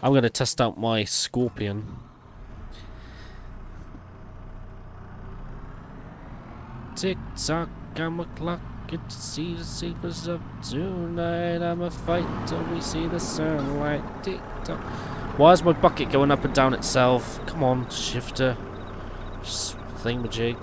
I'm gonna test out my scorpion. Tick tock, I'm a clock. Get to see the secrets of tonight. I'm a fight till we see the sunlight. Tick tock. Why is my bucket going up and down itself? Come on, shifter. Thingamajig.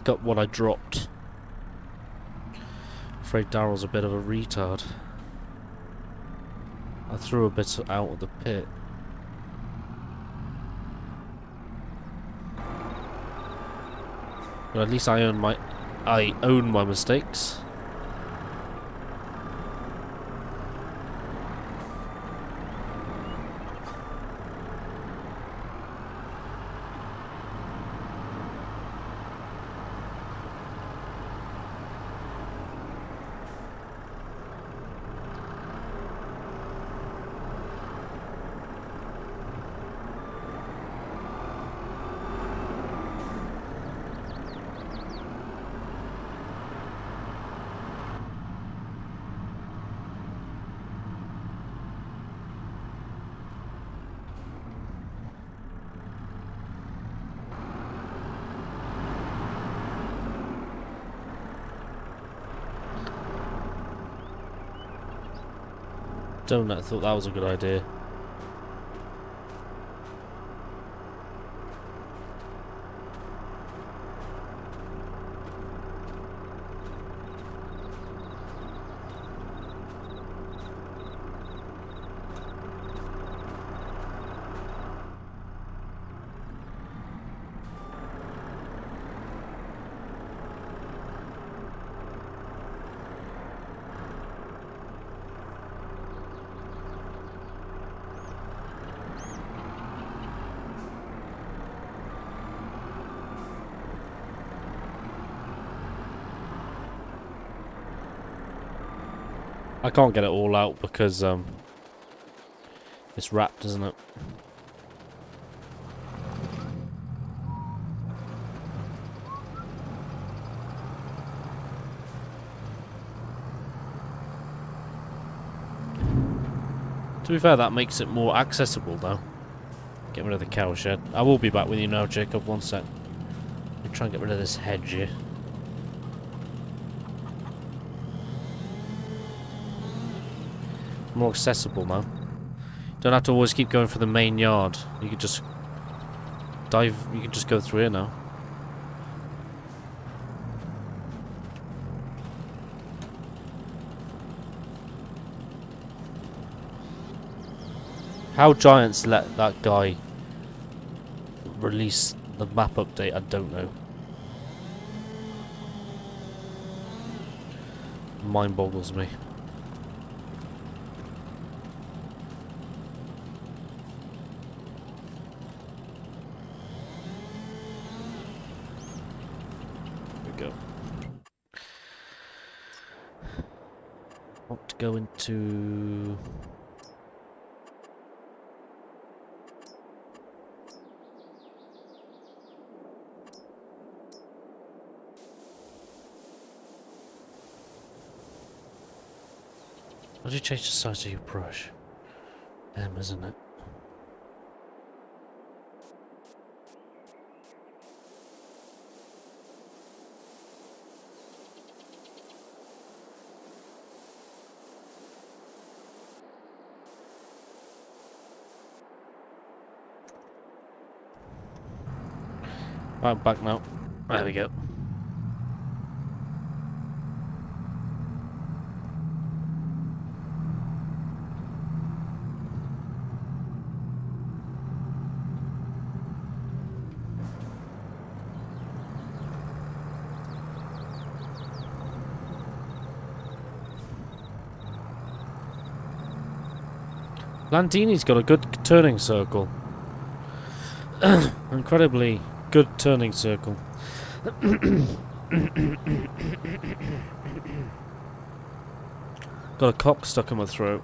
Pick up what I dropped. Afraid Darrell's a bit of a retard. I threw a bit out of the pit. But at least I own my I own my mistakes. Donut I thought that was a good idea. I can't get it all out because um, it's wrapped, isn't it? To be fair, that makes it more accessible, though. Get rid of the cow shed. I will be back with you now, Jacob. One sec. Let me try and get rid of this hedge here. More accessible now. Don't have to always keep going for the main yard. You can just dive, you can just go through here now. How Giants let that guy release the map update, I don't know. Mind boggles me. go into... How do you change the size of your brush? M, isn't it? Right, back now. There we go. Landini's got a good turning circle. <clears throat> Incredibly good turning circle. <coughs> got a cock stuck in my throat.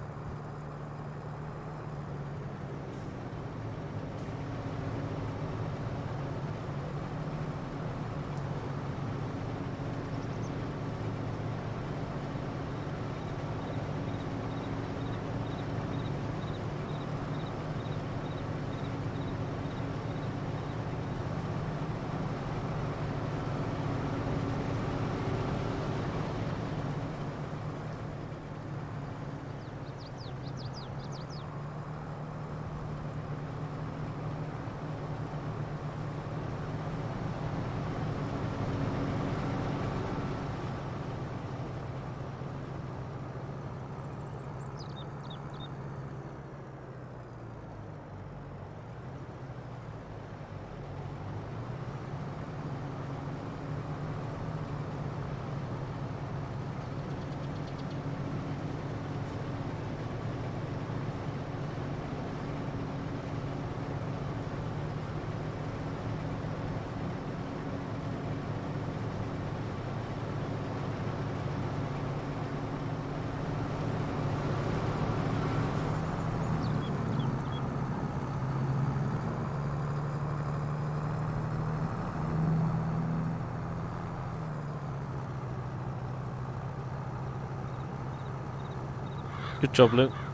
Job, Luke.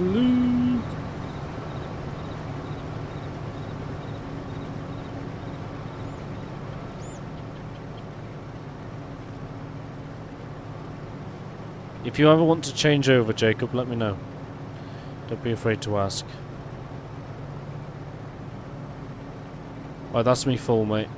If you ever want to change over, Jacob, let me know. Don't be afraid to ask. Right, that's me full, mate.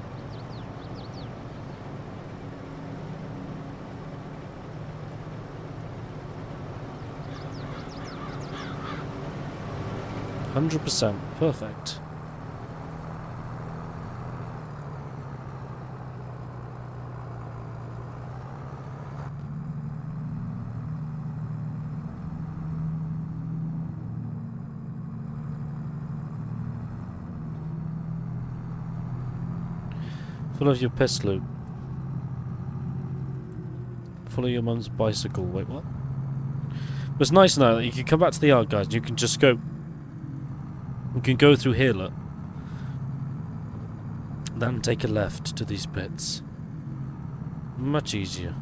Hundred percent perfect. Full of your piss, Luke. Full of your mum's bicycle. Wait, what? But it's nice now that you can come back to the yard, guys. And you can just go we can go through here, look. Then take a left to these pits. Much easier.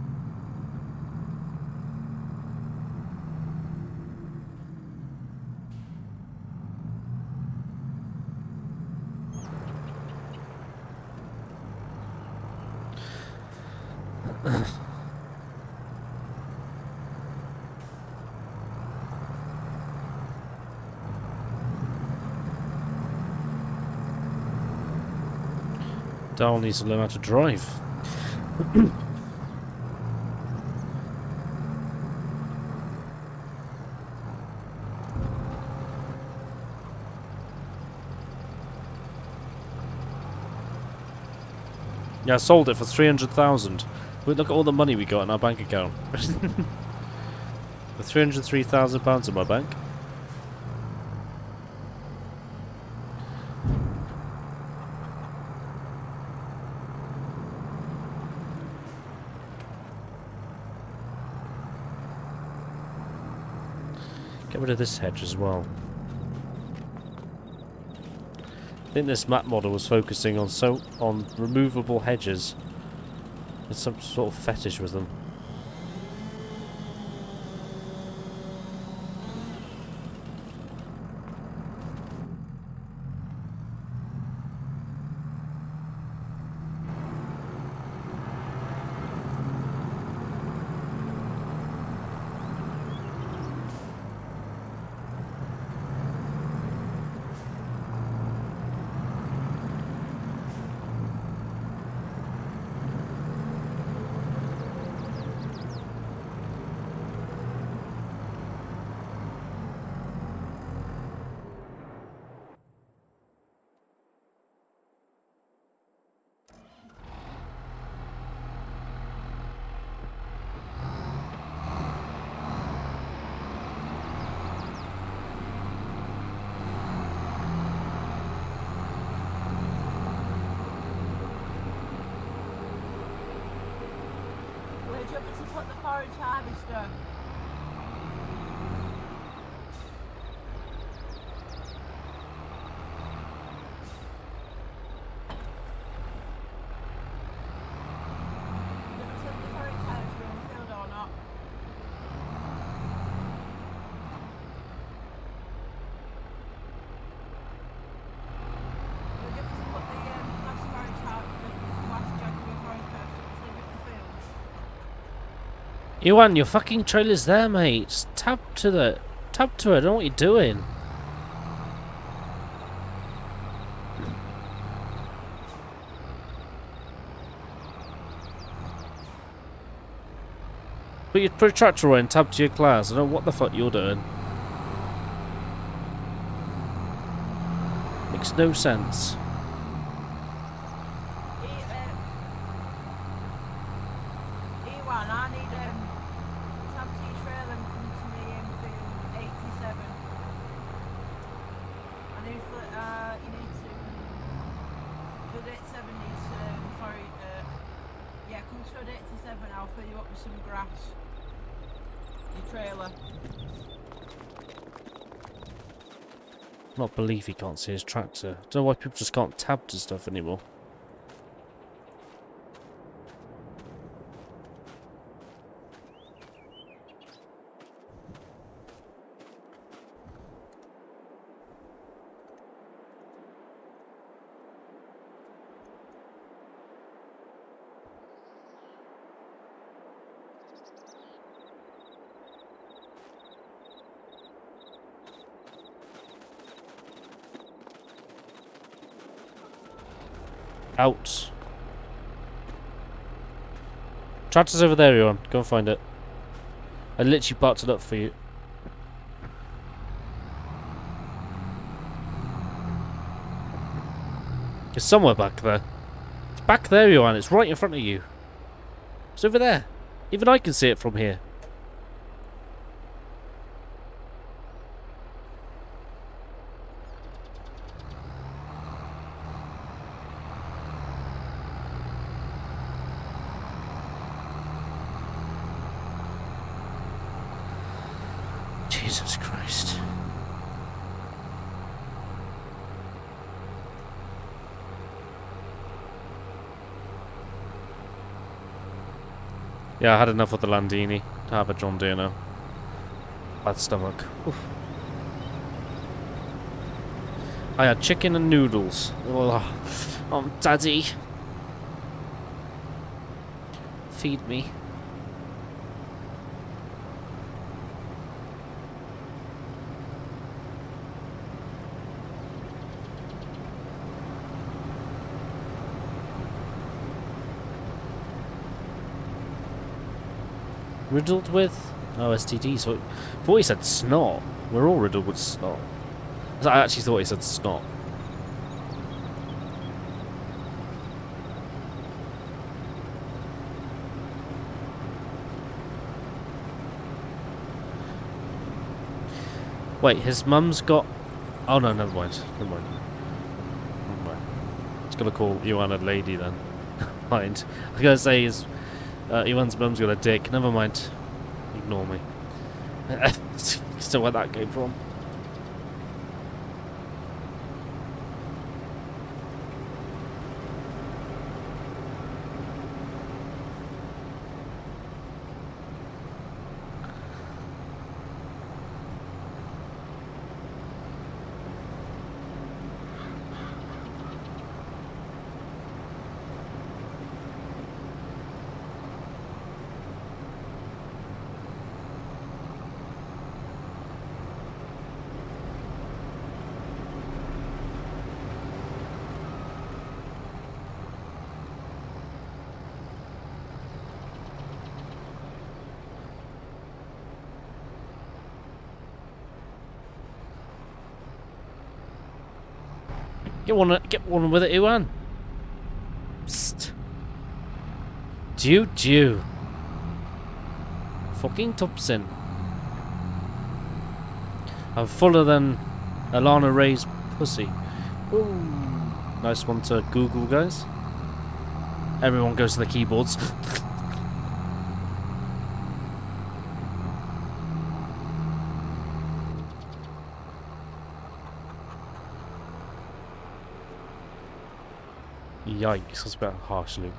Darwin needs to learn how to drive. <clears throat> yeah, I sold it for 300,000. But look at all the money we got in our bank account. <laughs> Three hundred three thousand pounds in my bank. This hedge as well. I think this map model was focusing on so on removable hedges. There's some sort of fetish with them. Where do you want me to put the forage harvester? Do you want me to put the forage harvester in the field or not? Would you want me to put the um, last forage harvester, the last Jaguar forage harvester, in the field? Iwan, your fucking trailer's there, mate. Just tap to the tap to it. I don't know what you're doing. You put a tractor away and tab to your Claas. I don't know what the fuck you're doing. Makes no sense. E, um, E1, I need um, Sam T trailer and come to me in field 87. I need to, uh, you need to, field 87 needs, um, sorry, uh, yeah, come to field 87, I'll fill you up with some grass. Your trailer. Believe he can't see his tractor. I Don't know why people just can't tab to stuff anymore. Out. Tractor's over there, Ewan. Go and find it. I literally parked it up for you. It's somewhere back there. It's back there, Johan. It's right in front of you. It's over there. Even I can see it from here. Jesus Christ. Yeah, I had enough of the Landini to have a John Deere now. Bad stomach. Oof. I had chicken and noodles. Oh, oh, daddy. Feed me. Riddled with? Oh, So, boy thought he said snot. We're all riddled with snot. I actually thought he said snot. Wait, his mum's got... Oh no, never mind. Never mind. Never mind. Just gonna call Ioana lady then. <laughs> mind. I was gonna say his uh, Iwan's mum's got a dick. Never mind. Ignore me. <laughs> Still where that came from. Get one, get one with it, Iwan. Psst. Jew, Jew. Fucking Tupsin. I'm fuller than Alana Ray's pussy. Ooh. Nice one to Google, guys. Everyone goes to the keyboards. <laughs> Yikes, that's a bit harsh, Luke.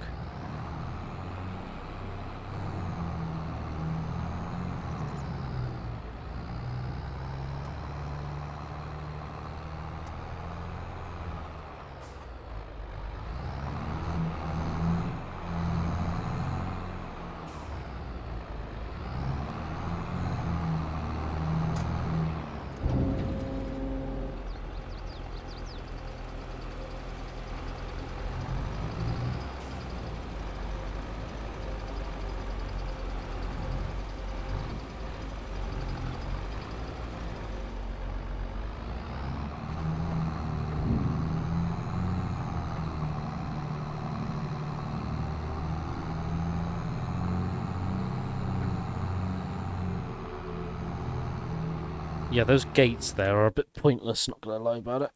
Yeah, those gates there are a bit pointless, not gonna lie about it.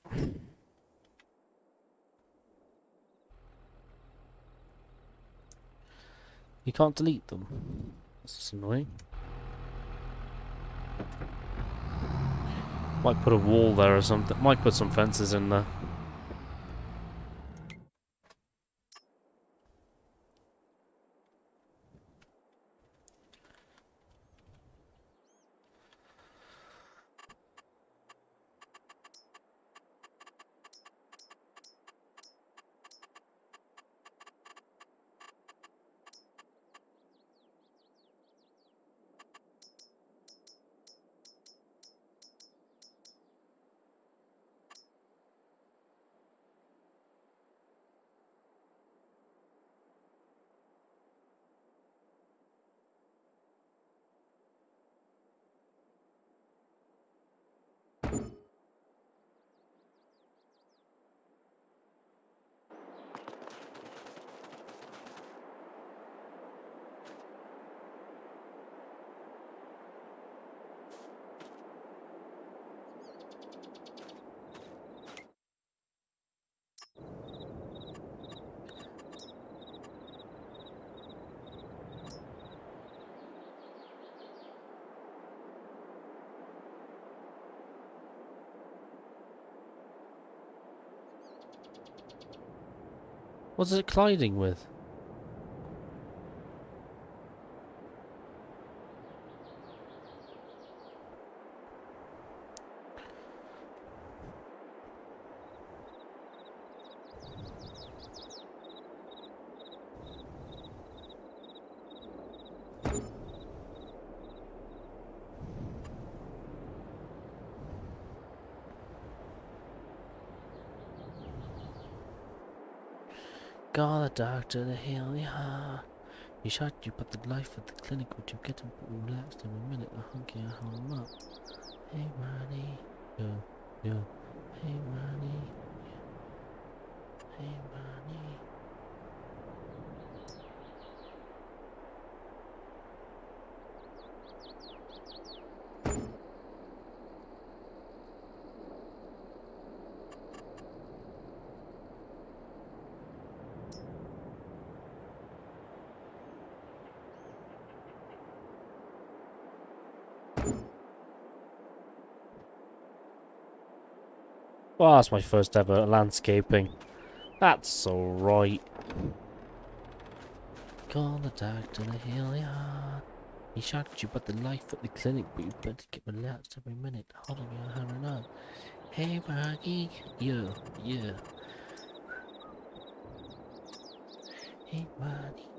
You can't delete them. That's annoying. Might put a wall there or something. Might put some fences in there. What's it colliding with? Got a doctor the hell heart. He shot you, but the life at the clinic would you get him relaxed in a minute? A hunky, I hold him up. Hey, Ronnie. Yo, yo. Hey, Ronnie. Hey, Ronnie. Well, that's my first ever landscaping. That's alright. Call the doctor to heal ya. He shot you but the life at the clinic, but you better get relaxed every minute. Hold on, you're hammering on. Hey, Rocky. Yeah, yeah. Hey, buddy.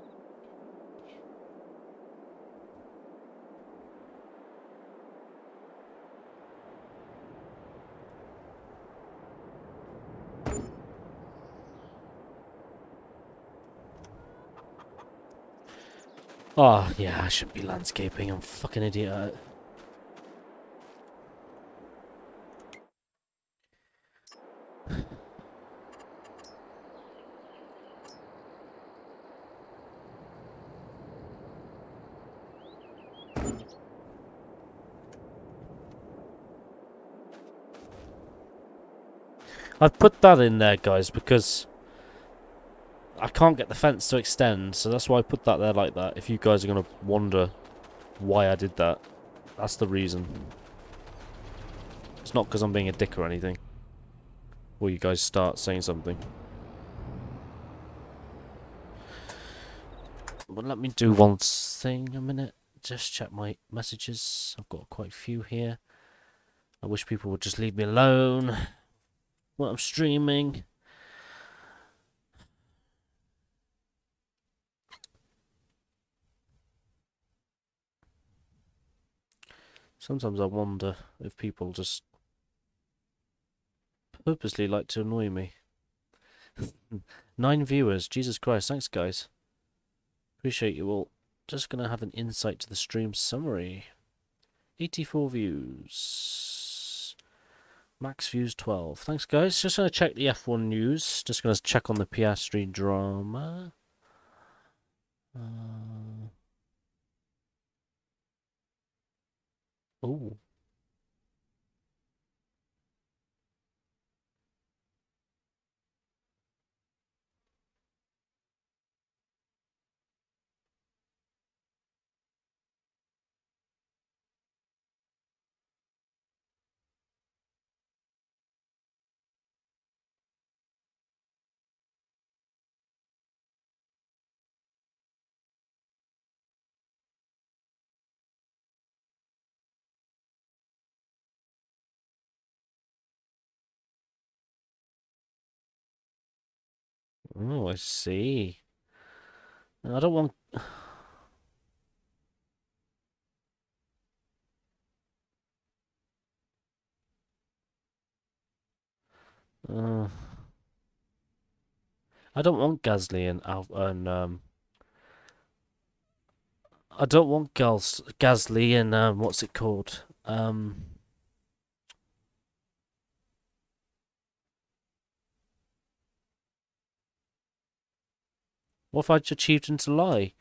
Oh, yeah, I should be landscaping. I'm fucking idiot. I've put that in there, guys, because I can't get the fence to extend, so that's why I put that there like that. If you guys are going to wonder why I did that, that's the reason. It's not because I'm being a dick or anything. Or you guys start saying something. But let me do one thing a minute. Just check my messages. I've got quite a few here. I wish people would just leave me alone when I'm streaming. Sometimes I wonder if people just purposely like to annoy me. <laughs> Nine viewers, Jesus Christ, thanks guys. Appreciate you all. Just gonna have an insight to the stream summary. 84 views. Max views 12. Thanks guys. Just gonna check the F1 news. Just gonna check on the Piastri drama. Uh... Oh. Oh, I see. I don't want... Uh, I don't want Gasly and Al and um. I don't want Gas Gasly and um. What's it called? Um. What if I'd achieved into lie?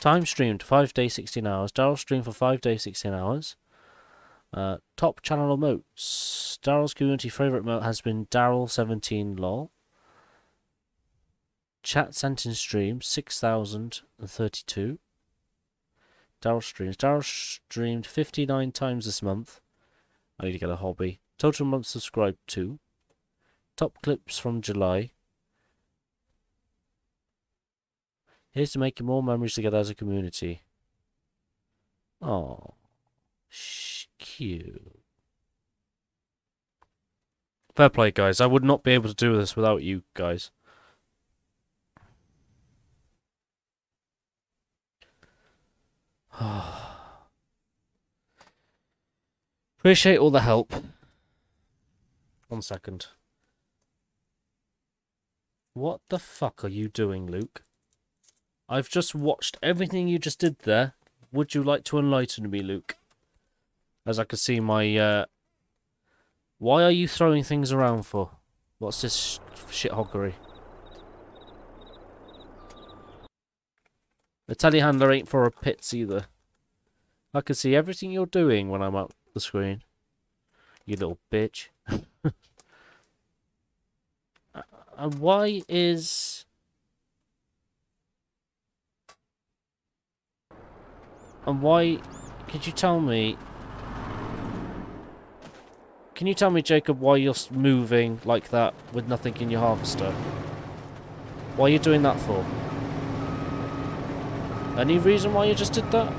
Time streamed, 5 days, 16 hours. Darrell streamed for 5 days, 16 hours. Uh, top channel emotes. Darrell's community favourite emote has been Daryl17 lol. Chat sent in stream, 6,032. Darrell streams. Darrell streamed 59 times this month. I need to get a hobby. Total months subscribed to. Top clips from July. Here's to making more memories together as a community. Oh, cute. Fair play, guys. I would not be able to do this without you guys. <sighs> Appreciate all the help. One second. What the fuck are you doing, Luke? I've just watched everything you just did there. Would you like to enlighten me, Luke? As I can see my, uh... Why are you throwing things around for? What's this sh shithoggery? The telehandler ain't for a pits either. I can see everything you're doing when I'm up the screen. You little bitch. <laughs> and why is... And why... Could you tell me... can you tell me, Jacob, why you're moving like that with nothing in your harvester? Why are you doing that for? Any reason why you just did that?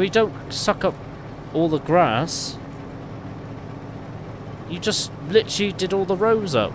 You don't suck up all the grass. You just literally did all the rows up.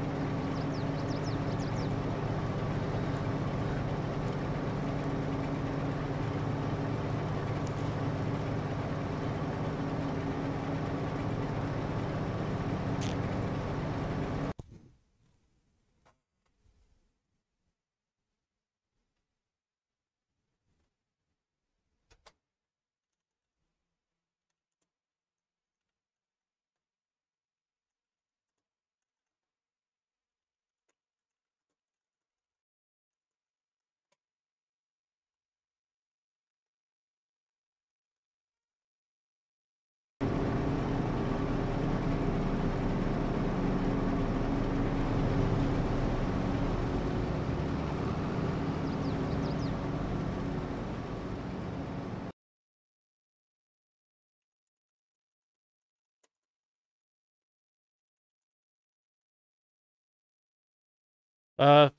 Uh,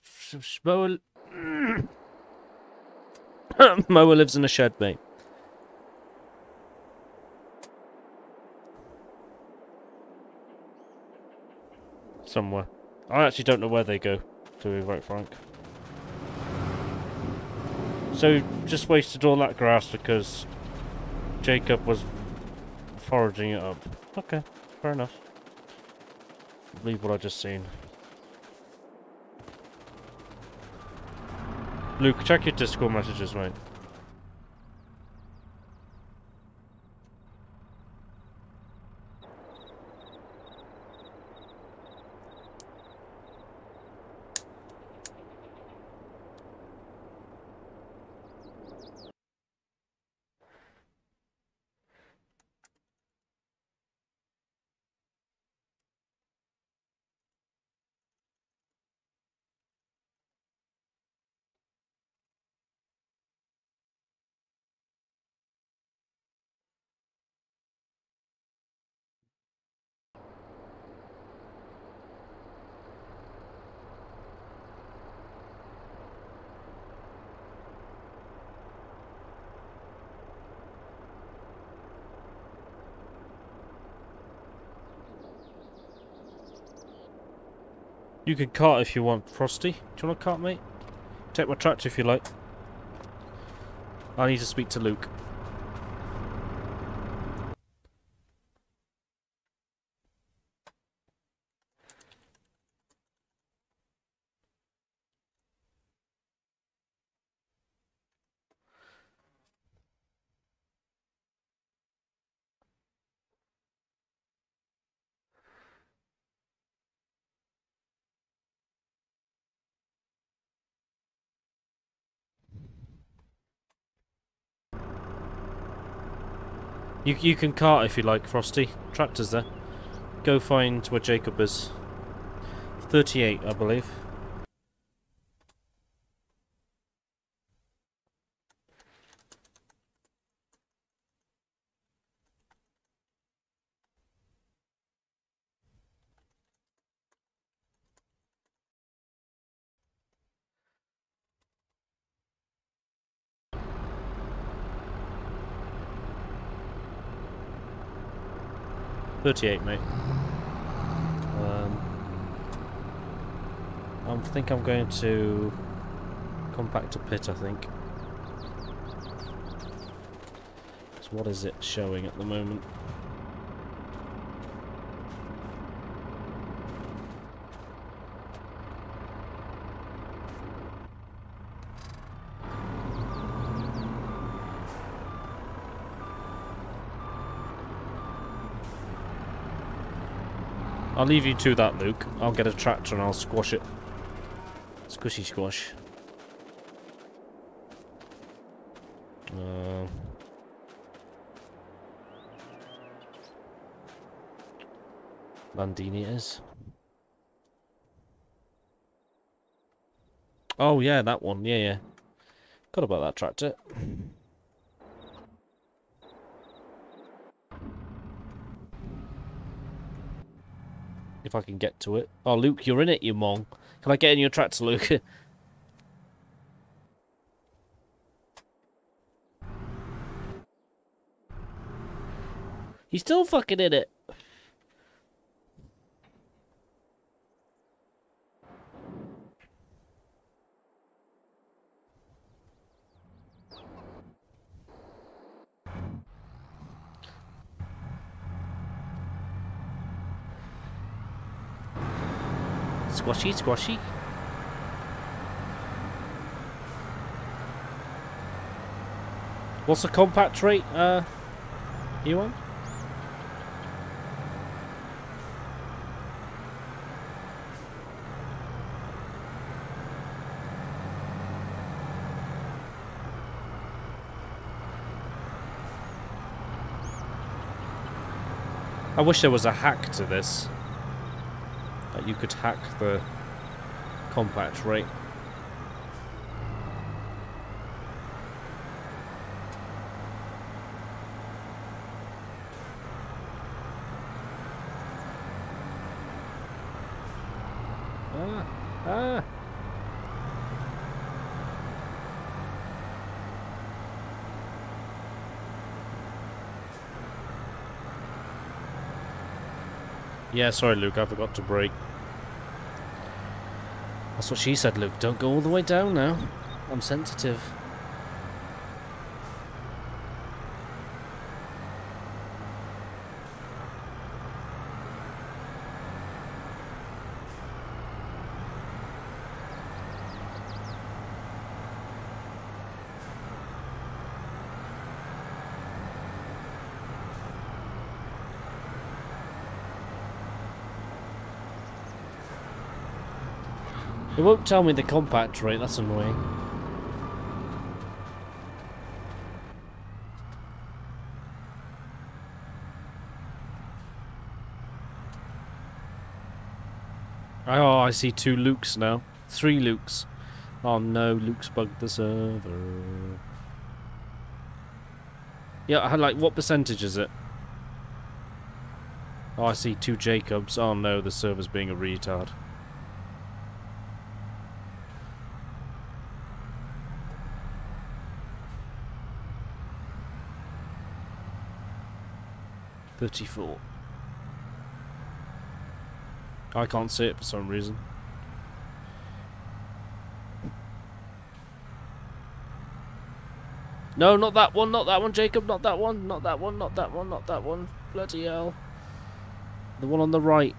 Moa... <clears throat> Moa lives in a shed, mate. Somewhere. I actually don't know where they go, to be quite frank. So, just wasted all that grass because Jacob was foraging it up. Okay, fair enough. Leave what I just seen. Luke, check your Discord messages, mate. You can cart if you want, Frosty. Do you want a cart, mate? Take my tractor if you like. I need to speak to Luke. You you can cart if you like, Frosty. Tractor's there. Go find where Jacob is. 38, I believe. Thirty-eight, mate. Um, I think I'm going to come back to pit. I think. So what is it showing at the moment? I'll leave you to that, Luke. I'll get a tractor and I'll squash it. Squishy squash. Uh, is. Oh yeah, that one. Yeah, yeah. Got about that tractor. If I can get to it. Oh, Luke, you're in it, you mong. Can I get in your tractor, Luke? <laughs> He's still fucking in it. Squashy, squashy. What's the compact rate, uh, you want? I wish there was a hack to this. That you could hack the compact rate. Ah, ah. Yeah, sorry, Luke, I forgot to brake. That's what she said, Luke. Don't go all the way down now. I'm sensitive. Won't tell me the compact rate, that's annoying. Ah, oh, I see two Lukes now. Three Lukes. Oh no, Luke's bugged the server. Yeah, I had like, what percentage is it? Oh, I see two Jacobs. Oh no, the server's being a retard. Thirty-four. I can't see it for some reason. No, not that one, not that one, Jacob, not that one, not that one, not that one, not that one. Bloody hell. The one on the right.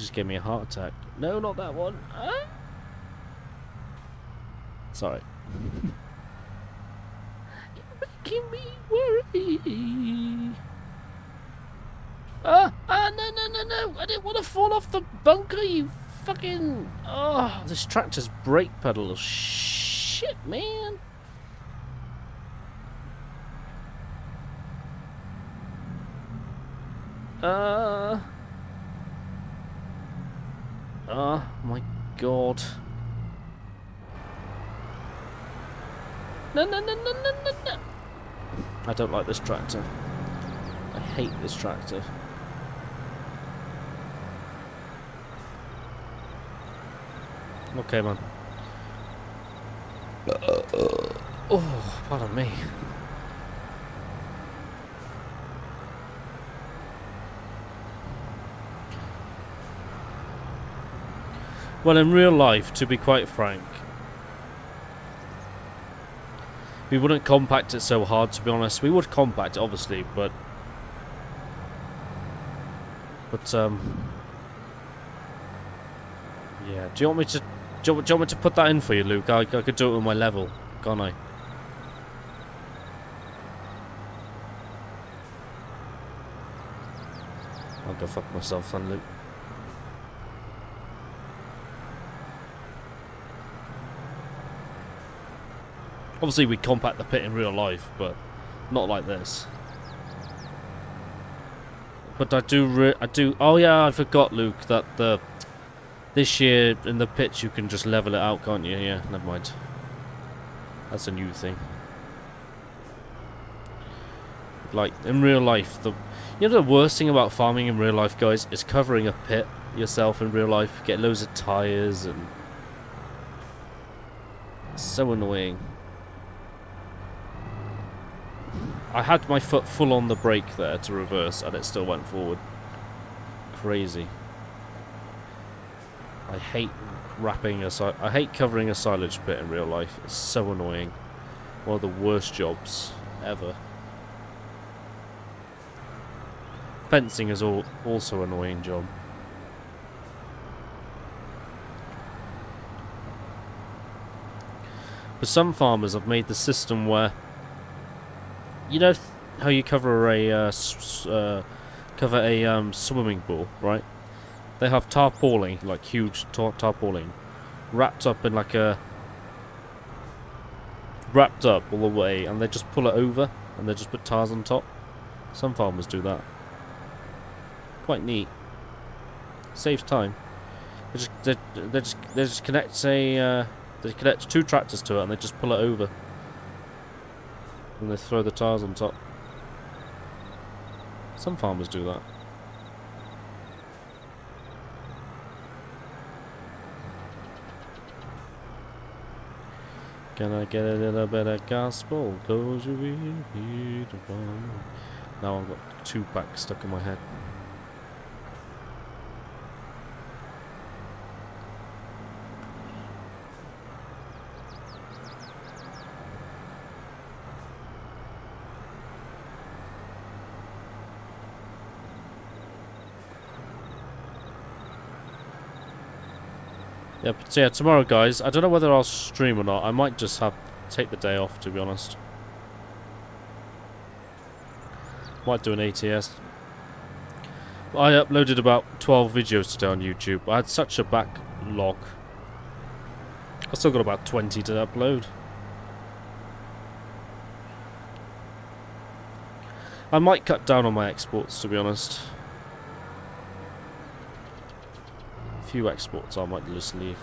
You just gave me a heart attack. No, not that one. Ah! Sorry. <laughs> You're making me worry. Ah, ah, no, no, no, no. I didn't want to fall off the bunker, you fucking... Oh, this tractor's brake pedal. Shit, man. Uh... Oh my god. No, no, no, no, no, no, no. I don't like this tractor. I hate this tractor. Okay, man. Oh, pardon me. Well, in real life, to be quite frank, we wouldn't compact it so hard, to be honest. We would compact it, obviously, but... But, um... Yeah, do you want me to Do you, do you want me to put that in for you, Luke? I, I could do it with my level, can't I? I'll go fuck myself then, Luke. Obviously, we compact the pit in real life, but not like this. But I do, I do. Oh yeah, I forgot, Luke, that the this year in the pits you can just level it out, can't you? Yeah, never mind. That's a new thing. Like in real life, the you know the worst thing about farming in real life, guys, is covering a pit yourself in real life. Get loads of tires and so annoying. I had my foot full on the brake there to reverse and it still went forward. Crazy. I hate wrapping a I hate covering a silage pit in real life. It's so annoying. One of the worst jobs ever. Fencing is all also annoying job. But some farmers have made the system where you know how you cover a uh, uh, cover a um, swimming pool, right? They have tarpaulin, like huge tar- tarpaulin, wrapped up in like a wrapped up all the way, and they just pull it over, and they just put tires on top. Some farmers do that. Quite neat. Saves time. They just they, they just they just connect a uh, they connect two tractors to it, and they just pull it over. And they throw the tires on top. Some farmers do that. Can I get a little bit of gospel? Cause you be the one. Now I've got two packs stuck in my head. But yeah, tomorrow, guys. I don't know whether I'll stream or not. I might just have take the day off, to be honest. Might do an ATS. I uploaded about 12 videos today on YouTube. I had such a backlog. I still got about 20 to upload. I might cut down on my exports, to be honest. Few exports I might just leave.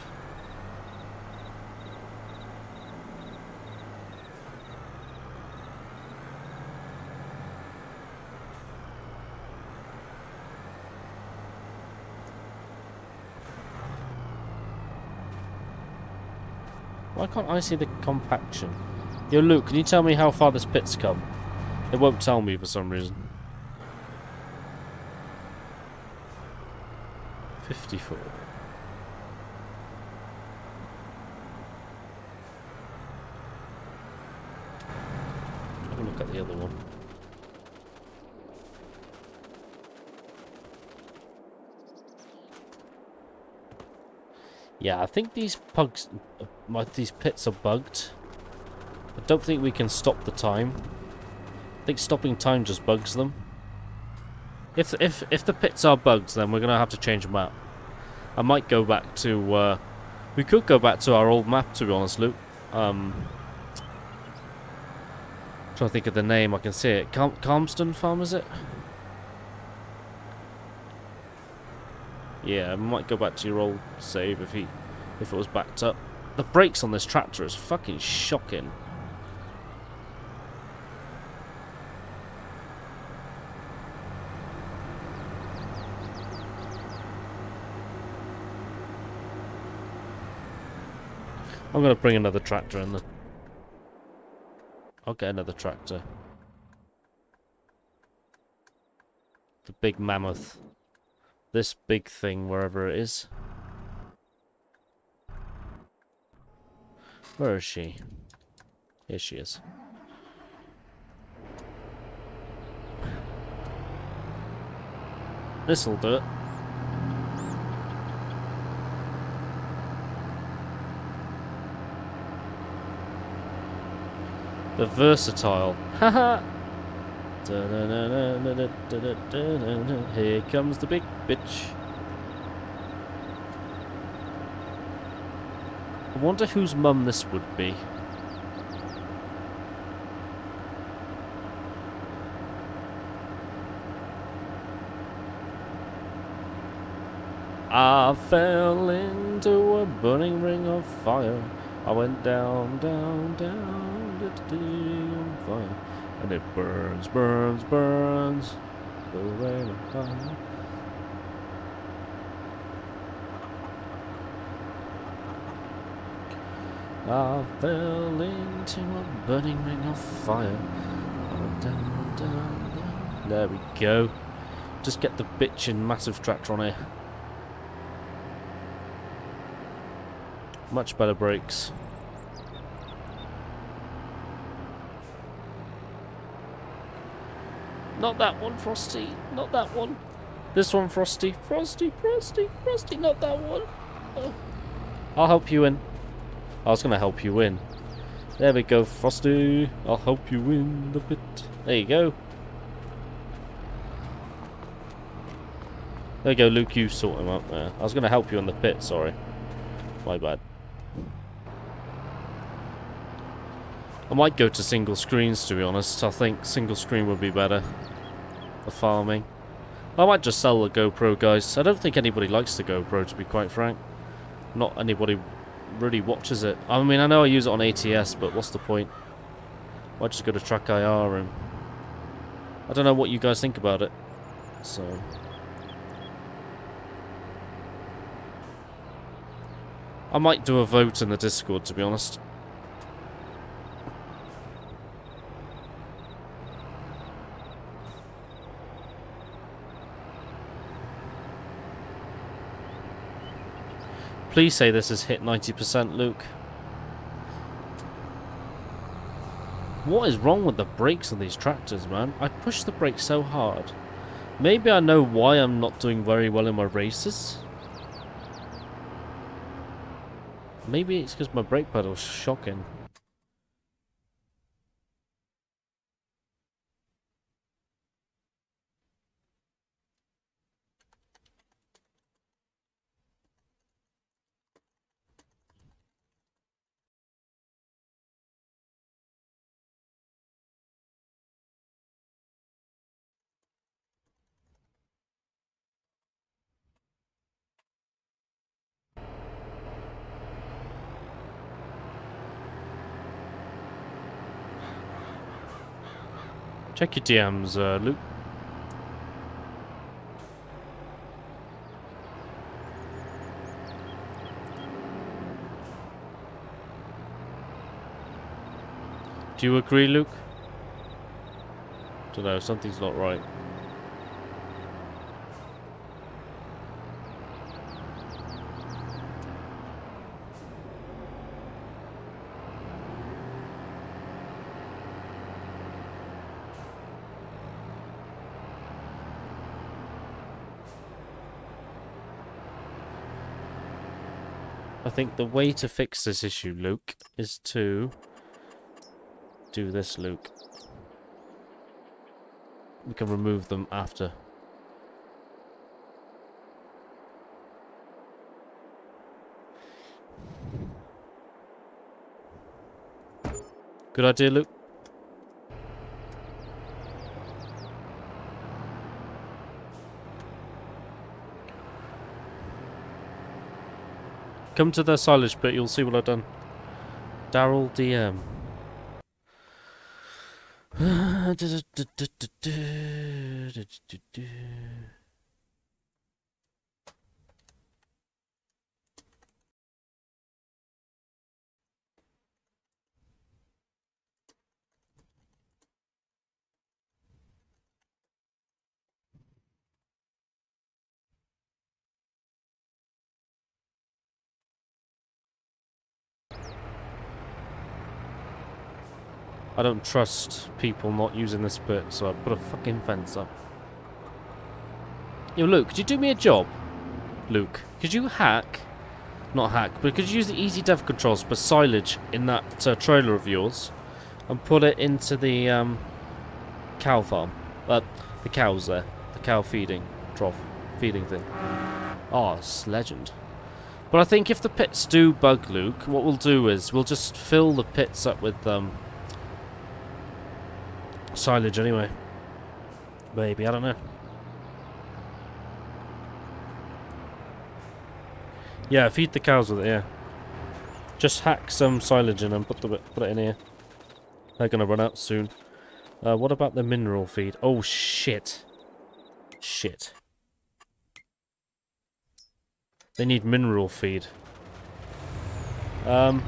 Why can't I see the compaction? Yo Luke, can you tell me how far this pit's come? It won't tell me for some reason. 54. Have a look at the other one. Yeah, I think these pugs, uh, these pits are bugged. I don't think we can stop the time. I think stopping time just bugs them. If if if the pits are bugged, then we're gonna have to change the map. I might go back to. Uh, we could go back to our old map, to be honest, Luke. Um, trying to think of the name. I can see it. Cal Calmsden Farm, is it? Yeah, I might go back to your old save if he, if it was backed up. The brakes on this tractor is fucking shocking. I'm gonna bring another tractor in. I'll get another tractor. The big mammoth. This big thing, wherever it is. Where is she? Here she is. This'll do it. The versatile. <laughs> Haha. Here comes the big bitch. I wonder whose mum this would be. I fell into a burning ring of fire. I went down, down, down, fire. And it burns, burns, burns. The rain of fire. I fell into a burning ring of fire. There we go. Just get the bitchin' massive tractor on here. Much better brakes. Not that one, Frosty. Not that one. This one, Frosty. Frosty, Frosty, Frosty. Not that one. Oh. I'll help you in. I was going to help you win. There we go, Frosty. I'll help you win the bit. There you go. There you go, Luke. You sort him out there. I was going to help you in the pit, sorry. My bad. I might go to single screens to be honest. I think single screen would be better for farming. I might just sell the GoPro guys. I don't think anybody likes the GoPro to be quite frank. Not anybody really watches it. I mean I know I use it on ATS but what's the point? Might just go to TrackIR and I don't know what you guys think about it. So I might do a vote in the Discord to be honest. Please say this has hit 90%, Luke. What is wrong with the brakes on these tractors, man? I push the brakes so hard. Maybe I know why I'm not doing very well in my races. Maybe it's because my brake pedal's shocking. Check your DMs, uh, Luke. Do you agree, Luke? Don't know, something's not right. Think the way to fix this issue, Luke, is to do this, Luke. We can remove them after. Good idea, Luke. Come to the silage pit, you'll see what I've done. Daryl DM. <sighs> I don't trust people not using this bit, so I put a fucking fence up. Yo, Luke, could you do me a job? Luke, could you hack? Not hack, but could you use the easy dev controls for silage in that uh, trailer of yours? and put it into the um, cow farm. Uh, the cows there. The cow feeding trough. Feeding thing. Oh, it's legend. But I think if the pits do bug Luke, what we'll do is we'll just fill the pits up with um, silage anyway. Maybe, I don't know. Yeah, feed the cows with it, yeah. Just hack some silage in and put, the, put it in here. They're going to run out soon. Uh, what about the mineral feed? Oh, shit. Shit. They need mineral feed. Um,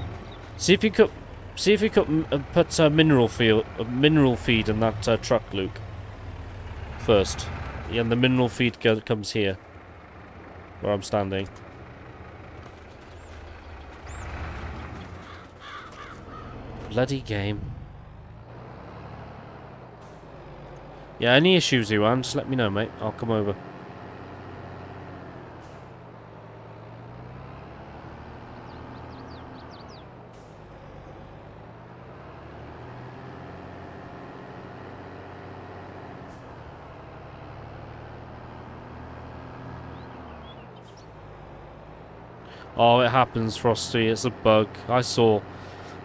see if you could, see if you could uh, put uh, mineral feed, uh, mineral feed in that uh, truck, Luke. First, yeah, and the mineral feed comes here, where I'm standing. Bloody game. Yeah, any issues, Iwan, just let me know, mate. I'll come over. Oh, it happens, Frosty. It's a bug. I saw.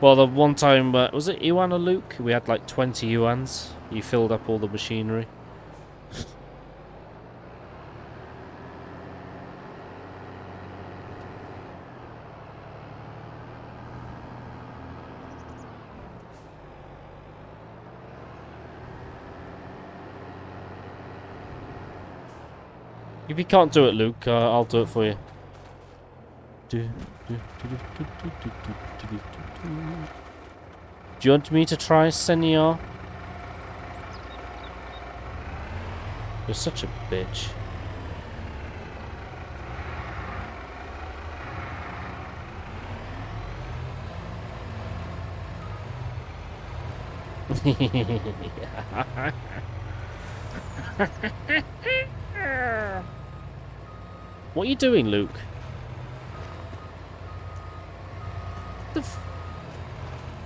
Well, the one time, uh, was it Iwan or Luke? We had like 20 Iwans. You filled up all the machinery. If you can't do it, Luke, uh, I'll do it for you. Do you want me to try Senior? You're such a bitch. <laughs> what are you doing, Luke? The f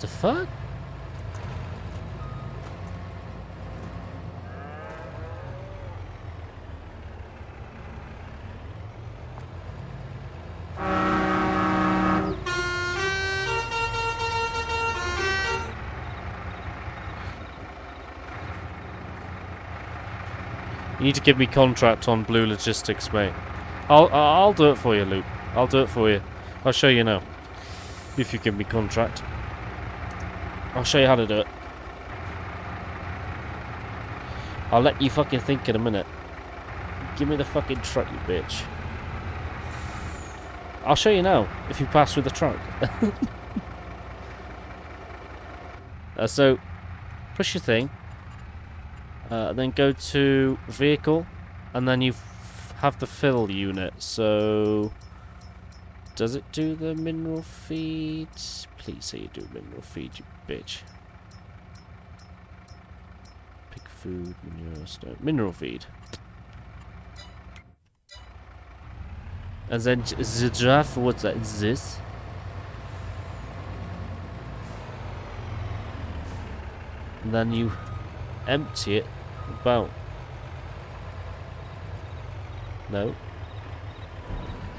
the fuck? You need to give me contract on Blue Logistics, mate. I'll I'll do it for you, Luke. I'll do it for you. I'll show you now. If you give me contract. I'll show you how to do it. I'll let you fucking think in a minute. Give me the fucking truck, you bitch. I'll show you now, if you pass with the truck. <laughs> uh, so, push your thing. Uh, then go to vehicle, and then you have the fill unit. So, does it do the mineral feed? Please say you do mineral feed, you bitch. Pick food, manure, stone. Mineral feed. And then the draft, what's that? Is this? And then you empty it about. No.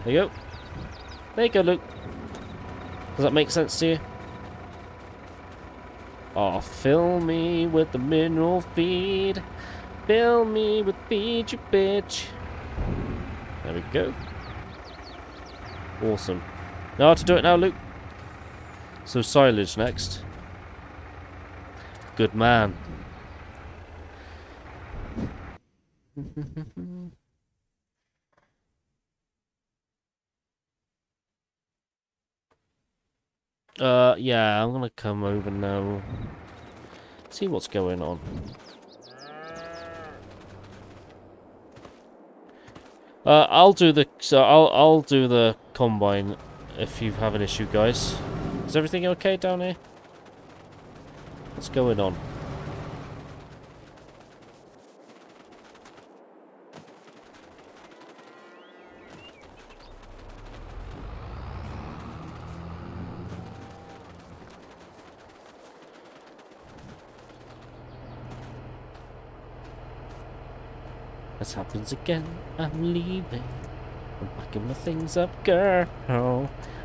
There you go. There you go, Luke. Does that make sense to you? Oh, fill me with the mineral feed. Fill me with feed, you bitch. There we go. Awesome. How to do it now, Luke? So silage next. Good man. <laughs> uh, yeah, I'm gonna come over now. See what's going on. Uh, I'll do the so I'll I'll do the combine if you have an issue, guys. Is everything okay down here? What's going on? This happens again. I'm leaving. I'm packing my things up, girl.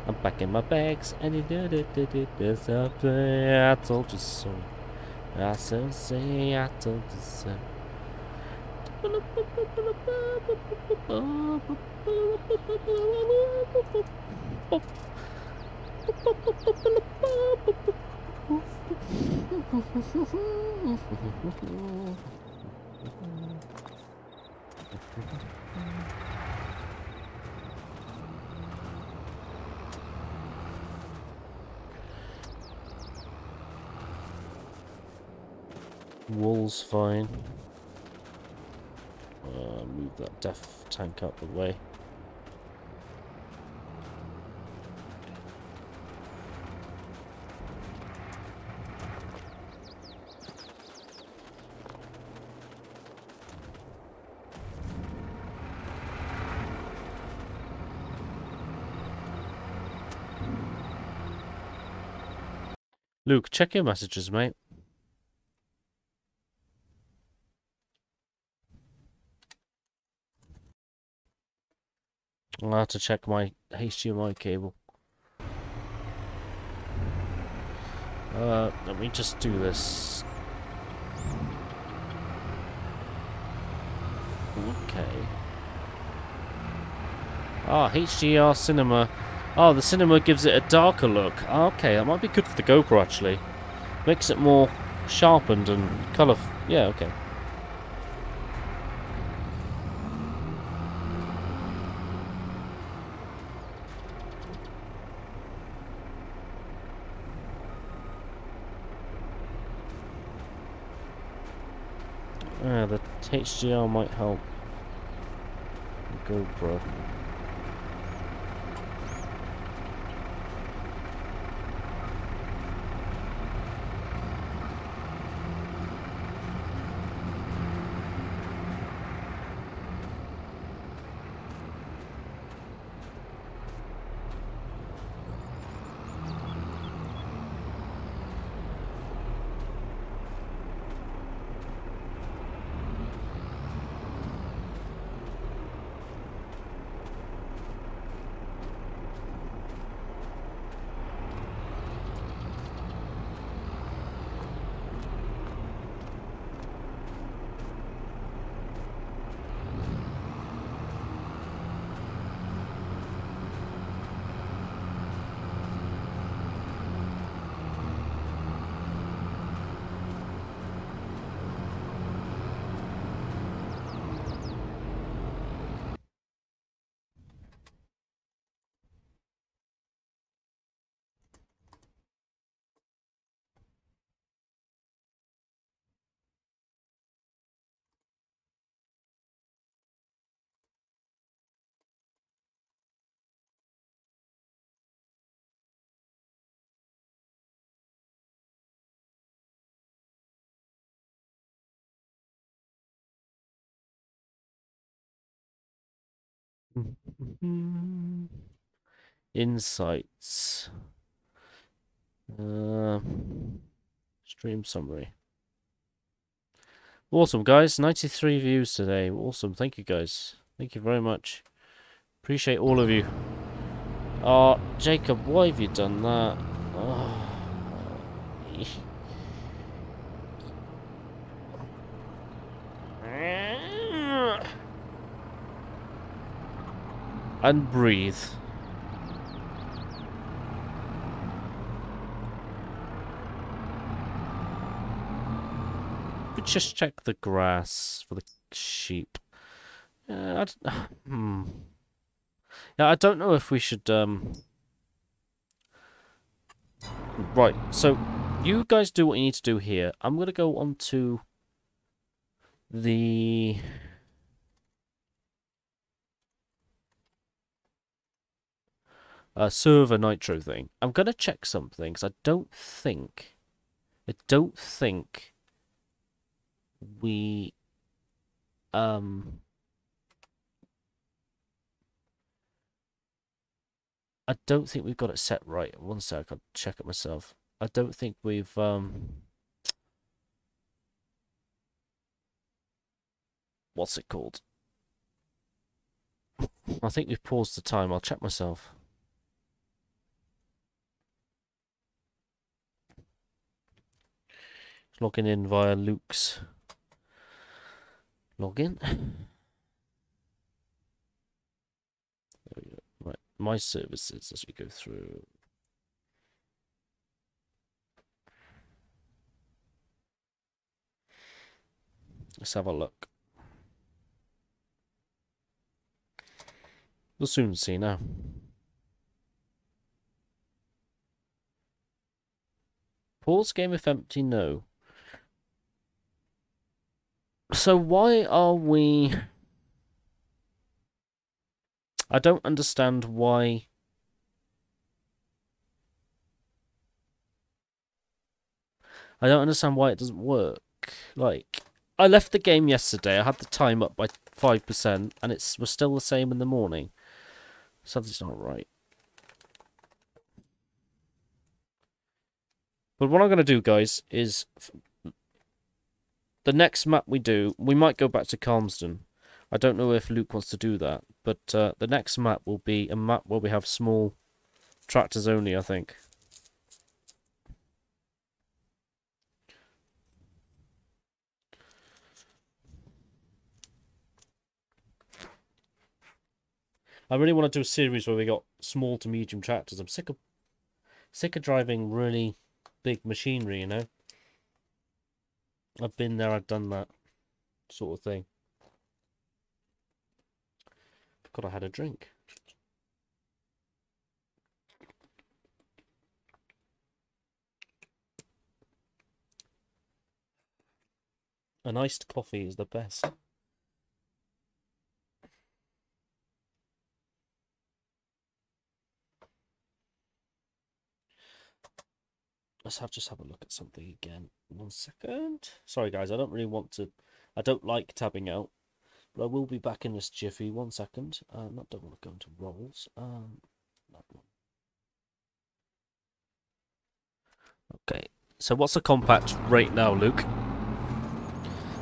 I'm packing my bags and it did it did it this up. I told you so. I so say I told you so. <laughs> Wall's fine. Uh, move that death tank out the way. Luke, check your messages, mate. I'll have to check my HDMI cable. Uh, let me just do this. Okay. Ah, HDR cinema. Oh, the cinema gives it a darker look. Okay, that might be good for the GoPro actually. Makes it more sharpened and colourful. Yeah, okay. Ah, the HDR might help. The GoPro. Mm-hmm. Insights. Uh, stream summary. Awesome, guys. 93 views today. Awesome. Thank you, guys. Thank you very much. Appreciate all of you. Oh, Jacob, why have you done that? Oh. <laughs> And breathe. But just check the grass for the sheep. Yeah, I <sighs> hmm. Yeah, I don't know if we should. Um. Right. So, you guys do what you need to do here. I'm gonna go on to the. Uh, server Nitrado thing. I'm gonna check something because I don't think, I don't think we, um, I don't think we've got it set right. One sec, I'll check it myself. I don't think we've, um, what's it called? I think we've paused the time. I'll check myself. Logging in via Luke's login. There we go. Right, my services as we go through. Let's have a look. We'll soon see now. Pause game if empty, no. So why are we... I don't understand why... I don't understand why it doesn't work. Like, I left the game yesterday. I had the time up by 5%, and it was still the same in the morning. Something's not right. But what I'm going to do, guys, is the next map we do, we might go back to Calmsden. I don't know if Luke wants to do that, but uh, the next map will be a map where we have small tractors only, I think. I really want to do a series where we got small to medium tractors. I'm sick of sick of driving really big machinery, you know. I've been there, I've done that sort of thing. God, I had a drink. An iced coffee is the best. Let's have just have a look at something again. One second. Sorry, guys. I don't really want to. I don't like tabbing out, but I will be back in this jiffy. One second. Uh, don't want to go into roles. Um. Okay. So what's the compact right now, Luke?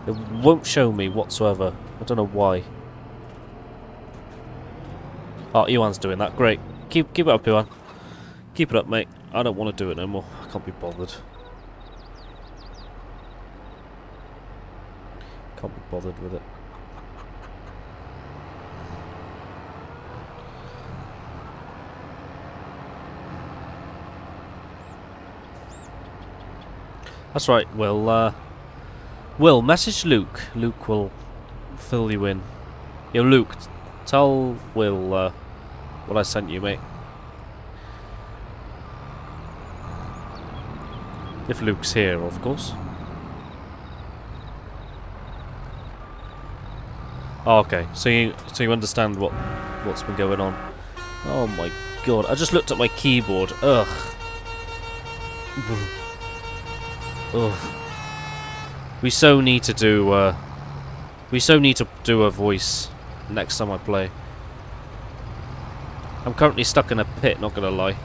It won't show me whatsoever. I don't know why. Oh, Iwan's doing that. Great. Keep keep it up, Iwan. Keep it up, mate. I don't want to do it no more. I can't be bothered. Can't be bothered with it. That's right, Will. Uh, Will, message Luke. Luke will fill you in. Yo, Luke, tell Will uh, what I sent you, mate. If Luke's here, of course. Oh, okay, so you so you understand what what's been going on. Oh my god! I just looked at my keyboard. Ugh. <sighs> Ugh. We so need to do. Uh, we so need to do a voice next time I play. I'm currently stuck in a pit. Not gonna lie.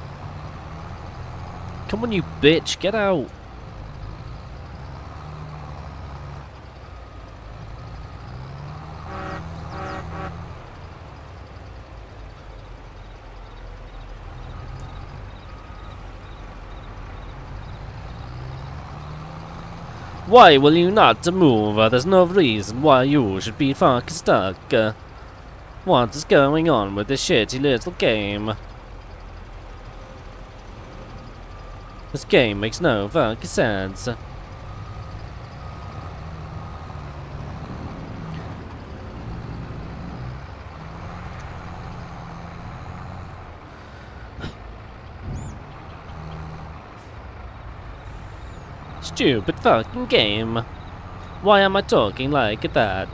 Come on, you bitch! Get out! Why will you not move? There's no reason why you should be fucking stuck. What is going on with this shitty little game? This game makes no fucking sense. Stupid fucking game. Why am I talking like that?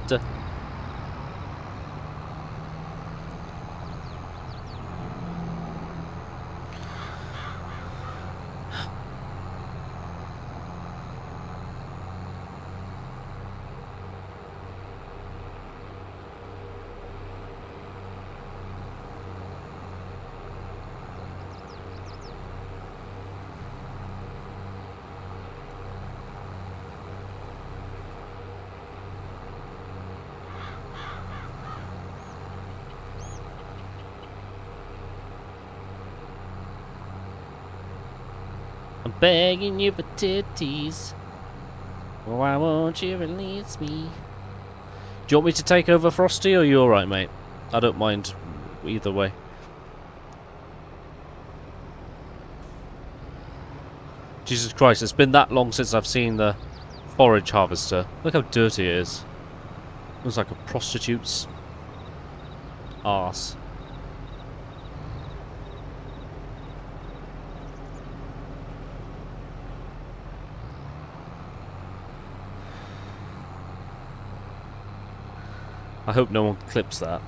Begging you for titties. Why won't you release me? Do you want me to take over Frosty or you alright, mate? I don't mind either way. Jesus Christ, it's been that long since I've seen the forage harvester. Look how dirty it is. Looks like a prostitute's arse. I hope no one clips that.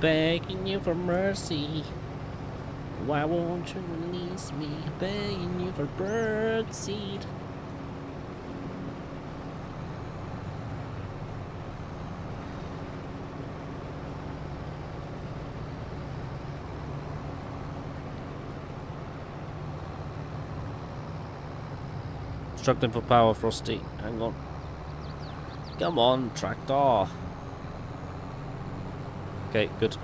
Begging you for mercy. Why won't you release me? Begging you for birdseed. Struggling for power, Frosty. Hang on. Come on, tractor. Okay, good.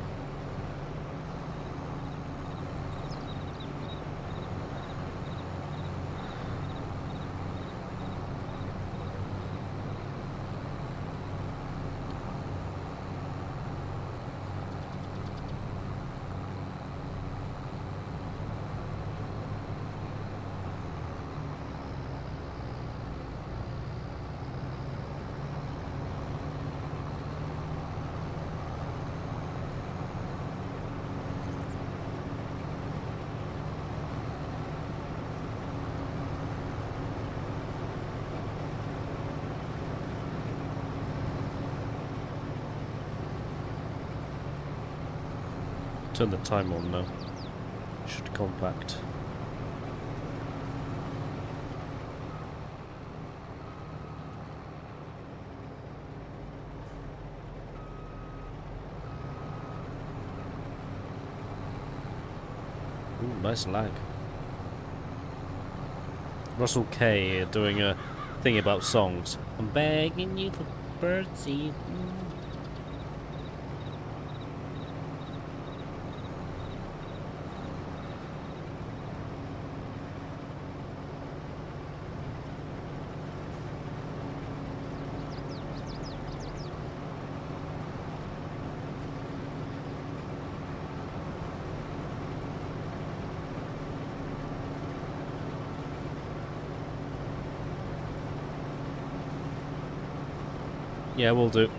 Turn the time on now. Should compact. Ooh, nice lag. Russell K doing a thing about songs. I'm begging you for birdseed. Mm. Yeah, we'll do.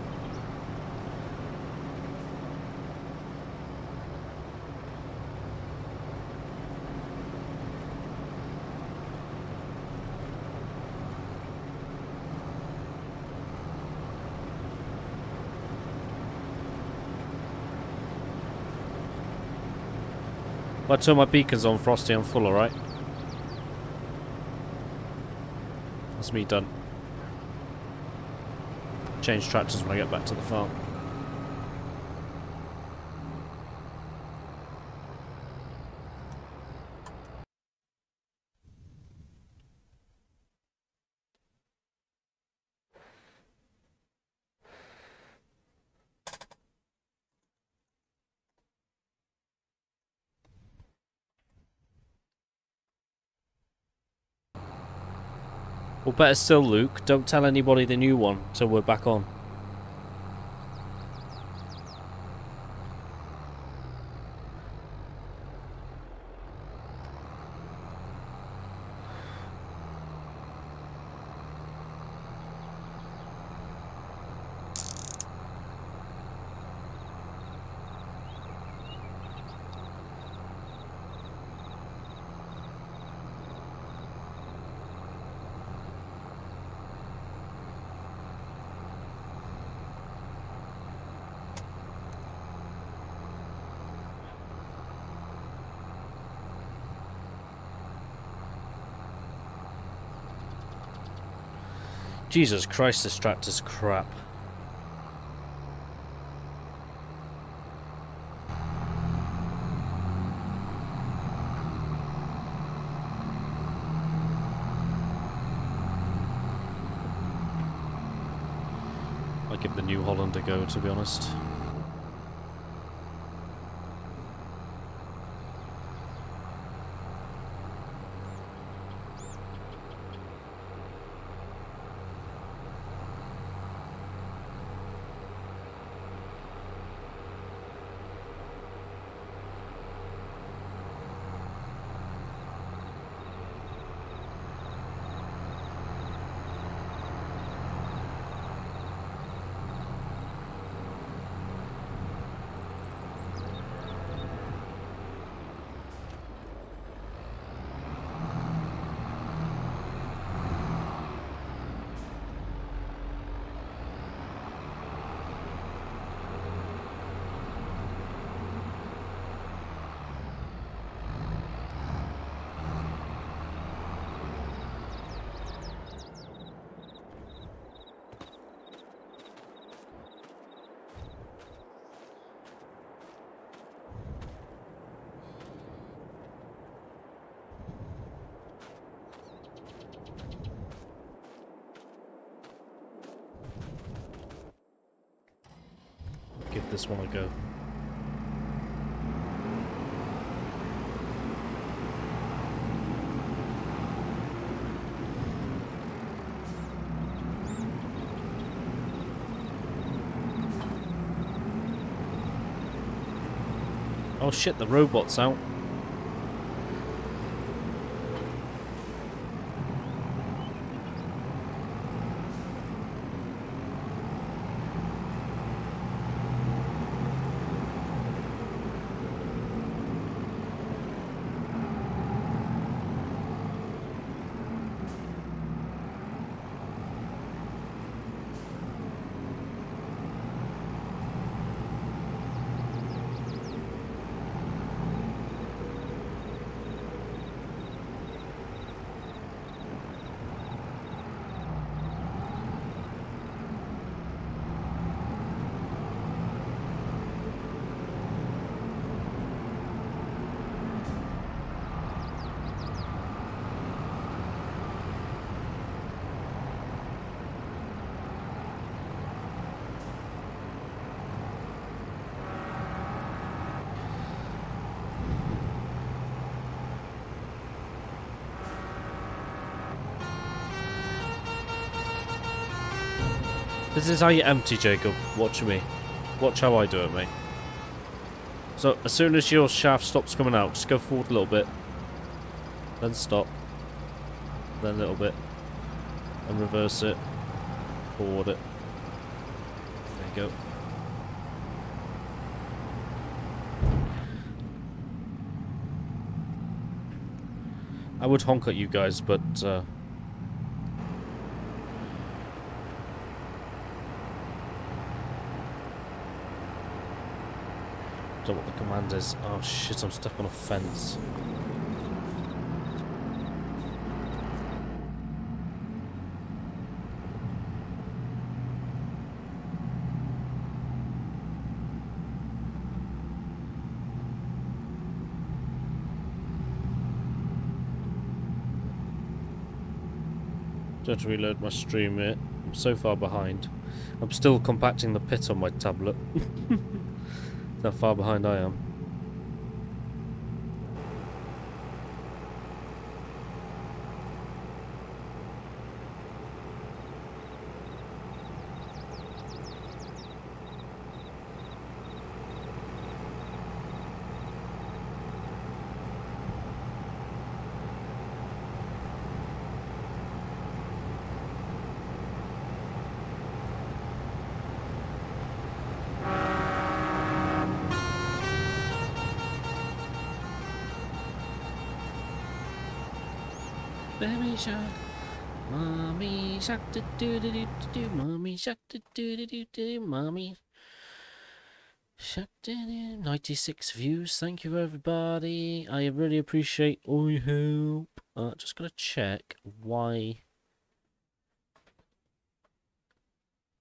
I turn my beacons on, Frosty, I'm full, alright? That's me done. Change tractors when I get back to the farm. Better still, Luke, don't tell anybody the new one till we're back on. Jesus Christ, this tractor's crap. I give the New Holland a go, to be honest. This one a go. Oh shit, the robot's out. This is how you empty, Jacob. Watch me. Watch how I do it, mate. So, as soon as your shaft stops coming out, just go forward a little bit. Then stop. Then a little bit. And reverse it. Forward it. There you go. I would honk at you guys, but uh, don't know what the command is. Oh shit, I'm stuck on a fence. Don't to reload my stream yet. I'm so far behind. I'm still compacting the pit on my tablet. <laughs> How far behind I am. Baby shark, mommy shark, do do do do do, mommy shark, do do do do mommy shark, do do. Ninety-six views. Thank you, everybody. I really appreciate all your help. Uh, just gotta check why.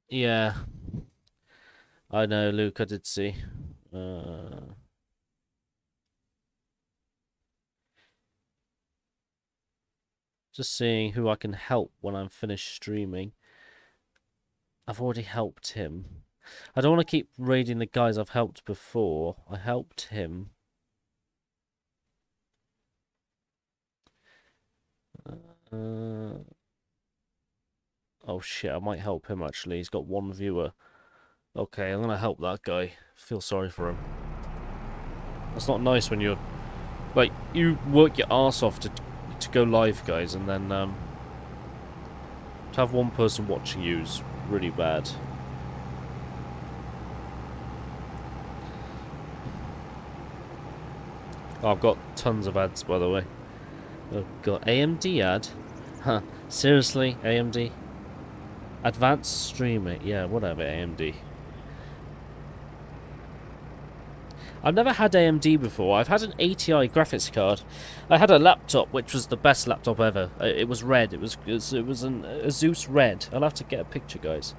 Yeah, I know, Luke. I did see. Uh. Just seeing who I can help when I'm finished streaming. I've already helped him. I don't want to keep raiding the guys I've helped before. I helped him. Uh, oh shit, I might help him actually. He's got one viewer. Okay, I'm gonna help that guy. Feel sorry for him. That's not nice when you're like you work your ass off to to go live, guys, and then um, to have one person watching you is really bad. Oh, I've got tons of ads, by the way. I've got AMD ad. Huh. <laughs> Seriously, AMD? Advanced streamer. Yeah, whatever, AMD. I've never had AMD before. I've had an ATI graphics card. I had a laptop, which was the best laptop ever. It was red. It was it was, an Asus Red. I'll have to get a picture, guys.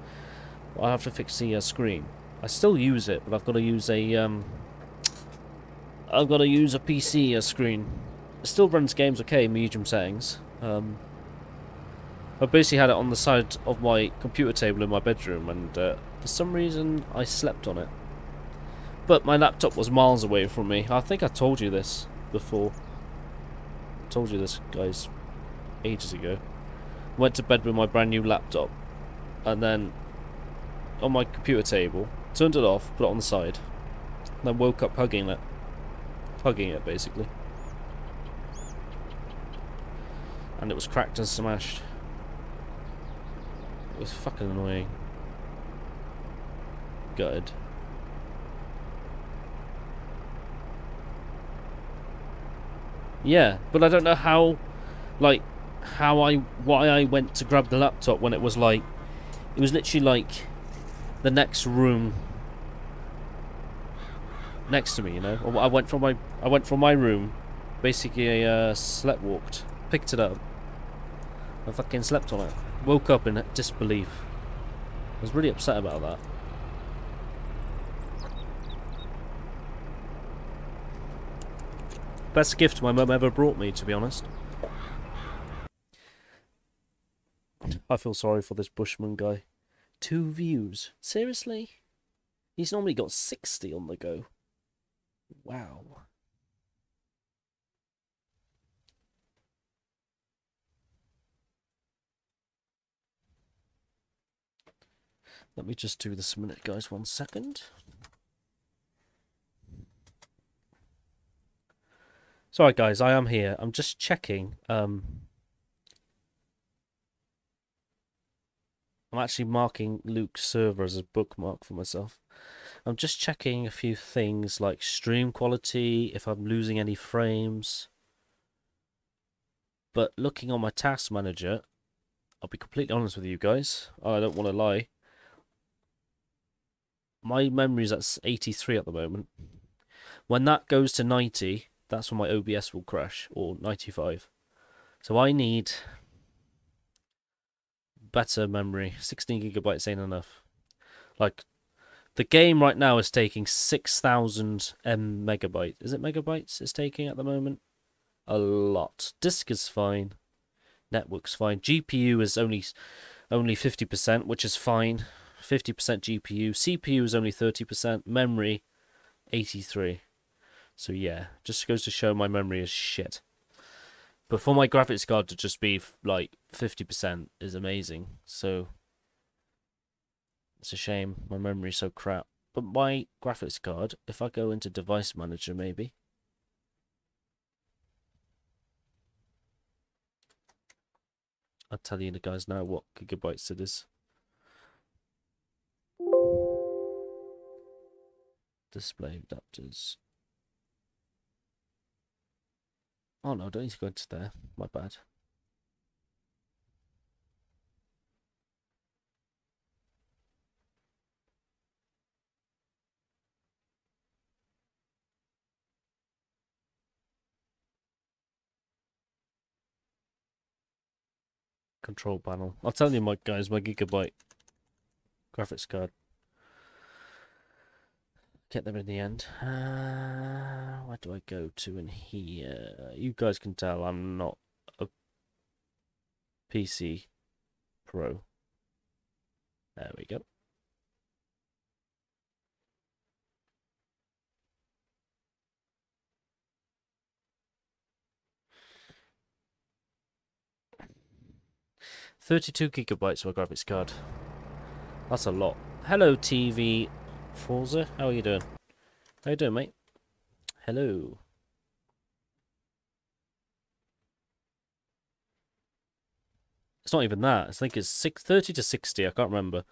I'll have to fix the uh, screen. I still use it, but I've got to use a um. I've got to use a PC uh, screen. It still runs games okay, medium settings. Um. I basically had it on the side of my computer table in my bedroom, and uh, for some reason I slept on it. But my laptop was miles away from me. I think I told you this before. I told you this, guys, ages ago. Went to bed with my brand new laptop, and then on my computer table, turned it off, put it on the side, and then woke up hugging it. Hugging it, basically. And it was cracked and smashed. It was fucking annoying. Gutted. Yeah, but I don't know how, like, how I, why I went to grab the laptop when it was like, it was literally like the next room next to me, you know. I went from my, I went from my room, basically uh, slept walked, picked it up, I fucking slept on it, woke up in disbelief. I was really upset about that. Best gift my mum ever brought me, to be honest. I feel sorry for this Bushman guy. Two views. Seriously? He's normally got 60 on the go. Wow. Let me just do this a minute, guys. One second. Sorry, guys. I am here. I'm just checking. Um, I'm actually marking Luke's server as a bookmark for myself. I'm just checking a few things like stream quality, if I'm losing any frames. But looking on my task manager, I'll be completely honest with you guys. I don't want to lie. My memory's at 83 at the moment. When that goes to 90, that's when my OBS will crash, or 95. So I need better memory. 16 gigabytes ain't enough. Like, the game right now is taking 6,000 M megabytes. Is it megabytes it's taking at the moment? A lot. Disk is fine. Network's fine. GPU is only only 50%, which is fine. 50% GPU. CPU is only 30%. Memory, 83. So yeah, just goes to show my memory is shit. But for my graphics card to just be like 50% is amazing. So it's a shame my memory's so crap. But my graphics card, if I go into device manager maybe. I'll tell you the guys now what gigabytes it is. Display adapters. Oh no, don't need to go into there. My bad. Control panel. I'll tell you, my guys, my gigabyte graphics card. Get them in the end. Uh, where do I go to in here? You guys can tell I'm not a PC pro. There we go. Thirty-two gigabytes for a graphics card. That's a lot. Hello, TV Forza. How are you doing? How you doing, mate? Hello. It's not even that. I think it's six thirty to 60. I can't remember.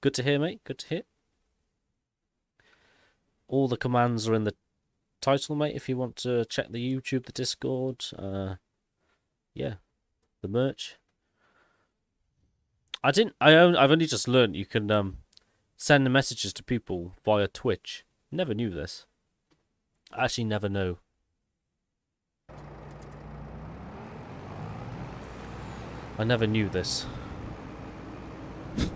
Good to hear, mate. Good to hear. All the commands are in the title, mate, if you want to check the YouTube, the Discord. Uh, yeah, the merch. I didn't. I own, I've only just learned you can um, send the messages to people via Twitch. Never knew this. I actually never know. I never knew this. <laughs>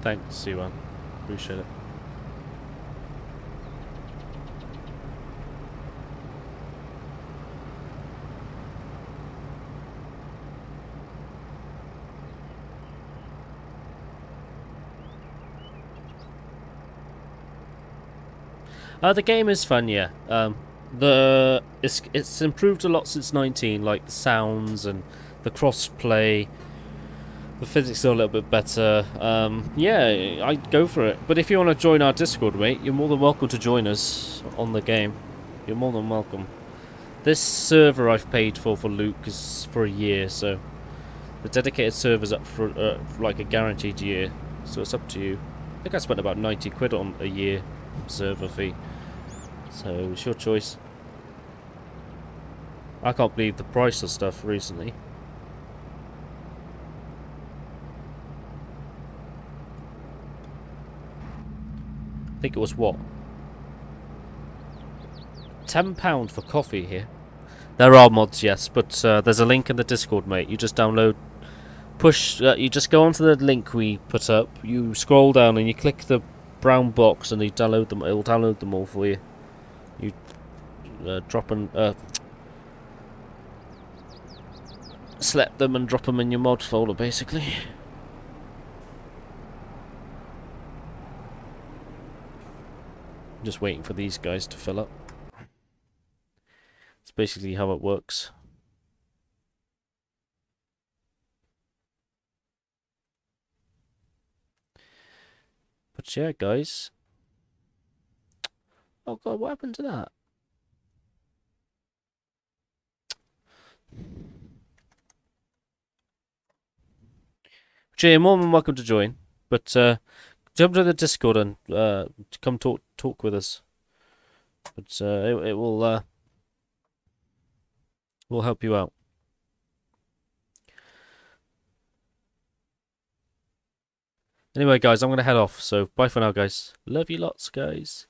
Thanks, Siwan. Appreciate it. Uh, the game is fun, yeah. Um, the it's it's improved a lot since 19, like the sounds and the cross-play. The physics are a little bit better. Um, yeah, I'd go for it. But if you want to join our Discord, mate, you're more than welcome to join us on the game. You're more than welcome. This server I've paid for for Luke is for a year, so the dedicated server's up for, uh, for like a guaranteed year. So it's up to you. I think I spent about 90 quid on a year server fee. So it's your choice. I can't believe the price of stuff recently. I think it was what? £10 for coffee here. There are mods, yes, but uh, there's a link in the Discord, mate. You just download, push, uh, you just go onto the link we put up, you scroll down and you click the brown box and you download them, it will download them all for you. You uh, drop and, uh, select them and drop them in your mod folder, basically. just waiting for these guys to fill up. It's basically how it works. But yeah, guys. Oh god, what happened to that? You're more than welcome to join. But uh, jump to the Discord and uh, come talk talk with us. But uh, it, it will uh, will help you out. Anyway, guys, I'm gonna head off. So bye for now, guys. Love you lots, guys.